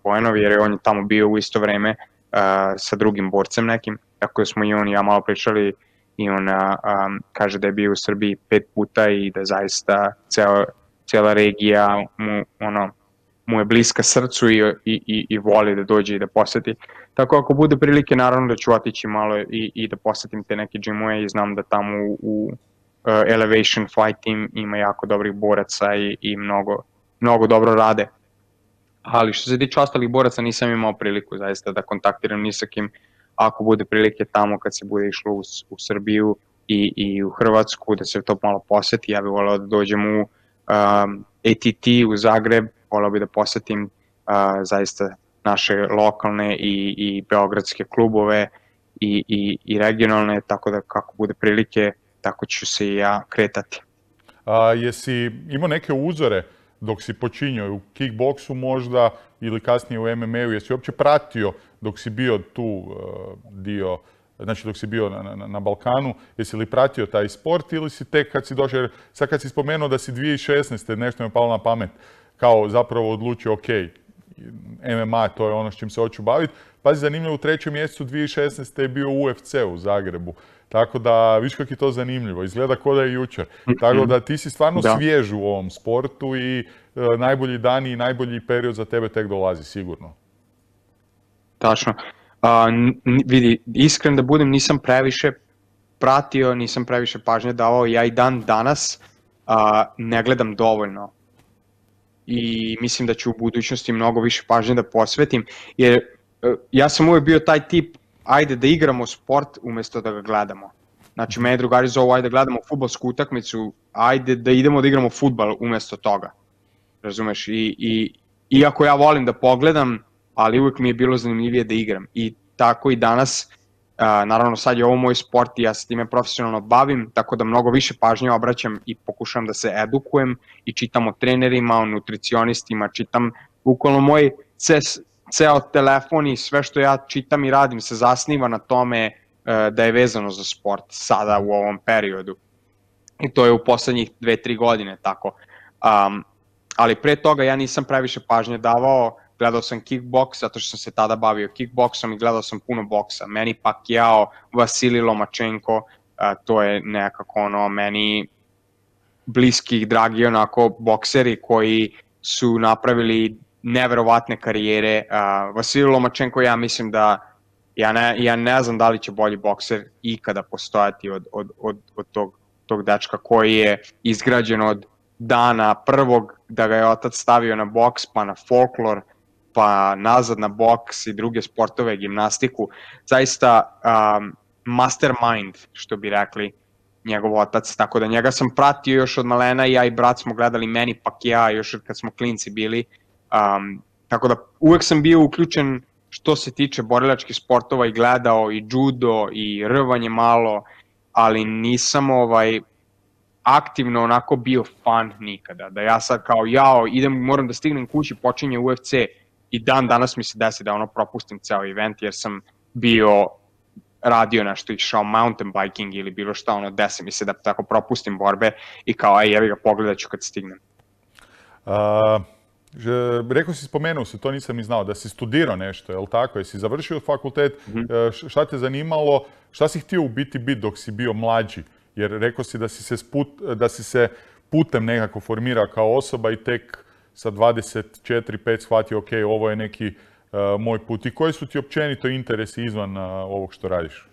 Speaker 2: Bojanov jer on je tamo bio u isto vreme uh, sa drugim borcem nekim, tako da smo i on i ja malo pričali i on um, kaže da je bio u Srbiji pet puta i da zaista ceo, cijela regija mu, ono, mu je bliska srcu i, i, i, i voli da dođe i da poseti. Tako ako bude prilike, naravno da ću otići malo i, i da posetim te neke džimuje i znam da tamo u, u uh, Elevation Fight Team ima jako dobrih boraca i, i mnogo, mnogo dobro rade. Ali što se tiče ostalih boraca nisam imao priliku zaista da kontaktiram ni sa kim ako bude prilike tamo kad se bude išlo u, u Srbiju i, i u Hrvatsku da se to malo poseti, ja bih voleo da dođem u um, ATT u Zagreb, voleo bih da posetim uh, zaista naše lokalne i, i beogradske klubove i, i, i regionalne, tako da kako bude prilike, tako ću se i ja kretati.
Speaker 1: A, jesi imao neke uzore dok si počinio u kickboksu možda ili kasnije u MMA-u, jesi uopće pratio dok si bio tu uh, dio, znači dok si bio na, na, na Balkanu, jesi li pratio taj sport ili si tek kad si došao, jer sad kad si spomenuo da si 2016. nešto mi je palo na pamet, kao zapravo odlučio, ok, MMA, to je ono s čim se hoću baviti. Pazi, zanimljivo, u trećem mjesecu 2016. je bio UFC u Zagrebu. Tako da, viš kako je to zanimljivo. Izgleda kao da je jučer. Tako da ti si stvarno da. svjež u ovom sportu i e, najbolji dani i najbolji period za tebe tek dolazi, sigurno.
Speaker 2: Tačno. A, vidi, iskren da budem, nisam previše pratio, nisam previše pažnje davao. Ja i dan danas a, ne gledam dovoljno i mislim da ću u budućnosti mnogo više pažnje da posvetim, jer e, ja sam uvek bio taj tip, ajde da igramo sport umesto da ga gledamo. Znači, mene drugari zovu, ajde da gledamo futbolsku utakmicu, ajde da idemo da igramo futbal umesto toga. Razumeš? I, i, iako ja volim da pogledam, ali uvek mi je bilo zanimljivije da igram. I tako i danas, a, naravno sad je ovo moj sport i ja se time profesionalno bavim, tako da mnogo više pažnje obraćam i pokušam da se edukujem i čitam o trenerima, o nutricionistima, čitam bukvalno moj ces, ceo telefon i sve što ja čitam i radim se zasniva na tome e, da je vezano za sport sada u ovom periodu. I to je u poslednjih dve, tri godine tako. Um, ali pre toga ja nisam previše pažnje davao, gledao sam kickboks zato što sam se tada bavio kickboksom i gledao sam puno boksa. Meni Pacquiao, Vasili Lomachenko, uh, to je nekako ono meni bliski, dragi onako bokseri koji su napravili neverovatne karijere. Uh, Vasilij Lomachenko ja mislim da ja ne, ja ne znam da li će bolji bokser ikada postojati od, od, od, od tog, tog dečka koji je izgrađen od dana prvog da ga je otac stavio na boks, pa na folklor, pa nazad na boks i druge sportove, gimnastiku. Zaista um, mastermind, što bi rekli, njegov otac, tako da njega sam pratio još od malena ja i brat smo gledali meni pak ja još kad smo klinci bili, um, tako da uvek sam bio uključen što se tiče borilačkih sportova i gledao i judo i rvanje malo, ali nisam ovaj aktivno onako bio fan nikada, da ja sad kao jao idem, moram da stignem kući, počinje UFC i dan danas mi se desi da ono propustim ceo event jer sam bio radio nešto, išao mountain biking ili bilo šta, ono, desi mi se da tako propustim borbe i kao, aj, evi ga, pogledat ću kad stignem.
Speaker 1: Uh, rekao si, spomenuo se, to nisam ni znao, da si studirao nešto, je li tako? Jesi završio fakultet, mm -hmm. šta te zanimalo, šta si htio u biti biti dok si bio mlađi? Jer rekao si da si se, sput, da si se putem nekako formirao kao osoba i tek sa 24-5 shvatio, ok, ovo je neki uh, moj put. I koji su ti općenito interesi izvan uh, ovog što radiš?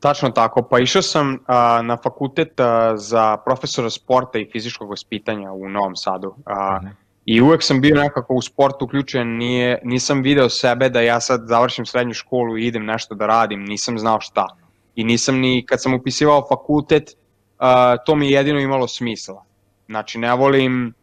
Speaker 2: Tačno tako, pa išao sam na fakultet za profesora sporta i fizičkog vaspitanja u Novom Sadu. Uh. I uvek sam bio nekako u sport uključen, nije, nisam video sebe da ja sad završim srednju školu i idem nešto da radim, nisam znao šta. I nisam ni, kad sam upisivao fakultet, to mi je jedino imalo smisla. Znači, ne volim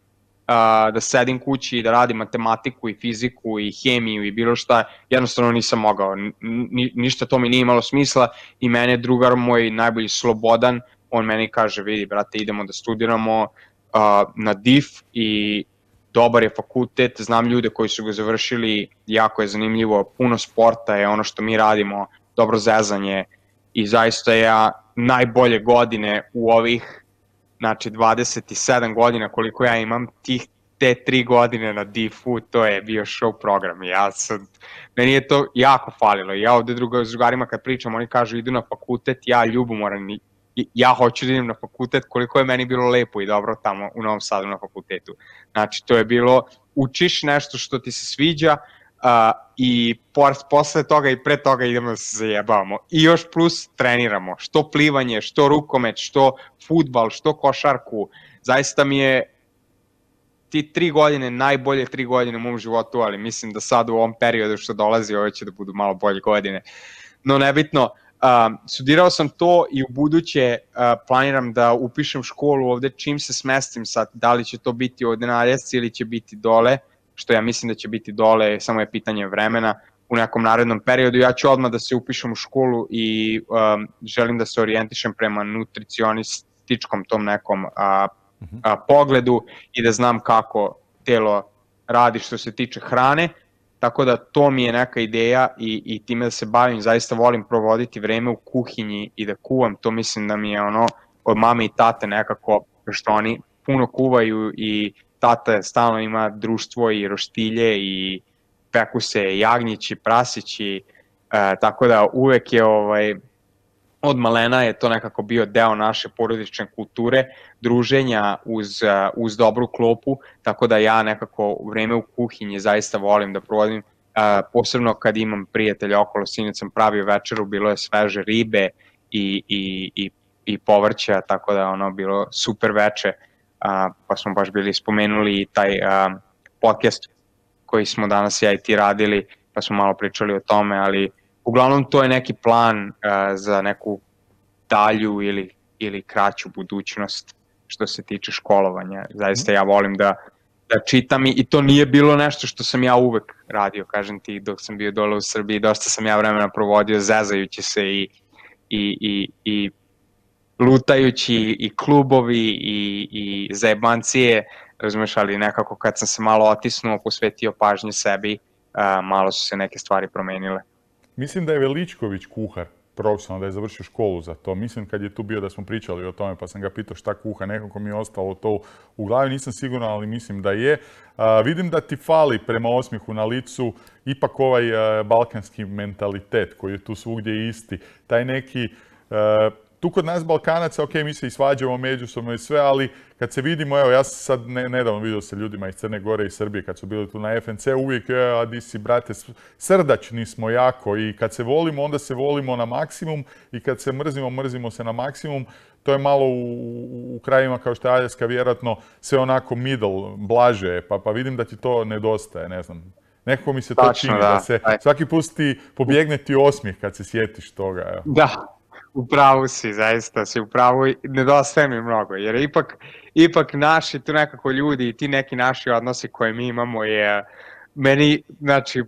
Speaker 2: uh, da sedim kući i da radim matematiku i fiziku i hemiju i bilo šta, jednostavno nisam mogao. Ni, ništa to mi nije imalo smisla i mene drugar moj najbolji slobodan, on meni kaže, vidi brate, idemo da studiramo uh, na DIF i dobar je fakultet, znam ljude koji su ga završili, jako je zanimljivo, puno sporta je ono što mi radimo, dobro zezanje i zaista ja najbolje godine u ovih znači 27 godina koliko ja imam, tih te tri godine na DFU, to je bio show program. Ja sam, meni je to jako falilo. Ja ovde druga, s drugarima kad pričam, oni kažu idu na fakultet, ja ljubomoran, ja hoću da idem na fakultet, koliko je meni bilo lepo i dobro tamo u Novom Sadu na fakultetu. Znači, to je bilo, učiš nešto što ti se sviđa, Uh, i posle toga i pre toga idemo da se zajebavamo. I još plus treniramo, što plivanje, što rukomet, što futbal, što košarku. Zaista mi je ti tri godine, najbolje tri godine u mom životu, ali mislim da sad u ovom periodu što dolazi ove će da budu malo bolje godine. No nebitno, uh, studirao sam to i u buduće uh, planiram da upišem školu ovde čim se smestim sad, da li će to biti ovde na Aljasci ili će biti dole. Uh, što ja mislim da će biti dole, samo je pitanje vremena. U nekom narednom periodu. Ja ću odmah da se upišem u školu i um, želim da se orijentišem prema nutricionističkom tom nekom a, a, pogledu i da znam kako telo radi što se tiče hrane, tako da to mi je neka ideja i, i time da se bavim, zaista volim provoditi vreme u kuhinji i da kuvam, to mislim da mi je ono od mame i tate nekako, što oni puno kuvaju i tata stalno ima društvo i roštilje i peku se jagnjići, prasići, e, tako da uvek je ovaj, od malena je to nekako bio deo naše porodične kulture, druženja uz, e, uz dobru klopu, tako da ja nekako vreme u kuhinji zaista volim da provodim, uh, posebno kad imam prijatelja okolo, sinac sam pravio večeru, bilo je sveže ribe i, i, i, i povrća, tako da ono bilo super veče. A, pa smo baš bili spomenuli taj a, podcast koji smo danas ja i ti radili, pa smo malo pričali o tome, ali uglavnom to je neki plan a, za neku dalju ili, ili kraću budućnost što se tiče školovanja. Zaista ja volim da, da čitam i, i to nije bilo nešto što sam ja uvek radio, kažem ti, dok sam bio dole u Srbiji, dosta sam ja vremena provodio zezajući se i, i, i, i lutajući i klubovi i, i zajebancije, razumeš, ali nekako kad sam se malo otisnuo, posvetio pažnje sebi, uh, malo su se neke stvari promenile.
Speaker 1: Mislim da je Veličković kuhar. profesionalno, da je završio školu za to. Mislim kad je tu bio da smo pričali o tome pa sam ga pitao šta kuha, nekako mi je ostalo to u glavi, nisam siguran, ali mislim da je. vidim da ti fali prema osmijehu na licu ipak ovaj balkanski mentalitet koji je tu svugdje isti. Taj neki tu kod nas Balkanaca, ok, mi se i svađamo međusobno i sve, ali kad se vidimo, evo, ja sam sad nedavno vidio se ljudima iz Crne Gore i Srbije kad su bili tu na FNC, uvijek, e, a di si, brate, srdačni smo jako i kad se volimo, onda se volimo na maksimum i kad se mrzimo, mrzimo se na maksimum. To je malo u, krajima kao što je Aljaska vjerojatno sve onako middle, blaže, pa, pa vidim da ti to nedostaje, ne znam. Nekako mi se to čini, da, se svaki put ti pobjegne ti osmijeh kad se sjetiš toga. Evo.
Speaker 2: Da, U pravu si, zaista si u pravu, nedostaje mi mnogo, jer ipak, ipak naši tu nekako ljudi i ti neki naši odnosi koje mi imamo je, meni, znači,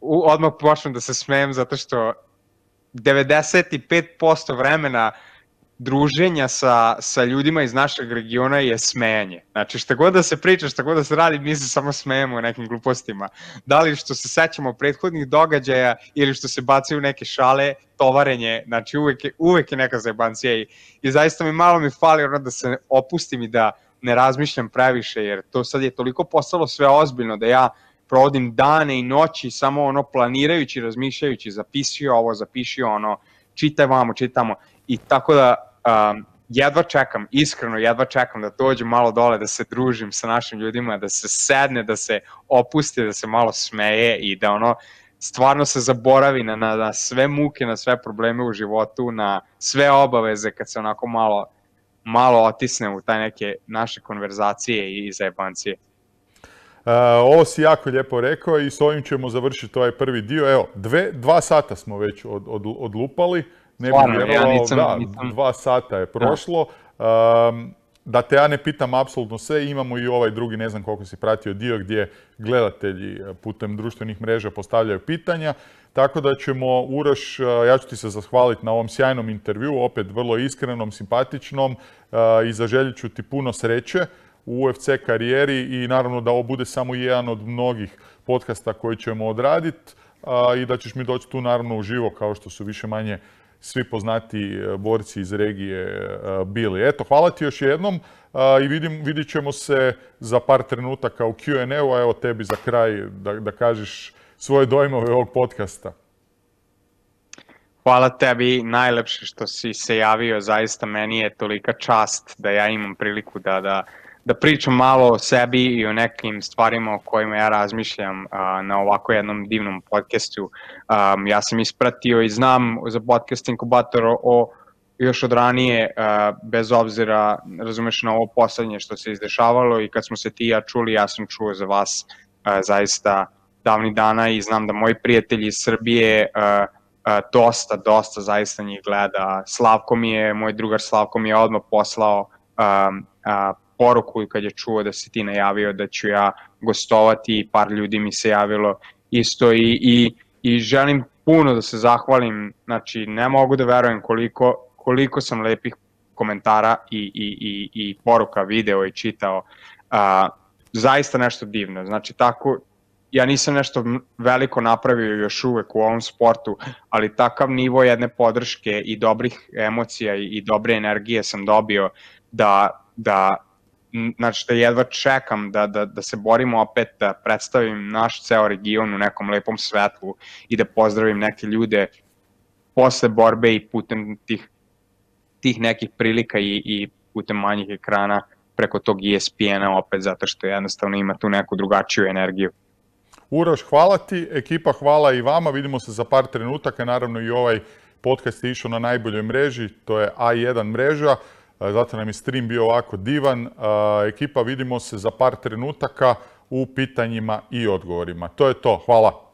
Speaker 2: odmah počnem da se smejem zato što 95% vremena uh, druženja sa, sa ljudima iz našeg regiona je smejanje. Znači, šta god da se priča, šta god da se radi, mi se samo smejemo u nekim glupostima. Da li što se sećamo prethodnih događaja ili što se bacaju neke šale, tovarenje, znači uvek je, uvek je neka zajebancija i, i zaista mi malo mi fali ono da se opustim i da ne razmišljam previše, jer to sad je toliko postalo sve ozbiljno da ja provodim dane i noći samo ono planirajući, razmišljajući, zapisio ovo, zapišio ono, čitaj vamo, čitamo i tako da um, jedva čekam, iskreno jedva čekam da dođem malo dole, da se družim sa našim ljudima, da se sedne, da se opusti, da se malo smeje i da ono stvarno se zaboravi na, na, na sve muke, na sve probleme u životu, na sve obaveze kad se onako malo malo otisne u taj neke naše konverzacije i zajebancije.
Speaker 1: Uh, ovo si jako lijepo rekao i s ovim ćemo završiti ovaj prvi dio. Evo, dve, dva sata smo već od, od, odlupali ne bih ja nisam, da, dva sata je prošlo. Da. te ja ne pitam apsolutno sve, imamo i ovaj drugi, ne znam koliko si pratio dio, gdje gledatelji putem društvenih mreža postavljaju pitanja. Tako da ćemo, Uroš, ja ću ti se zahvaliti na ovom sjajnom intervju, opet vrlo iskrenom, simpatičnom i zaželjit ću ti puno sreće u UFC karijeri i naravno da ovo bude samo jedan od mnogih podcasta koji ćemo odraditi i da ćeš mi doći tu naravno uživo kao što su više manje svi poznati e, borci iz regije e, bili. Eto, hvala ti još jednom e, i vidim, vidit ćemo se za par trenutaka u Q&A-u, a evo tebi za kraj da, da kažeš svoje dojmove ovog podcasta.
Speaker 2: Hvala tebi, najlepše što si se javio, zaista meni je tolika čast da ja imam priliku da, da, da pričam malo o sebi i o nekim stvarima o kojima ja razmišljam a, na ovako jednom divnom podcastu. Um, ja sam ispratio i znam za podcast inkubator o još od ranije, a, bez obzira, razumeš, na ovo poslednje što se izdešavalo i kad smo se ti ja čuli, ja sam čuo za vas a, zaista davni dana i znam da moji prijatelji iz Srbije a, a, dosta, dosta zaista njih gleda. Slavko mi je, moj drugar Slavko mi je odmah poslao a, a, poruku kad je čuo da si ti najavio da ću ja gostovati i par ljudi mi se javilo isto i, i, i želim puno da se zahvalim, znači ne mogu da verujem koliko, koliko sam lepih komentara i, i, i, i poruka video i čitao, a, zaista nešto divno, znači tako, ja nisam nešto veliko napravio još uvek u ovom sportu, ali takav nivo jedne podrške i dobrih emocija i, i dobre energije sam dobio da, da znači da jedva čekam da, da, da se borimo opet, da predstavim naš ceo region u nekom lepom svetlu i da pozdravim neke ljude posle borbe i putem tih, tih nekih prilika i, i putem manjih ekrana preko tog ESPN-a opet zato što jednostavno ima tu neku drugačiju energiju.
Speaker 1: Uroš, hvala ti, ekipa hvala i vama, vidimo se za par trenutaka, naravno i ovaj podcast je išao na najboljoj mreži, to je A1 mreža. Zato nam je stream bio ovako divan. Ekipa, vidimo se za par trenutaka u pitanjima i odgovorima. To je to. Hvala.